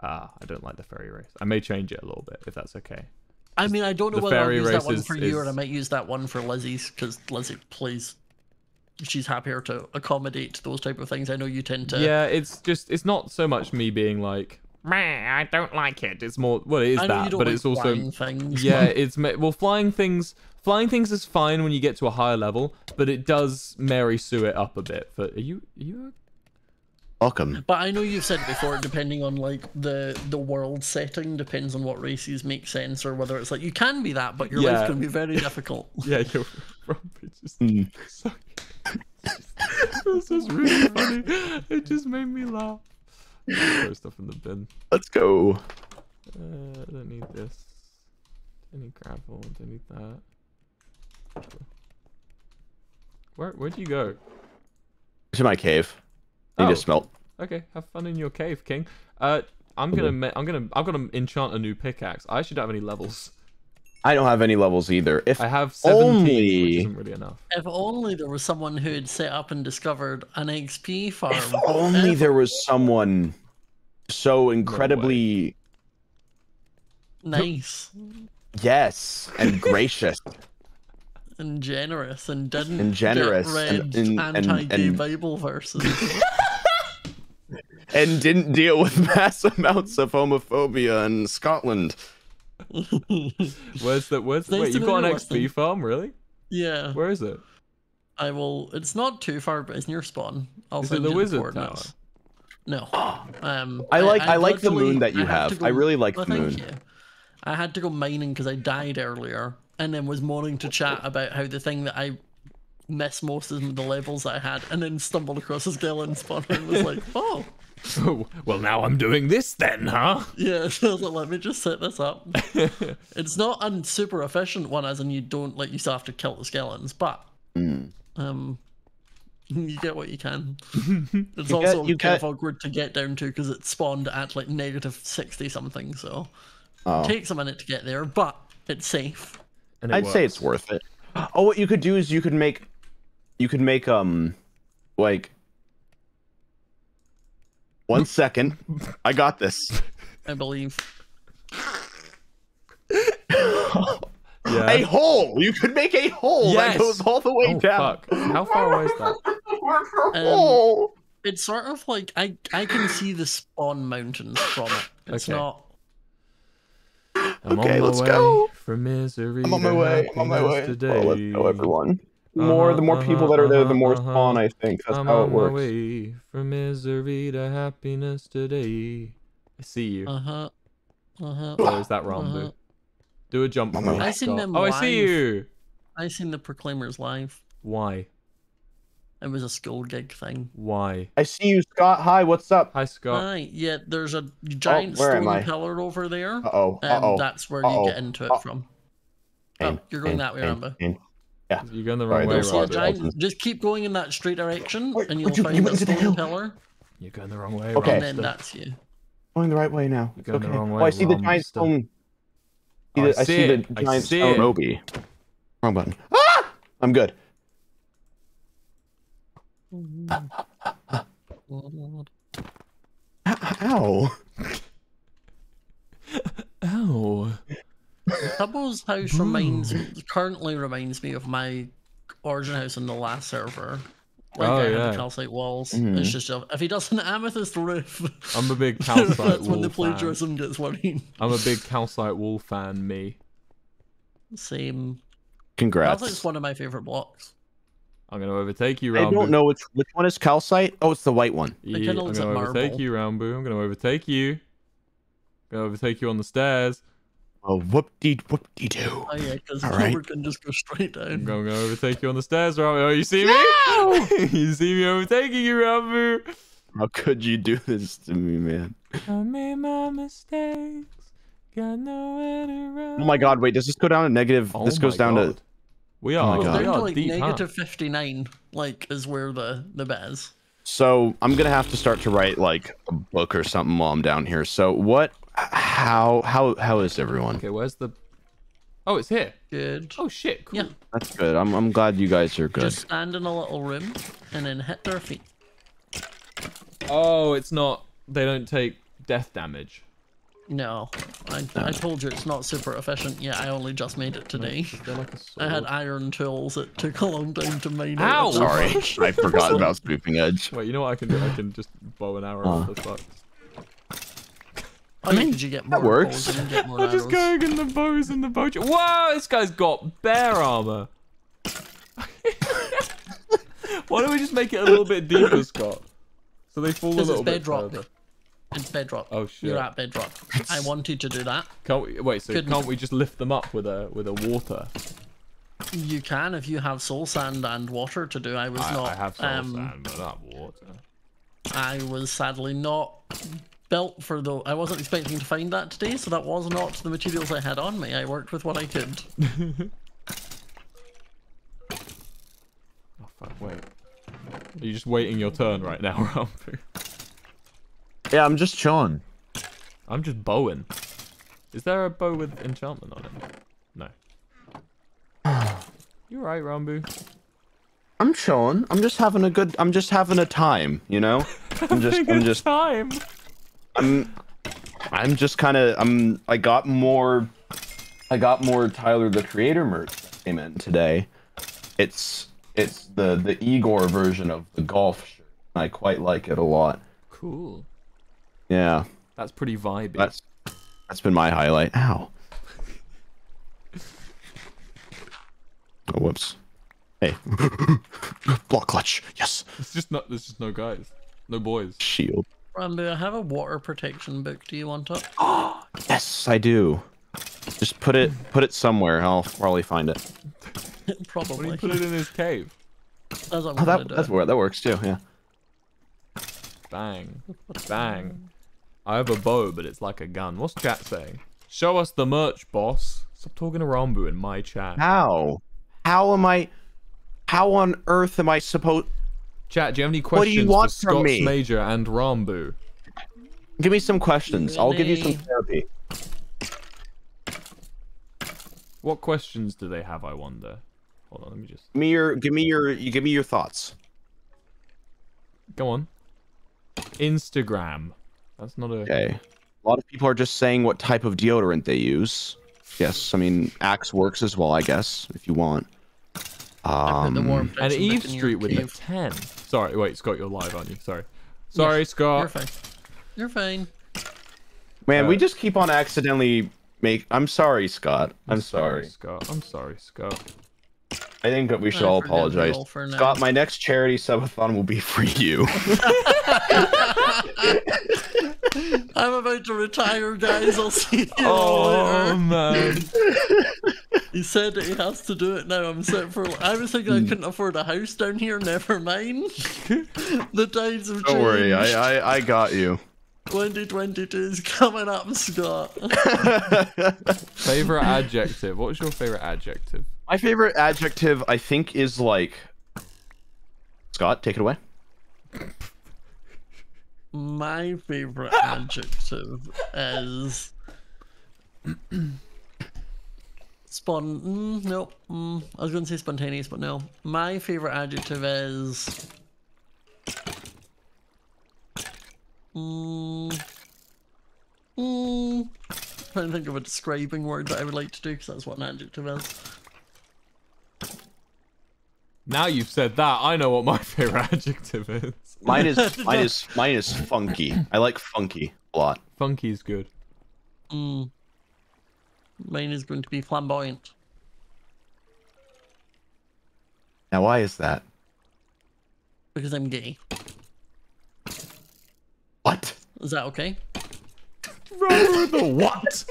Ah, I don't like the fairy race. I may change it a little bit if that's okay. I mean, I don't know whether I'll use that one is- for you or I might use that one for Lizzie's because Lizzie plays. She's happier to accommodate those type of things. I know you tend to. yeah, it's just it's not so much me being like, man, I don't like it. It's more well, it is I know you that, but like it's also flying things. yeah, it's well flying things. Flying things is fine when you get to a higher level, but it does Mary Sue it up a bit. For are you are you Welcome. But I know you've said before, depending on like the the world setting, depends on what races make sense, or whether it's like you can be that, but your Yeah. life's gonna be very difficult. Yeah, you're from just Mm. so, this is really funny. It just made me laugh. Throw stuff in the bin. Let's go. Uh, I don't need this. Don't need gravel. Don't need that. Where where'd you go? To my cave. Need Oh. to smelt. Okay, have fun in your cave, King. Uh, I'm gonna ma- I'm gonna I'm gonna enchant a new pickaxe. I should have any levels. I don't have any levels either. If I have 17, which isn't really enough. If only there was someone who had set up and discovered an XP farm. if only there was someone so incredibly nice yes and gracious. and generous and didn't And generous get read and- and- and- anti-gay and- Bible verses. and didn't deal with mass amounts of homophobia in Scotland. Where's the where's Nice wait? You've got an XP farm, really? yeah, Where is it? I will. It's not too far, but it's near spawn. I'll Is it the wizard coordinates. No. Um, I like- I I'd like the moon that you I had to have. I really like well, the thank moon. you. I had to go mining because I died earlier, and then was moaning to chat about how the thing that I miss most is the levels that I had, and then stumbled across a skeleton spawn and was like, oh. well, now I'm doing this then, huh? Yeah, so I was like, let me just set this up. it's not a super efficient one, as in you don't like you still have to kill the skeletons, but Mm. um, you get what you can. It's also you kind get- of awkward to get down to because it spawned at like negative sixty something, so Oh. it takes a minute to get there, but it's safe. And it I'd say it's worth it. Oh, what you could do is you could make, you could make um, like. One second, I got this. I believe. Yeah. A hole. You could make a hole Yes! that goes all the way oh down. fuck! How far away is that? Um, hole. It's sort of like I I can see the spawn mountains from it. It's Okay. not. I'm Okay, on my let's way go. From misery I'm on my way. I'm on my way. happiness Well, let's today. go, everyone. The more, the more Uh-huh, people that are there, the more uh-huh, spawn. I think that's I'm how it on my works. way from misery to happiness today. I see you. Uh huh. Uh huh. Oh, is that Ranboo? uh-huh. Do a jump. I for me, seen them Oh, I see you. I seen the Proclaimers live. Why? It was a school gig thing. Why? I see you, Scott. Hi, what's up? Hi, Scott. Aye, yeah, there's a giant where am I? stone pillar over there. Uh oh. Uh oh. that's where Uh-oh. you get into it Uh- from. Oh, you're going that way, Ranboo. You're going the Sorry, wrong way, there's See a Ranboo. Robert. giant, just keep going in that straight direction, Wait, and you'll you- you find went a the stone hill. pillar, You're going the wrong way, Okay. and then that's you. Going the right way now. You're going the okay. wrong Oh, way, I see the giant Ramster. stone. See Oh, the, I I see see it. the I giant see stone it. Obi. Wrong button. Ah! I'm good. Ow. Ow. Tubbo's house reminds currently reminds me of my origin house in the last server. Like Oh, I had yeah. the calcite walls. Mhm. It's just if he does an amethyst roof, I'm a big calcite that's when wall the fan. plagiarism gets worried. I'm a big calcite wall fan. Me. Same. Congrats. Calcite's one of my favorite blocks. I'm gonna overtake you, I don't know which which one is calcite. Oh, it's the white one. Yeah, kinda I'm gonna overtake marble. you, Ranboo. I'm gonna overtake you. I'm Gonna overtake you on the stairs. Oh, whoop de whoop de doo. Oh yeah, because All Clover right. can just go straight I'm down. gonna overtake you on the stairs, Ranboo. Oh, you see me? you see me overtaking you, Ranboo. How could you do this to me, man? I made my mistakes. Got nowhere to run. Oh my god, wait, does this go down to negative? Oh this goes my down oh God. to. We Oh are. my Well, God. we down to are like deep, huh? negative 59, like, is where the, the bet is. So I'm gonna have to start to write like a book or something while I'm down here. So what? How how how is everyone? Okay, where's the? Oh, it's here. Good. Oh shit! Cool. Yeah. That's good. I'm I'm glad you guys are good. Just stand in a little room and then hit their feet. Oh, it's not. They don't take death damage. No, I, I told you it's not super efficient. Yeah, I only just made it today. They're like a I had iron tools. It took a long time to mine. Ow! out. Sorry, I forgot about Sweeping Edge. Wait, you know what I can do? I can just bow an arrow uh. off the fuck. Oh, did you get more that works. bows and get more I'm just going in the bows and the bow. Whoa! This guy's got bear armor. Why don't we just make it a little bit deeper, Scott? So they fall a Because little it's bit bedrock. further. It's bedrock. Oh, shit. You're at bedrock. I wanted to do that. Can't we? Wait, so Couldn't. can't we just lift them up with a with a water? You can if you have soul sand and water to do. I was I, not. I have soul um, sand, but not water. I was sadly not built for the. I wasn't expecting to find that today, so that was not the materials I had on me. I worked with what I could. Oh fuck! Wait. Are you just waiting your turn right now, Ranboo? Yeah, I'm just chilling. I'm just bowing. Is there a bow with enchantment on it? No. You're right, Ranboo. I'm chilling. I'm just having a good. I'm just having a time. You know. I'm just. I'm just. time. I'm. I'm just kind of. I'm. I got more. I got more Tyler the Creator merch that came in today. It's. It's the the Igor version of the golf shirt. I quite like it a lot. Cool. Yeah. That's pretty vibey. That's. That's been my highlight. Ow. Oh, whoops. Hey. Block clutch. Yes. It's just not. There's just no guys, no boys. Shield. Ranboo, I have a water protection book. Do you want it? Yes, I do. Just put it put it somewhere. I'll probably find it. When he Probably. put it in his cave. That's what oh, I'm Oh, gonna that do. that's where that works too. Yeah. Bang. Bang. I have a bow, but it's like a gun. What's chat saying? Show us the merch, boss. Stop talking to Ranboo in my chat. How? How am I? How on earth am I supposed? Chat, do you have any What questions do you want for from Scott's me? Major and Ranboo? Give me some questions. I'll give you some therapy. What questions do they have, I wonder? Hold on, let me just... Give me your give me your give me your thoughts. Go on. Instagram. That's not a... Okay. A lot of people are just saying what type of deodorant they use. Yes, I mean Axe works as well, I guess, if you want. I the Um, And Eve Street with a 10. Sorry, wait, Scott, you're live, aren't you? Sorry. Sorry, Scott. You're fine. You're fine. man, we uh, just keep on accidentally make. I'm sorry, Scott. I'm sorry. Scott. I'm sorry, Scott. I think that we should I all apologize. all. Scott, my next charity subathon will be for you. I'm about to retire, guys. I'll see you Oh, later. man. He said that he has to do it now. I'm set for. I was thinking I hmm. couldn't afford a house down here. Never mind. the times have changed. Don't worry, I, I I got you. 2022 is coming up, Scott. favorite adjective. What's your favorite adjective? My favorite adjective, I think, is like. Scott, take it away. My favorite adjective is spon. Mm, no, mm, I was going to say spontaneous, but no. My favorite adjective is. Mm, mm, trying to think of a describing word that I would like to do because that's what an adjective is. Now you've said that, I know what my favorite adjective is. Mine is mine is mine is funky. I like funky a lot. Funky's good. Mm. Mine is going to be flamboyant. Now, why is that? Because I'm gay. What? Is that okay? The what?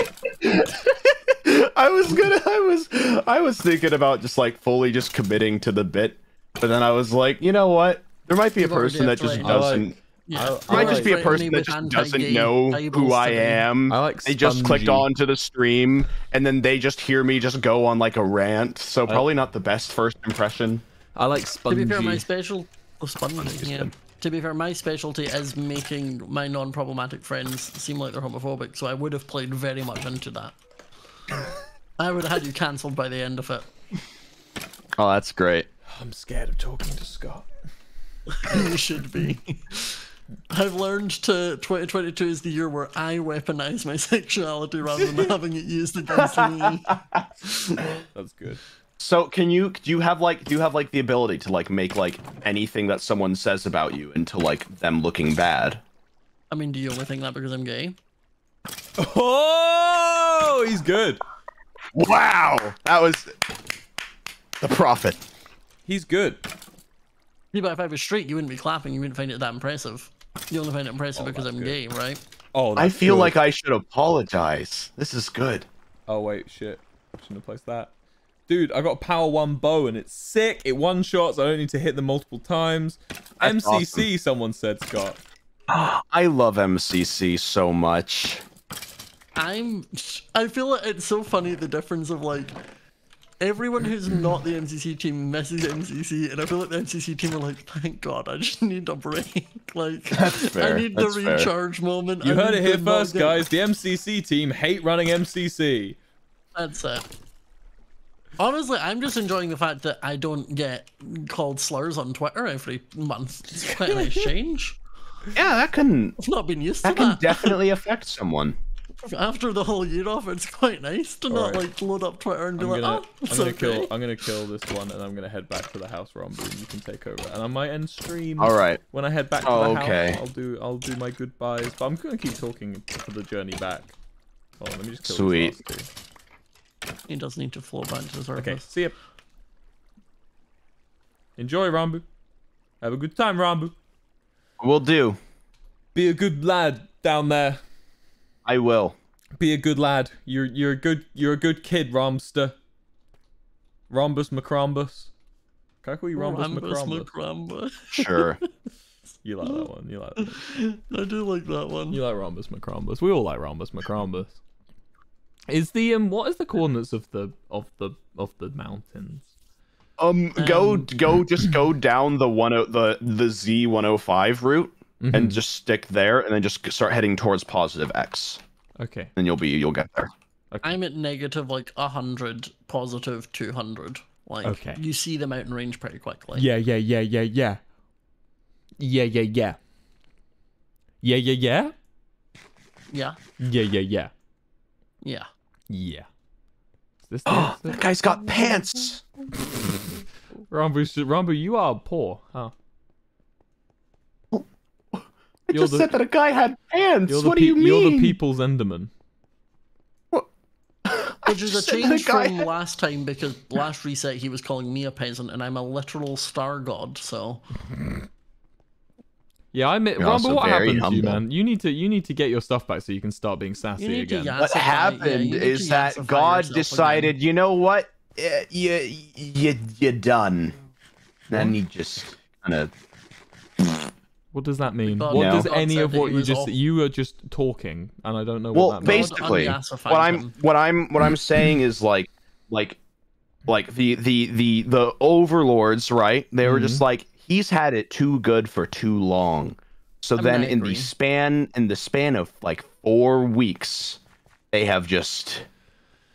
I was gonna. I was. I was thinking about just like fully just committing to the bit, but then I was like, you know what? There might be a person that just outlined- I like- doesn't. Yeah. I- I might like- just be a person that just doesn't know who I am. I like They just clicked on to the stream and then they just hear me just go on like a rant. So probably not the best first impression. I like spongy. To spongy. be fair, my special oh, spongy, yeah. To be fair, my specialty is making my non-problematic friends seem like they're homophobic, so I would have played very much into that. I would have had you cancelled by the end of it. Oh, that's great. I'm scared of talking to Scott. you should be. I've learned to 2022 is the year where I weaponize my sexuality rather than having it used against me. That's good. So can you do you have like do you have like the ability to like make like anything that someone says about you into like them looking bad? I mean, do you only think that because I'm gay? Oh, he's good. Wow, that was the prophet. He's good. Yeah, but if I was straight, you wouldn't be clapping. You wouldn't find it that impressive. You only find it impressive oh, because I'm good. gay, right? Oh, I feel good. like I should apologize. This is good. Oh wait, shit. I shouldn't have placed that. Dude, I got a power one bow and it's sick. It one shots. I don't need to hit them multiple times. That's MCC, someone said, Scott. I love MCC so much. I'm. I feel like it's so funny the difference of like everyone who's not the MCC team misses MCC, and I feel like the MCC team are like, thank God, I just need a break. Like, fair, I need that's the fair. recharge moment. You I heard it here first, get- guys. The MCC team hate running MCC. That's it. Honestly, I'm just enjoying the fact that I don't get called slurs on Twitter every month. It's quite a nice change. Yeah, that can I've not been used to that can definitely affect someone. After the whole year off, it's quite nice to not Alright. like load up Twitter and be I'm like, gonna, oh, I'm gonna okay. kill, I'm gonna kill this one, and I'm gonna head back to the house, Ranboo, and you can take over. And I might end stream. All right. When I head back to Oh, the okay. house, I'll do, I'll do my goodbyes. But I'm gonna keep talking for the journey back. Oh, let me just kill Sweet. These last He does need to floor back to the surface. Okay, see ya. Enjoy, Ranboo. Have a good time, Ranboo. Will do. Be a good lad down there. I will. Be a good lad. You're you're a good you're a good kid, Romster. Rhombus Macrombus. Can I call you Rhombus Rambus Macrombus? Sure. You like that one. You like that one. I do like that one. You like Rhombus Macrombus. We all like Rhombus Macrombus. Is the um what is the coordinates of the of the of the mountains? Um, go Um, go just go down the one o- the the Z one hundred five route and mm-hmm. just stick there, and then just start heading towards positive X. Okay. Then you'll be you'll get there. I'm at negative like 100, positive 200. Like, Okay. you see the mountain range pretty quickly. Yeah, yeah, yeah, yeah, yeah. Yeah, yeah, yeah. Yeah, yeah, yeah. Yeah. Yeah, yeah, yeah. Yeah. Yeah. Is this Oh, answer? that guy's got pants. Ranboo, Ranboo, you are poor, huh? I You're just the- said that a guy had pants. You're What do you mean? you're the people's Enderman. Which is a just said that change from had- last time because last reset he was calling me a peasant and I'm a literal star god, so. Yeah, I admit, You're Ranboo, also what very happened to you, man? You need to you need to get your stuff back so you can start being sassy You need to again. yas- what Yassify- yeah, happened is that God yourself decided, you know what, Eh, you you you done. Then he just kind of What does that mean? God- what No. does God any of what you just off- you were just talking and I don't know well what that means. basically what i'm what i'm what i'm saying is like like like the the the the overlords right they were just mm-hmm. like he's had it too good for too long so I mean, then I in the span in the span of like four weeks they have just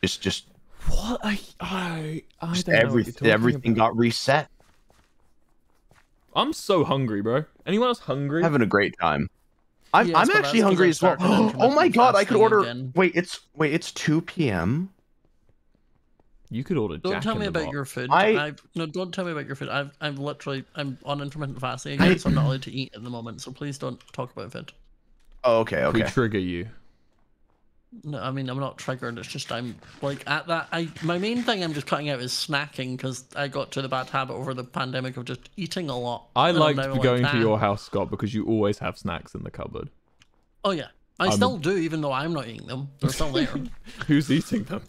just just What I I I don't know what you're everything about. got reset I'm so hungry, bro. Anyone else hungry? having a great time I'm, Yes, I'm actually hungry as well. Oh my god! I could order. again. Wait, it's wait, it's two p.m. You could order. Don't Jack tell in me the about Box. your food. I- I've, no, don't tell me about your food. I've, I'm literally, I'm on intermittent fasting again, so I'm not allowed to eat at the moment. So please don't talk about food. Oh, okay, okay. We okay. trigger you. No, I mean I'm not triggered. It's just I'm like at that. I my main thing I'm just cutting out is snacking because I got to the bad habit over the pandemic of just eating a lot. I liked now like, going to your house, Scott, because you always have snacks in the cupboard. Oh yeah, I I'm- still do, even though I'm not eating them. They're still there. Who's eating them?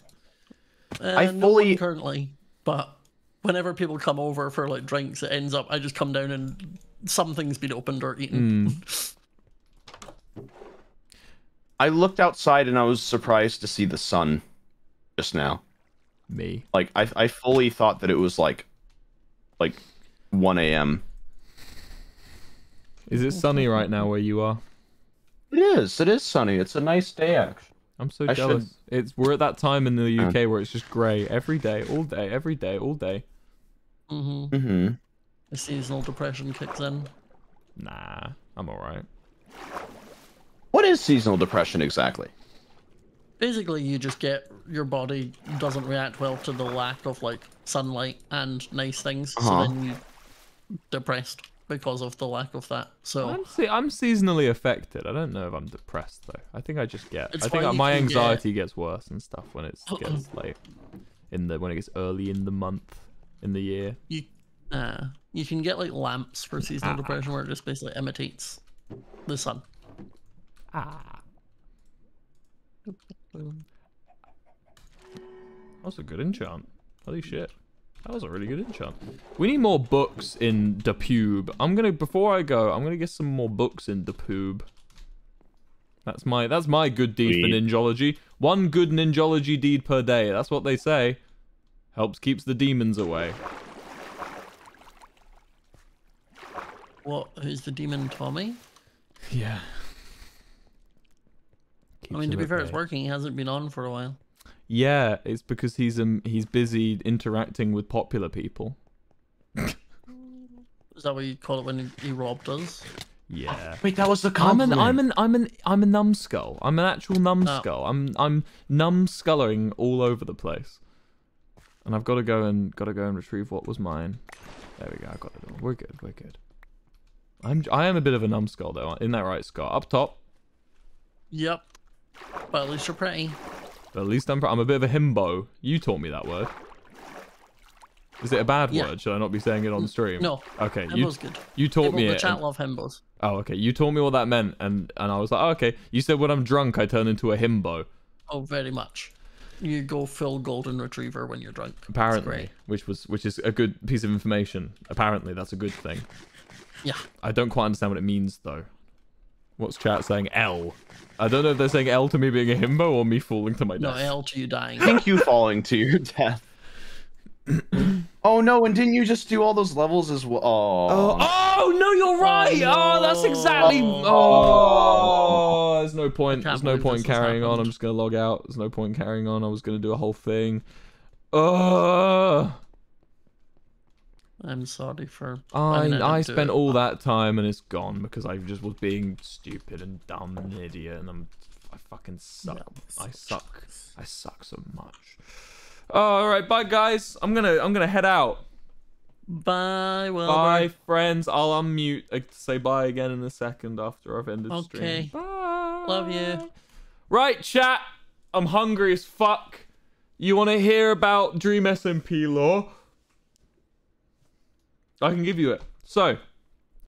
Uh, I no fully- one currently, but whenever people come over for like drinks, it ends up I just come down and something's been opened or eaten. Hmm. I looked outside and I was surprised to see the sun just now. Me. Like I I fully thought that it was like like 1 a.m. Is it sunny right now where you are? It is. It is sunny. It's a nice day actually. I'm so I jealous. should- It's we're at that time in the Yeah. UK where it's just grey every day, all day, every day, all day. hmm Mm-hmm. The seasonal depression kicks in. Nah, I'm alright. What is seasonal depression exactly? Basically, you just get your body doesn't react well to the lack of like sunlight and nice things, Uh-huh. so then you're depressed because of the lack of that. So I'm se- I'm seasonally affected. I don't know if I'm depressed though. I think I just get. It's I think my can get- anxiety gets worse and stuff when it gets like in the when it gets early in the month in the year. you uh, you can get like lamps for seasonal Ah. depression where it just basically imitates the sun. Ah. That was a good enchant. Holy shit. That was a really good enchant. We need more books in the pube. I'm gonna before I go, I'm gonna get some more books in the pube. That's my that's my good deed for ninjology. One good ninjology deed per day. That's what they say. Helps keeps the demons away. What? Who's the demon, Tommy? Yeah. I mean, to be fair, it's working. He hasn't been on for a while. Yeah, it's because he's um he's busy interacting with popular people. Is that what you call it when he, he robbed us? Yeah. Wait, that was the I'm an. I'm an I'm an I'm a numbskull. I'm an actual Oh. numbskull. I'm I'm numbsculling all over the place. And I've got to go and got to go and retrieve what was mine. There we go. I got it all. We're good. We're good. I'm I am a bit of a numbskull though. Isn't that right, Scott? Up top. Yep. But at least you're pretty. But at least I'm I'm a bit of a himbo. You taught me that word. Is it a bad Yeah. word? Should I not be saying it on stream? No. Okay. You Himbo's good. you taught People me in the it. chat and- love himbos. Oh, okay. You taught me what that meant, and and I was like, oh, okay. You said when I'm drunk, I turn into a himbo. Oh, very much. You go full golden retriever when you're drunk. Apparently, which was which is a good piece of information. Apparently, that's a good thing. Yeah. I don't quite understand what it means though. What's chat saying? L. I don't know if they're saying L to me being a himbo or me falling to my death. No, death. L to you dying. I think you falling to your death. oh no! And didn't you just do all those levels as well? Oh, Oh no, you're right. Oh, that's exactly. no. Oh, there's no point. There's no point carrying on. I'm just gonna log out. There's no point carrying on. I was gonna do a whole thing. Uh, I'm sorry for. I I spent all that time and it's gone because I just was being stupid and dumb and idiot and I'm I fucking suck. I suck. I suck so much. Oh, all right, bye guys. I'm gonna I'm gonna head out. Bye, Wilbur. Bye, friends. I'll unmute uh, to say bye again in a second after I've ended Okay. stream. Okay. Bye. Love you. Right, chat. I'm hungry as fuck. You want to hear about Dream SMP lore? I can give you it. So,